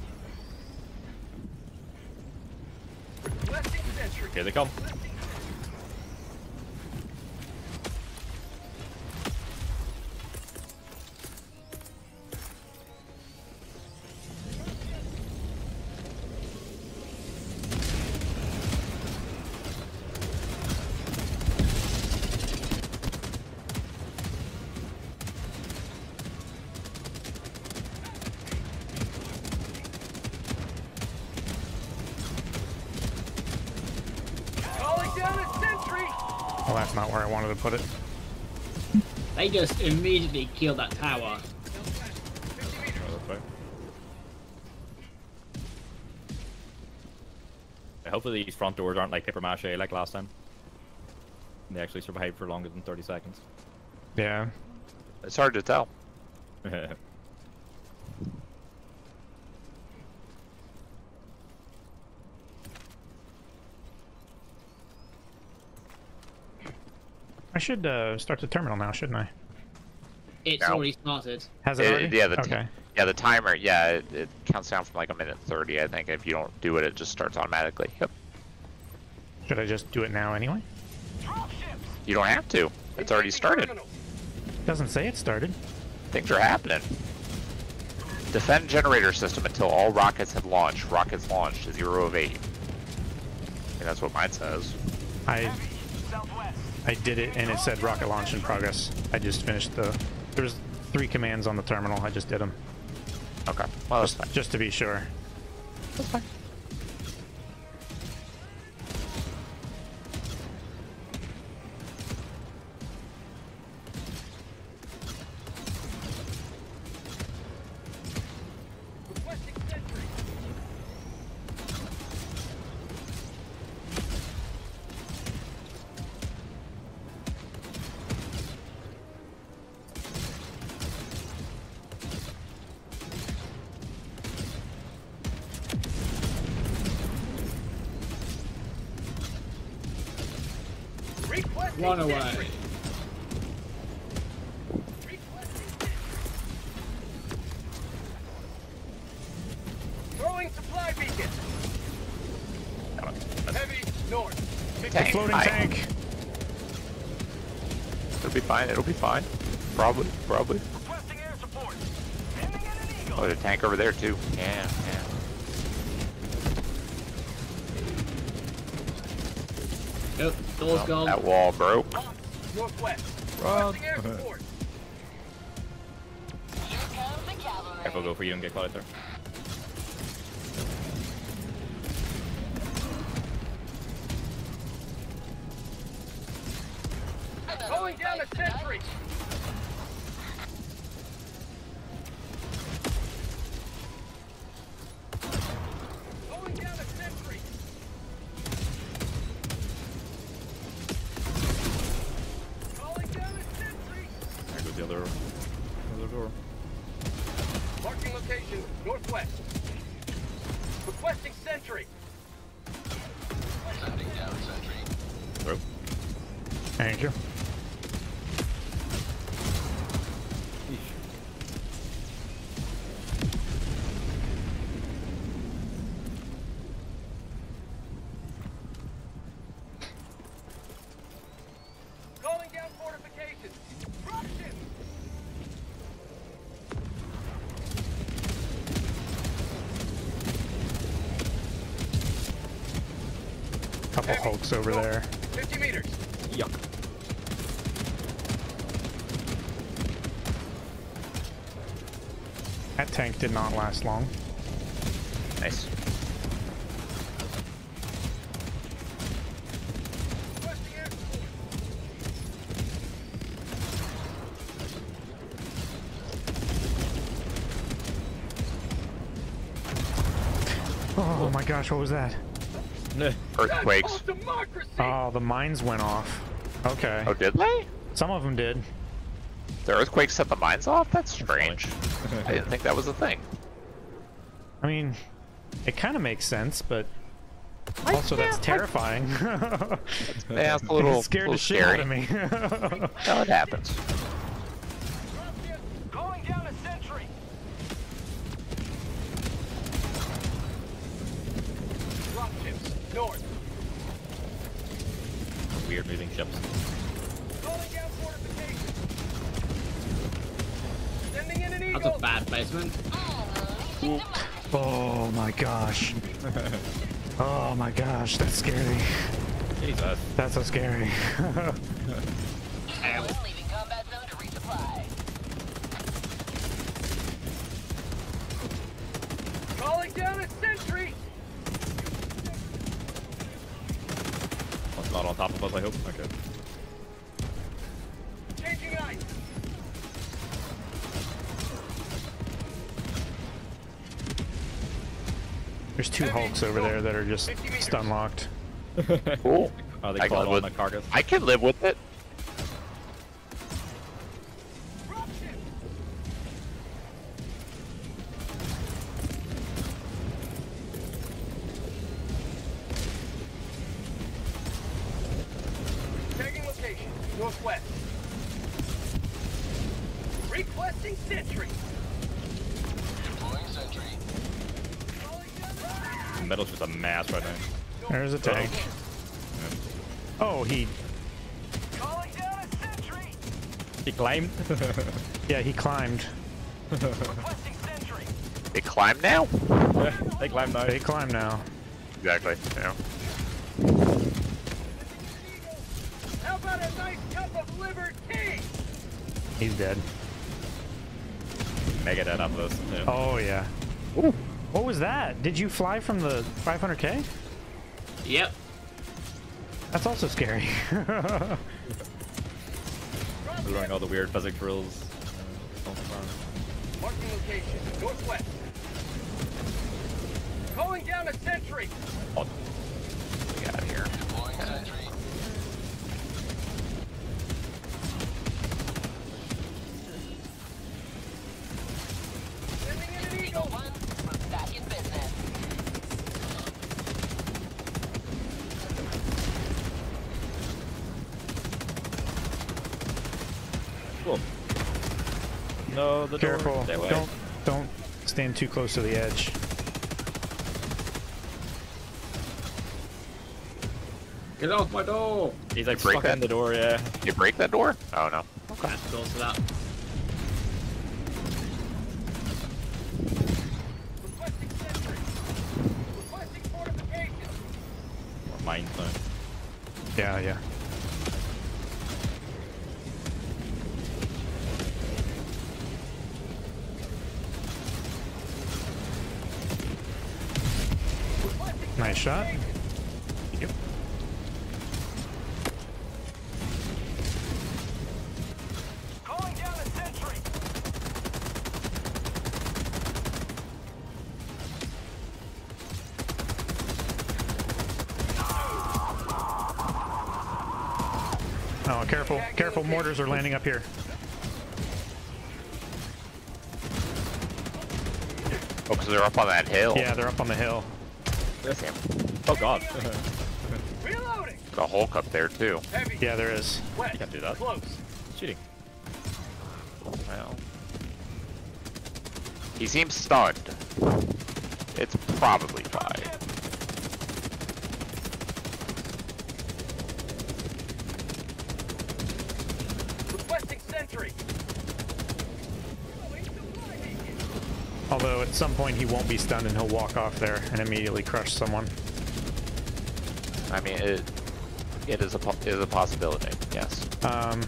Requesting sentry. here they come. Just immediately kill that tower. That's right. Yeah, Hopefully these front doors aren't like paper mache like last time. They actually survive for longer than 30 seconds. Yeah. It's hard to tell. I should uh, start the terminal now, shouldn't I? It's No. already started. Has it It- already? yeah, the okay. yeah, the timer. Yeah, it, it counts down from like a minute thirty. I think if you don't do it, it just starts automatically. Yep. Should I just do it now anyway? You don't have to. It's already started. Doesn't say it started. Things are happening. Defend generator system until all rockets have launched. Rockets launched. Zero of eight. And that's what mine says. I I did it and it said rocket launch in progress. I just finished the. There's three commands on the terminal. I just did them Okay. Well, just, just to be sure. That's fine. Floating Hi. tank. It'll be fine. It'll be fine. Probably. Probably. Requesting air support. Sending in an eagle. Oh, there's a tank over there too. Yeah. Yeah. Nope, door's Well, gone. that wall broke. Northwest. Run. Requesting air support. Careful, go for you and get caught out there. Couple hulks over there. 50 meters. Yuck. That tank did not last long. Nice. Requesting air support. Oh my gosh, what was that? Earthquakes. That's all democracy! Oh, the mines went off. Okay. Oh, did they? Some of them did. The earthquakes set the mines off? That's strange. I didn't think that was a thing. I mean, it kind of makes sense, but also that's terrifying. Yeah, it's a little, it scared little the shit scary. out of me. No, it happens. There's over there that are just stun locked. Cool. Oh, they I call can it on live the with- carcass. I can live with it. yeah, he climbed. Requesting sentry. They climb now? they climbed now. They climb now. Exactly. Yeah. How about a nice cup of liver tea? He's dead. Mega dead after this. Yeah. Oh yeah. Ooh. What was that? Did you fly from the 500k? Yep. That's also scary. All the weird physics rules. On the farm. Marking location, northwest. Calling down a sentry. Oh, Get out of here. Deploying sentry. Sending in an eagle. One, we're back in business. cool. No, the door. Careful. Don't don't stand too close to the edge. Get off my door. He's like Break that? in the door, yeah. You break that door? Oh no. Okay. Close to that. Oh, careful, careful! Mortars are landing up here. Oh, because they're up on that hill. Yeah, they're up on the hill. Damn. Oh god. Reloading. The Hulk up there too. Heavy. Yeah, there is. West. You can't do that. Close. Cheating. Well, he seems stunned. It's probably fine. Requesting sentry. Although at some point he won't be stunned and he'll walk off there and immediately crush someone. I mean, it it is a po- is a possibility. Yes. Um,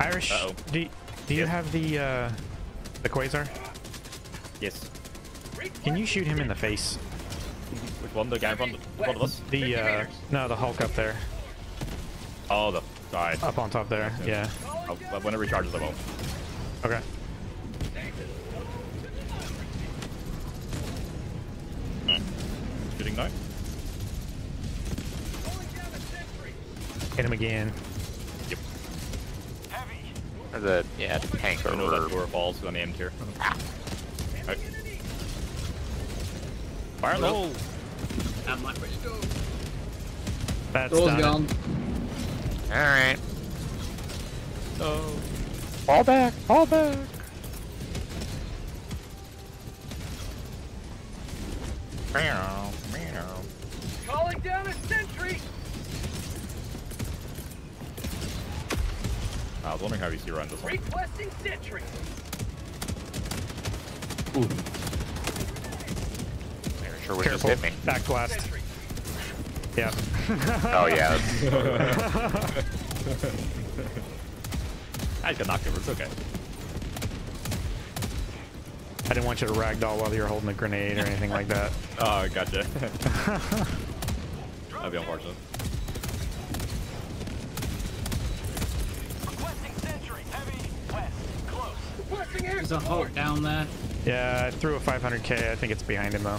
Irish, Uh-oh. do, do you have the uh, the quasar? Yes. Can you shoot him in the face? Which one? The guy in front, in front of us? The uh, no, the Hulk up there, Oh, the. Sorry. up on top there. Yeah. Oh, when it recharges, I won't. Okay. Shooting now? Hit him again. Yep. Or the yeah tank I know that over. door falls because I'm aimed here. Oh. Ah. Right. Fire low! That might be door. That's Door's done it. gone. All right. No. Fall back. Fall back. Requesting sentry. You're sure what just hit me? Back blast. Sentry. Yeah. Oh yeah. I just got knocked over. It's okay. I didn't want you to ragdoll while you were holding a grenade or anything like that. Oh, gotcha. That'd be unfortunate. A support. Hulk down there. Yeah, I threw a 500k. I think it's behind him though.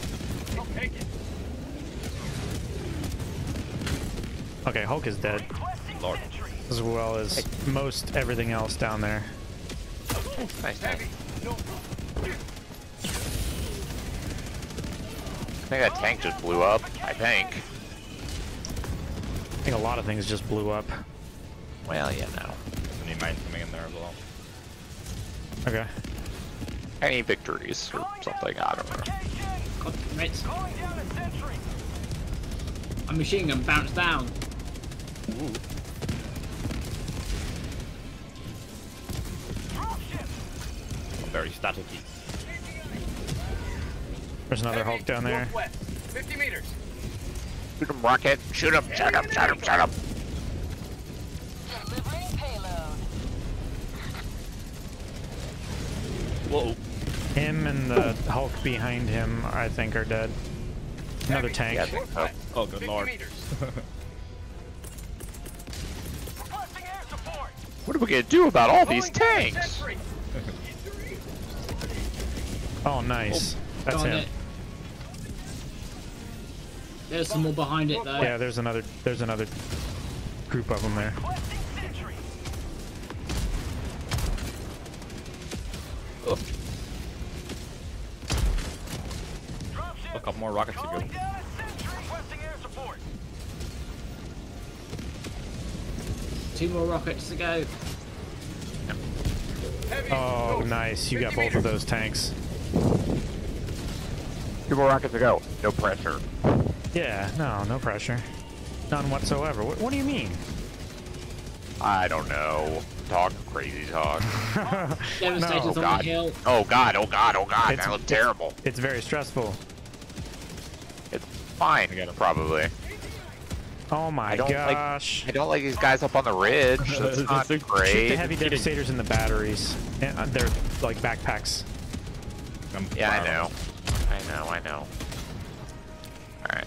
I'll take it. Okay, Hulk is dead, Lord. as well as most everything else down there. nice, nice. I think that tank just blew up. I think. I think a lot of things just blew up. Well, you know. There's any mines coming in there as well. Okay. Any victories or something? I don't know. God damn it. A machine gun bounced down. Dropship. I'm very staticky. There's another Hulk down there. 50 meters. Shoot him, rocket! Shoot him! Shoot him! Shoot him! Shoot him! Delivering payload. Whoa. Him and the Hulk behind him, I think, are dead. Another tank. Yeah, I think so. Oh, oh good lord. meters. Requesting air support. What are we gonna do about all these Calling down a tanks? Oh, nice. Oh, That's Darn him. it. There's some more behind it though. Yeah, there's another. There's another group of them there. More rockets to go. Calling down a sentry. Requesting air support. Two more rockets to go. Oh, nice. You got both of those tanks. Two more rockets to go. No pressure. Yeah, no, no pressure. None whatsoever. What, what do you mean? I don't know. Talk crazy talk. Devastators No, on God. Oh god, oh god, oh god, It's- that looks terrible. It's very stressful. It's fine, probably. Oh my I don't like- gosh. I don't like these guys up on the ridge. That's It's not so- Shoot great. the heavy devastators in the batteries. And, uh, they're like backpacks. I'm Yeah, I know. I know, I know. Alright.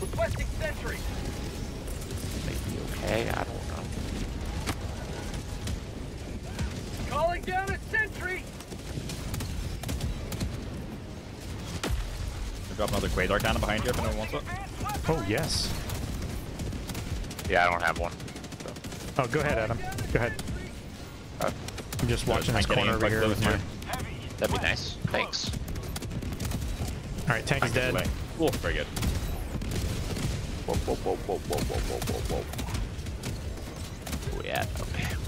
Requesting sentry. Maybe okay, I down a sentry. I'll drop another quasar cannon behind you if anyone wants it. Oh, yes. Yeah, I don't have one. Oh, go ahead, Adam. Go ahead. Uh, I'm just watching this corner over here with my... That'd be nice. Thanks. All right, tank is dead. Away. Oh, very good. Whoa, whoa, whoa, whoa, whoa, whoa, whoa, whoa, whoa. Where we at? Okay.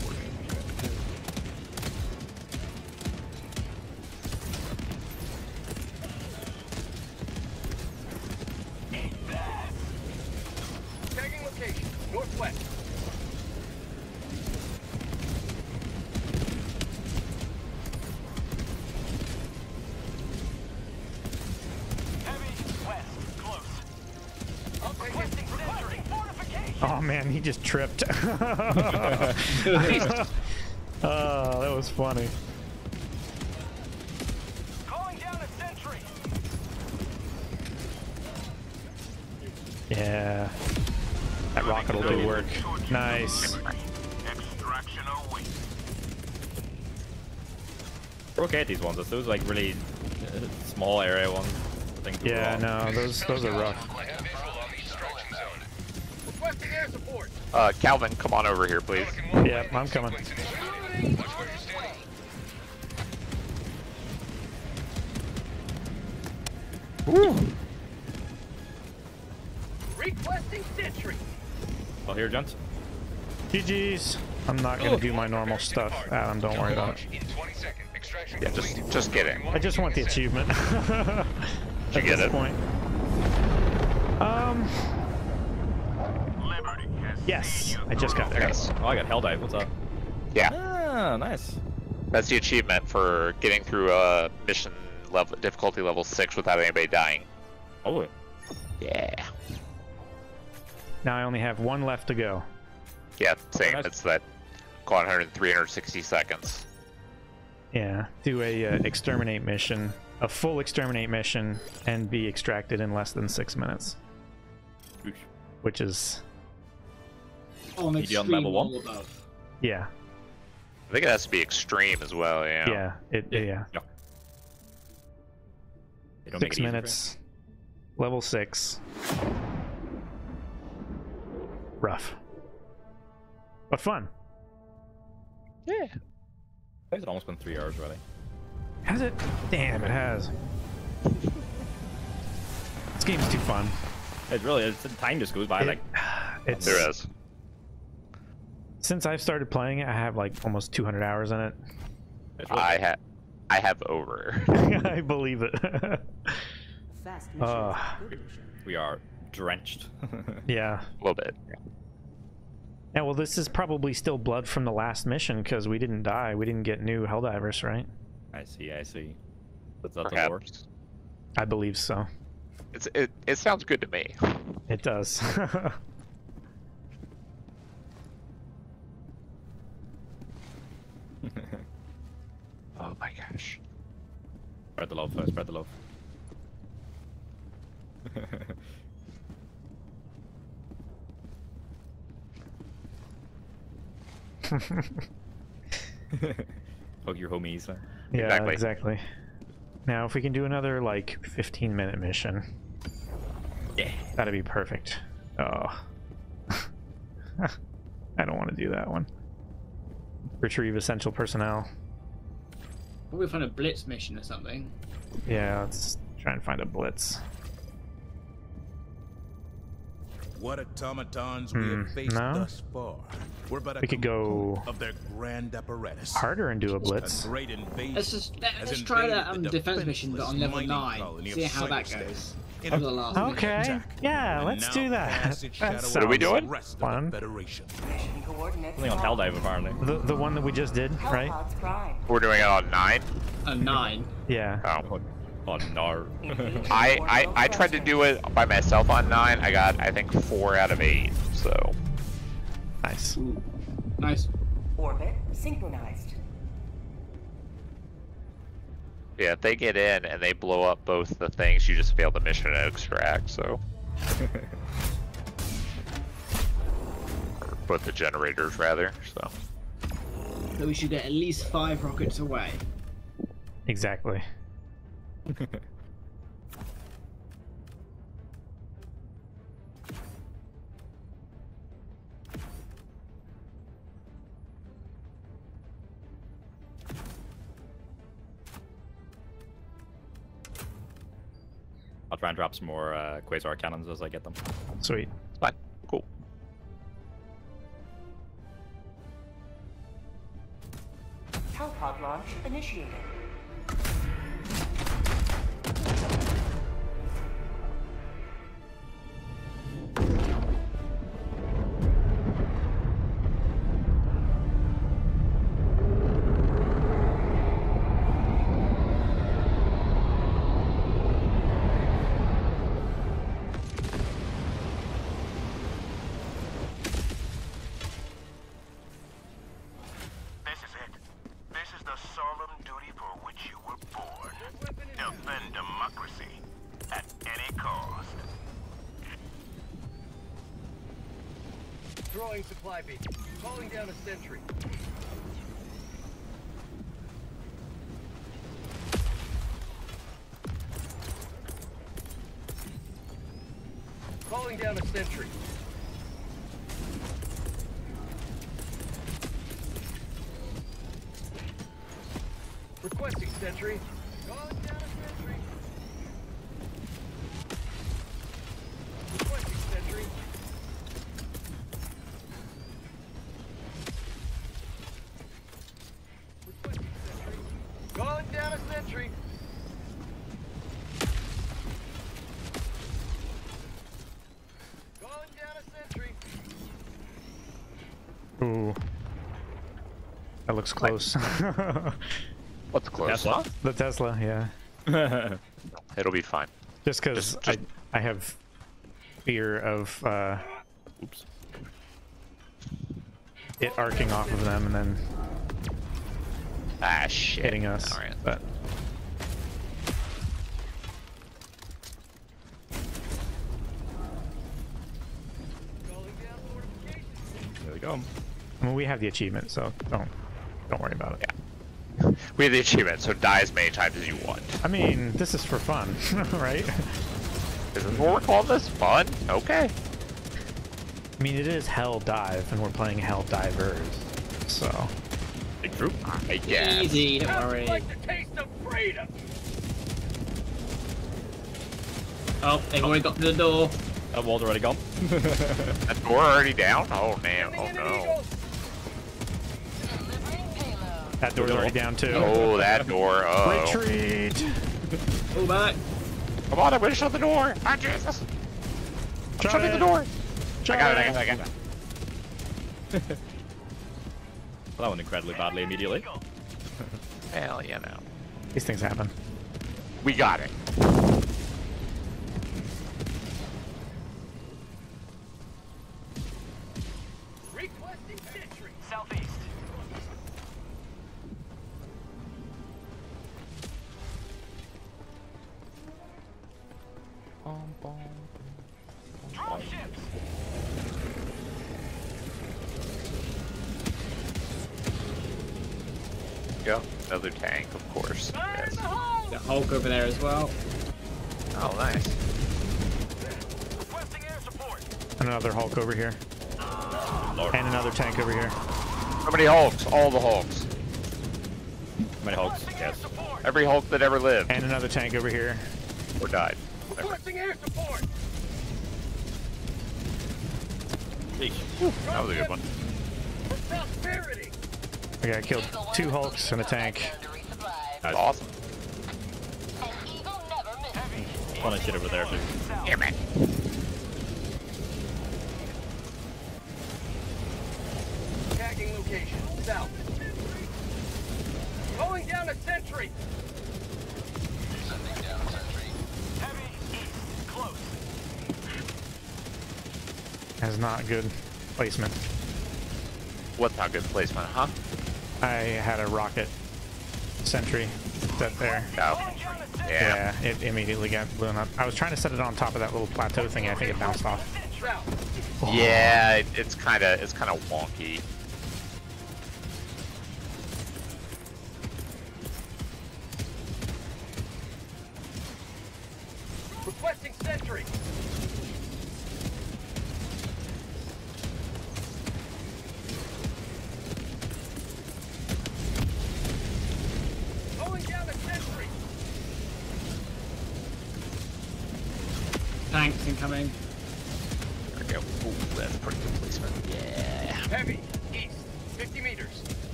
Oh man, he just tripped. oh, that was funny. Calling down a sentry. Yeah. That rocket will do work. Nice. We're okay at these ones. It's those like really uh, small area ones. I think Yeah, no, those those are rough. I have visual on the extraction zone. Requesting air support. Uh, Calvin, come on over here, please. Pelican one Yep, landing I'm coming. sequence initiated. Watch where you're standing. Requesting sentry. Oh, here, gents. GG's. I'm not gonna do my normal stuff, Adam. Don't worry about it. In 20 seconds. Extraction Yeah, just complete. just kidding. I just want the achievement. At you get this it? point. Um. Liberty has Yes, I just got there. Yes. Oh, I got hell dive. What's up? Yeah, Ah, nice. that's the achievement for getting through a mission level difficulty level six without anybody dying. Oh, Yeah. Now I only have one left to go. Yeah, same. nice. It's that go on 100 360 seconds. Yeah, do a uh, exterminate mission, a full exterminate mission, and be extracted in less than six minutes, which is On Maybe on level one? above. yeah, I think it has to be extreme as well. Yeah. yeah, it yeah, No. They don't make six it easy minutes, level six, rough, but fun. Yeah. I think it's almost been three hours already. Has it? Damn, it has. This game's too fun. It really is. The time just goes by It- like. It's There is. Since I've started playing it, I have like almost 200 hours in it. I have. I have over. I believe it. Fast. Uh, We are drenched. yeah. A little bit. Yeah, well, this is probably still blood from the last mission because we didn't die. We didn't get new Helldivers, right? I see. I see. That's not the lore. Perhaps. I believe so. It's it. It sounds good to me. It does. Oh my gosh. Spread the love. first, Spread the love. Hug your homies. man. yeah, Exactly. exactly. Now, if we can do another like 15 minute mission, Yeah. that'd be perfect. Oh. I don't want to do that one. Retrieve essential personnel. Probably find a blitz mission or something. Yeah, let's try and find a blitz. What automatons we Hmm, have faced no? thus far were but a We could go component of their grand apparatus. Harder and do a A blitz. great invasion. Let's just let, has let's try that invaded um, defense mission, but on level nine. colony of See how that Cyberstan. goes. In the last Okay. Yeah, And let's do that. passage That shadow What are we doing? the rest of Fun. Federation. Something on now. Helldive apparently. The the one that we just did, right? We're doing it on nine. A nine. Yeah. Oh. Oh no. I, I I tried to do it by myself on nine. I got I think four out of eight. So Nice. Ooh. Nice. Orbit synchronized. Yeah, if they get in and they blow up both the things, you just fail the mission and extract. So or both the generators rather. So So we should get at least five rockets away. Exactly. try and drop some more uh, quasar cannons as I get them. Sweet. Fine. Cool. pod launch initiated. Down a sentry. Calling down a sentry. Ooh. That looks close. What's close? Tesla? the Tesla, yeah. It'll be fine. Just because Just- just- I, I have fear of uh, Oops. it arcing off of them and then Ah, shit. hitting us. Alright. But Calling down fortifications. There we go. I mean, we have the achievement, so don't don't worry about it. We have the achievement, so die as many times as you want. I mean, this is for fun, right? Is this what we're calling this? Fun? Okay. I mean, it is Helldive, and we're playing Helldivers, so Big troop. I guess. Easy, don't worry. like the taste of freedom? Oh, they've already got to the door. That wall's already gone. That door already down? Oh, man. Oh, no. eagle. that door's already down too. Oh, that door. Oh. Retreat! Pull back. Come on, I'm gonna shut the door. Ah, Jesus. I'm Try shutting it. the door. Try I got it, I it. got it, I got it. Well, that went incredibly badly immediately. Hell, yeah, know. These things happen. We got it. All the Hulks. How many hogs? Requesting air Yes. Every Hulk that ever lived And another tank over here. or died. Requesting air support. Sheesh. That was a good one. For prosperity. Okay, I killed two Hulks and a tank. That's awesome. Ton of shit over there too. Damn it. Tagging location. South. Calling down a sentry. Sending down sentry. Heavy east. Close. Has not good placement. What's not good placement, huh? I had a rocket sentry set there. No. Calling down a sentry. Yeah. Yeah, it immediately got blown up. I was trying to set it on top of that little plateau thing. I think it bounced off. Yeah, it's kind of it's kind of wonky.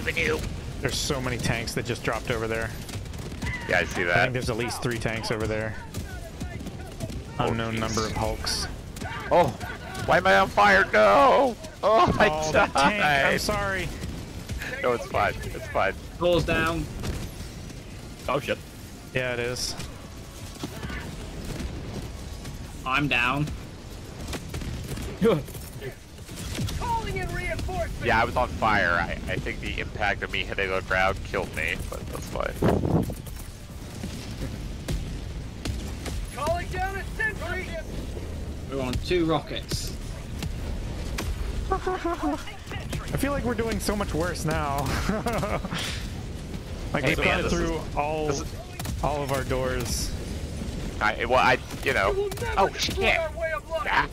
Believe in you. There's so many tanks that just dropped over there. Yeah, I see that. I think there's at least three tanks over there. Oh, Unknown jeez. number of Hulks. Oh, why am I on fire? No. Oh, I Oh, died. tank! I'm sorry. No, it's fine. It's fine. Doors down. Oh shit. Yeah, it is. I'm down. Calling in reinforcements. Yeah, I was on fire. I, I think the impact of me hitting the ground killed me, but that's fine. Calling down a sentry. We're on two rockets. I feel like we're doing so much worse now. like Hey, we've man, gone through is- all is- all of our doors. I, well, I, you know. We'll never Oh, destroy shit. our way of life. Ah,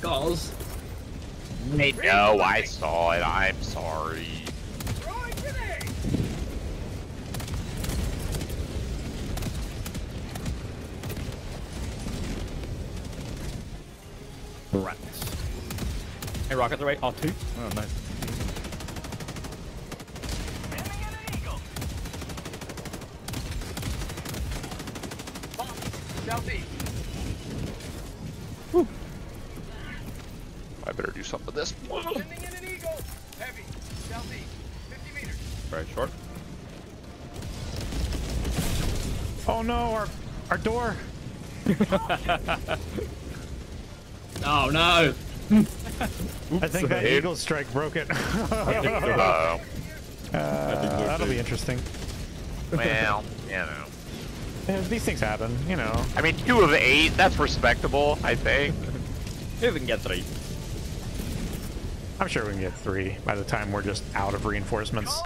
Guys. I know, I saw it. I'm sorry. Throwing grenade. Rats. Hey, rockets are right. Oh, two. Oh, nice. Oh no. I think that Dude. eagle strike broke it. Uh, Uh, that'll be interesting. well, you know. Yeah, these things happen, you know. I mean, two of eight, that's respectable, I think. Maybe we can get three. I'm sure we can get three by the time we're just out of reinforcements.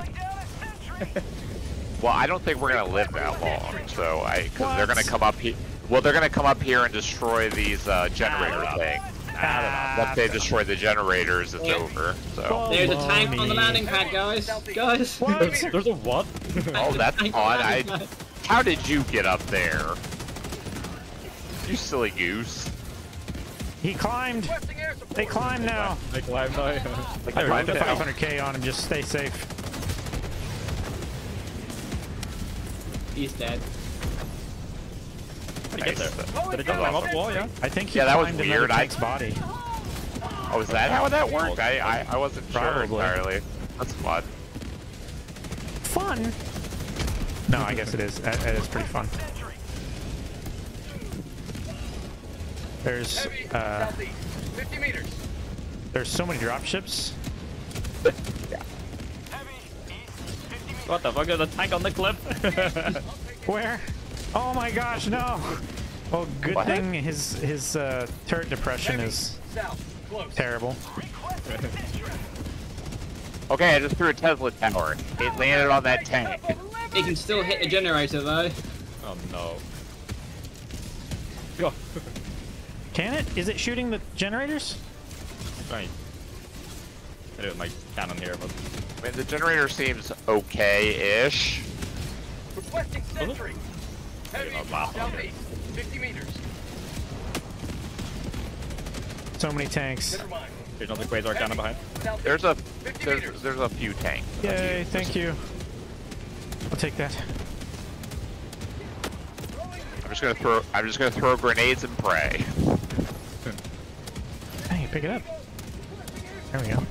Well, I don't think we're gonna live that long, so I, because they're gonna come up here. Well, they're gonna come up here and destroy these uh, generator Ah, things. Ah, Once they destroy the generators, it's Yeah. over. So. There's a tank on the landing pad, guys. Guys. There's, there's a what? Oh, that's on odd. I. How did you get up there? You silly goose. He climbed. Requesting air support. They climb now. They climb now. I There dropped we a go. 500k on him. Just stay safe. He's dead. How did he get there? Did it just climb up the wall? Yeah. I think he Yeah, that was weird. I- body. Oh, is that how that worked? I I, I wasn't Probably. sure entirely. That's fun. Fun. No, I guess it is. It it is pretty fun. There's uh, 50 meters. there's so many dropships. What the fuck? There's a tank on the cliff. Where? Oh my gosh, no! Well, good What? thing his his uh, turret depression Heavy. is South. Terrible. Okay, I just threw a Tesla tower. It landed on that tank. It can still hit the generator though. oh no. Go. Can it? Is it shooting the generators? Right. I do it with my cannon here, but I mean, the generator seems okay-ish. Requesting sentry. Heavy. Yeah, wow. Southeast. 50 meters. So many tanks. There's another quasar cannon behind. There's a there's, there's a few tanks. Yay! few. Thank you. I'll take that. I'm just gonna throw I'm just gonna throw grenades and pray. Hey, pick it up. There we go.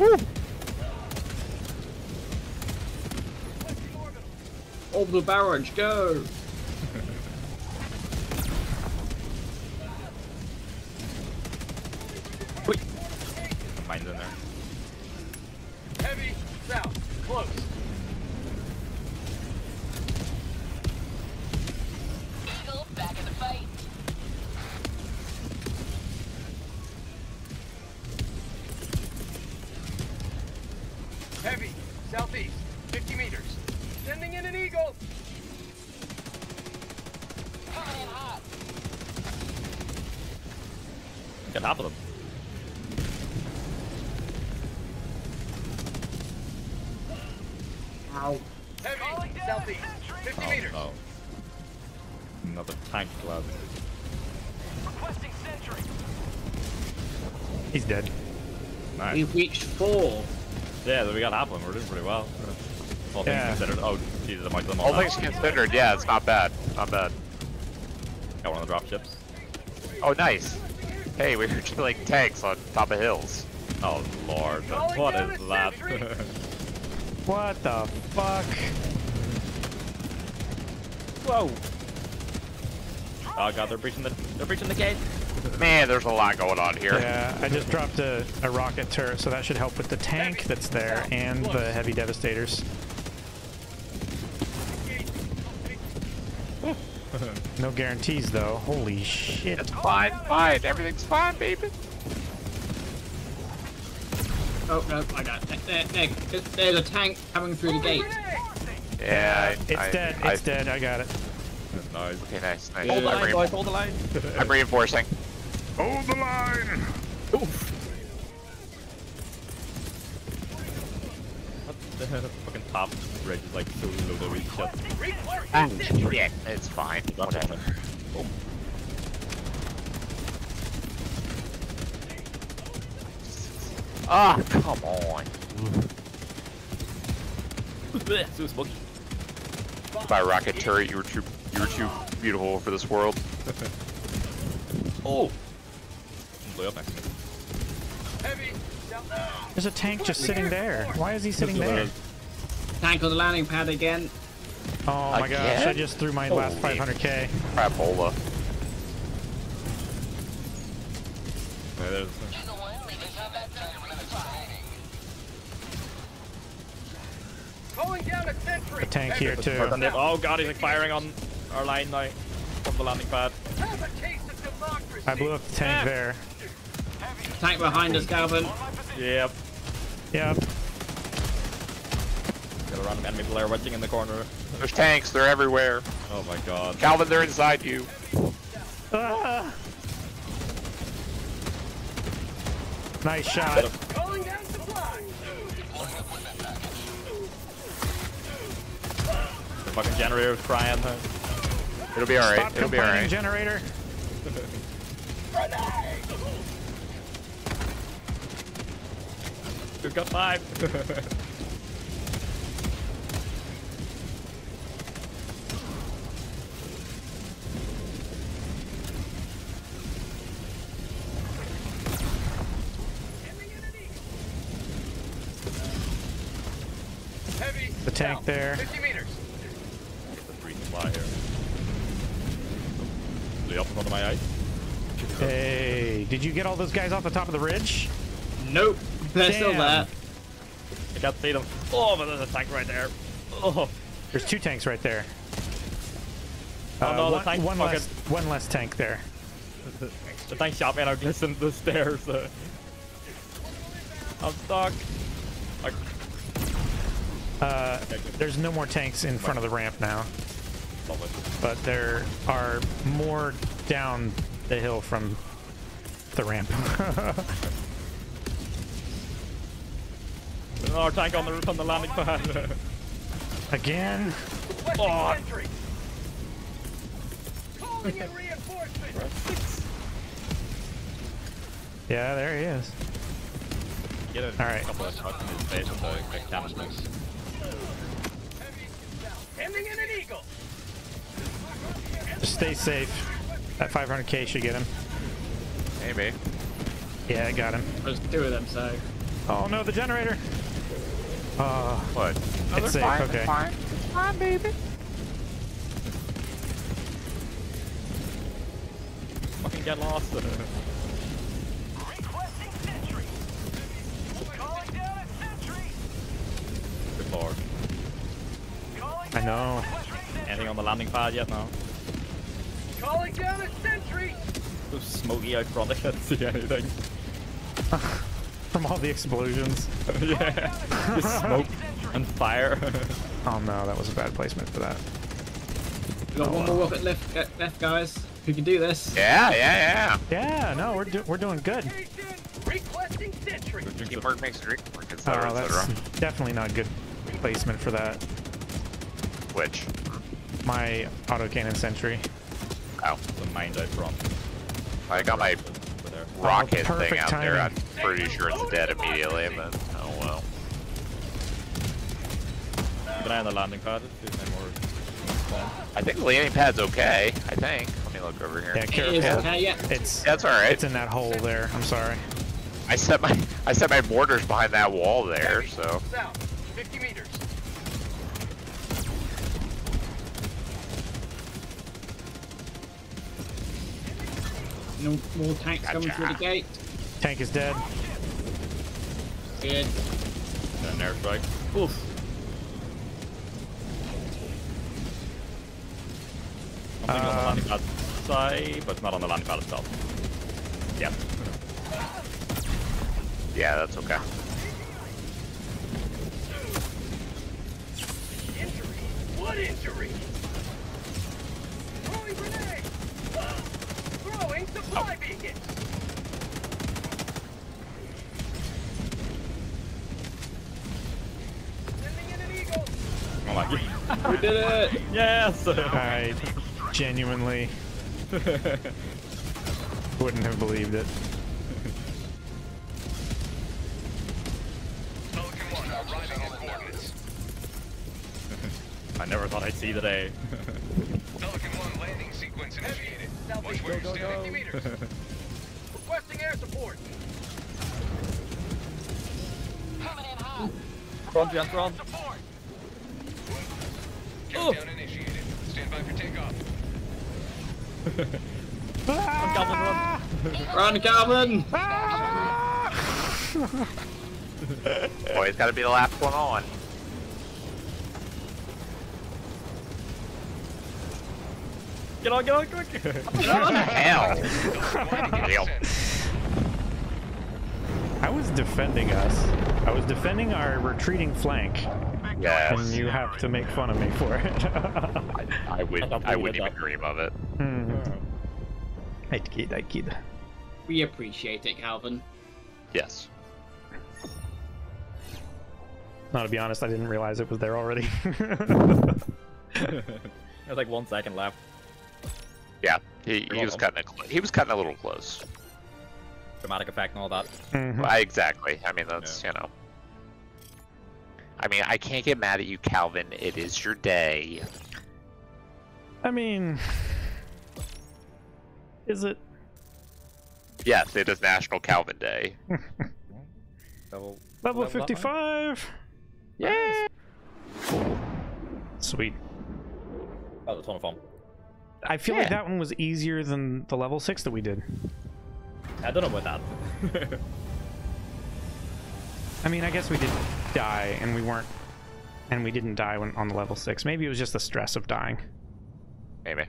Lord. Orbital barrage, go! Mine's in there. Reached four. Yeah, we got half of them. We're doing pretty well. All things Yeah. considered. Oh, Jesus, I might them All things considered, yeah, it's not bad. Not bad. Got one of the drop ships. Oh, nice. Hey, we were killing tanks on top of hills. Oh, Lord. Calling What down is a that? What the fuck? Whoa. Oh god, they're breaching the they're breaching the gate. Man, there's a lot going on here. Yeah, I just dropped a, a rocket turret, so that should help with the tank that's there and the heavy devastators. No guarantees though. Holy shit. It's fine, fine. Everything's fine, baby. Oh no, I got it. There, there, there- there's a tank coming through the gate. Yeah, I, It's I, dead. I, It's dead. I got it. Nice. Okay, nice, nice. Hold the I'm, line, rein- boys, hold the line. I'm reinforcing. Hold the line! Oof. What the fucking top ridge is like so low to shot. Ah, shit. It's fine. That's Whatever. one. Ah, come on. Oh. so smoky. By rocket turret, you were too, you were too beautiful for this world. Oh. Blew up next to me. Heavy. There's a tank just sitting there. Why is he sitting there? Tank on the landing pad again. Oh my gosh, I just threw my last 500k. Crapola. Yeah, there's- Calling a. A tank here too. Oh god, he's like firing on our line now from the landing pad. Have a taste of democracy. I blew up the tank there. Tank behind us, Calvin. Yep. Yep. Got a random enemy player wedging in the corner. There's tanks. They're everywhere. Oh my god. Calvin, they're inside you. Ah! Nice shot. Calling down supply. The fucking generator's crying. huh? It'll be alright. It'll be alright. generator. We've got five. Heavy. The tank south, there. 50 meters. the free supply here. Blew up in front of my eyes. Hey, did you get all those guys off the top of the ridge? Nope. They're still Damn. there. I can't see them. Oh, but there's a tank right there. Oh. There's two tanks right there. Oh, no, the one, tank one fucking- less, one less tank there. The tank shot me and I glistened the stairs. Uh. I'm stuck. Like, Uh, there's no more tanks in front of the ramp now, love it. But there are more down the hill from the ramp. There's another tank on the on the landing pad. Again? Oh. sentry. Calling in reinforcements. Yeah, there he is. Get a All right. couple of shots in his face with the quick damage thing. Heavy. Ending in an eagle. Just stay safe. That 500k should get him. Maybe. Yeah, I got him. There's two of them, so. Oh no, the generator! Oh, What? it's safe, okay. Fine, fine, baby. Fucking get lost. Requesting sentry. Calling down a sentry. Good lord. I know. Anything on the landing pad yet? No. Calling down a sentry. So smoky out front. I can't see anything. From all the explosions. yeah. Just smoke and fire. Oh no, that was a bad placement for that. We've got one more rocket left, uh, left, guys. Who can do this? Yeah, yeah, Yeah, Yeah, no, we're do we're doing good. Requesting sentry. yeah. Teamwork makes the dream work, etc., Oh, that's definitely not a good. placement for that. Which? My autocannon sentry. Oh, The mines out front. I got my rocket perfect thing out there. I'm pretty sure it's dead immediately, but oh well. Keep an eye on the landing pad. if there's more. I think the landing pad's okay. I think. Let me look over here. Yeah, It careful. is okay, yeah. It's That's all right. it's in that hole there. I'm sorry. I set my I set my mortars behind that wall there, so 50 meters. No more tanks coming through the gate. Tank is dead. Good. An airstrike. Oof. Something on the Um, landing pad side, but not on the landing pad itself. Yep. yeah, that's okay. Injury. What injury? Throwing grenade. Throwing supply beacon. Sending in an eagle. Oh my god. We did it! yes! I genuinely wouldn't have believed it. Pelican 1 arriving at coordinates. I never thought I'd see the day. Pelican 1 landing sequence initiated. Watch where you stand 50 meters. Requesting air support. Front, Jan, front. Support. Countdown initiated. Stand by for takeoff. Calvin, run. Run, Calvin! Always got to be the last one on. Get on, get on, quick! What the hell? Deal. I was defending us. I was defending our retreating flank, and you have to make fun of me for it. I, I would. I don't I wouldn't it, even dream of it. Hmm. I kid, I kid. We appreciate it, Calvin. Yes. No, to be honest, I didn't realize it was there already. There's like one second left. Yeah. He, he was cutting it. He was cutting a little close. Dramatic effect and all that. Mhm. Well, exactly. I mean, that's you know. I mean, I can't get mad at you, Calvin. It is your day. I mean, is it? Yes, it is National Calvin Day. So, Level Level up, huh? 55! Yay! Sweet. that was a ton of fun. I feel like that one was easier than the level 6 that we did. I don't know about that. I mean, I guess we did die, and we weren't... And we didn't die when, on the level 6. Maybe it was just the stress of dying. Maybe.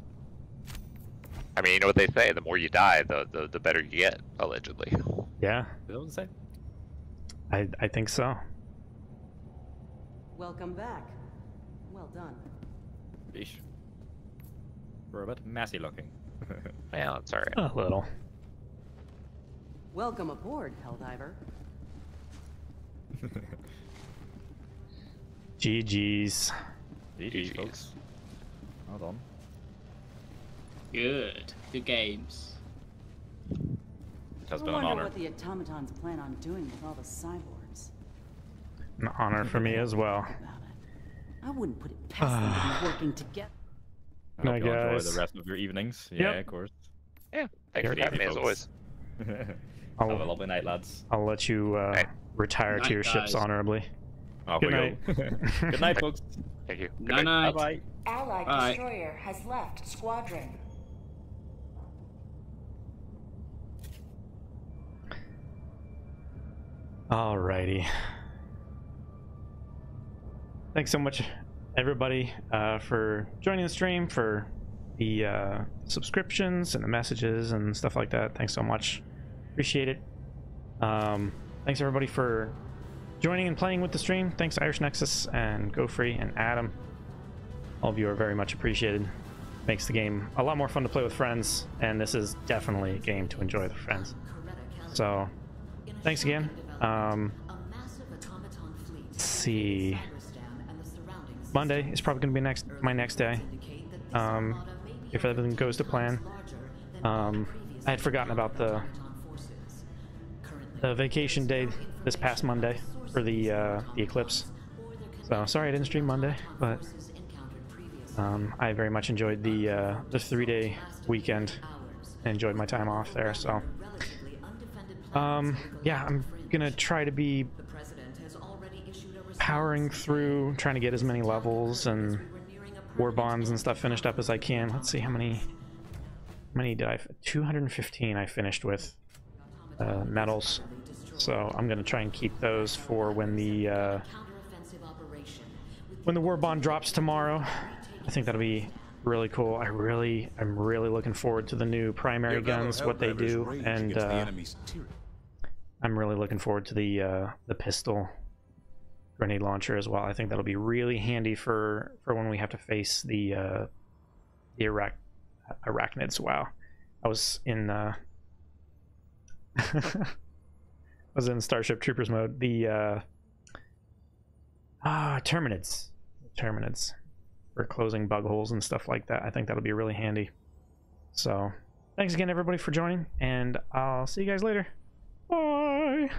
I mean, you know what they say: the more you die, the the, the better you get, allegedly. Yeah, Is that what it say? I, I think so. Welcome back. Well done. Yeesh. We're a bit messy looking. Yeah, that's alright. A little. Welcome aboard, Helldiver. GG's. GG, folks. Well on. Good. Good games. It has I been an wonder honor. what the automatons plan on doing with all the cyborgs. An honor for me as well. Think about it. I wouldn't put it past them to be working together. I hope Night, you enjoy the rest of your evenings. Yep. Yeah, of course. Yeah, thanks for Take having me easy, as folks. always. Have a I'll, lovely night, lads. I'll let you uh, Night. retire Night, to your ships honorably. Off Good night. go. Good night, folks. Thank you. Good Night night. night. Bye bye. Allied Bye. destroyer has left squadron. Alrighty. Thanks so much, everybody, uh, for joining the stream, for the uh, subscriptions and the messages and stuff like that. Thanks so much. Appreciate it. Um, thanks, everybody, for joining and playing with the stream. Thanks, Irish Nexus and Go Free and Adam. All of you are very much appreciated. Makes the game a lot more fun to play with friends, and this is definitely a game to enjoy with friends. So, thanks again. Um, let's see. Monday is probably going to be next my next day. Um, if everything goes to plan. Um, I had forgotten about the the vacation day this past Monday for the uh, the eclipse. So sorry I didn't stream Monday, but um, I very much enjoyed the uh, the three day weekend. I enjoyed my time off there. So um, yeah, I'm gonna try to be powering through, trying to get as many levels and war bonds and stuff finished up as I can. Let's see how many. How many did I? 215 I finished with uh, medals. So I'm gonna try and keep those for when the uh, when the war bond drops tomorrow. I think that'll be really cool. I really, I'm really looking forward to the new primary guns, what they do, and uh. I'm really looking forward to the uh, the pistol grenade launcher as well. I think that'll be really handy for for when we have to face the uh, the Iraq arachnids. Wow, I was in uh, I was in Starship Troopers mode. The uh, ah Terminids, Terminids for closing bug holes and stuff like that. I think that'll be really handy. So, thanks again everybody for joining, and I'll see you guys later. Bye.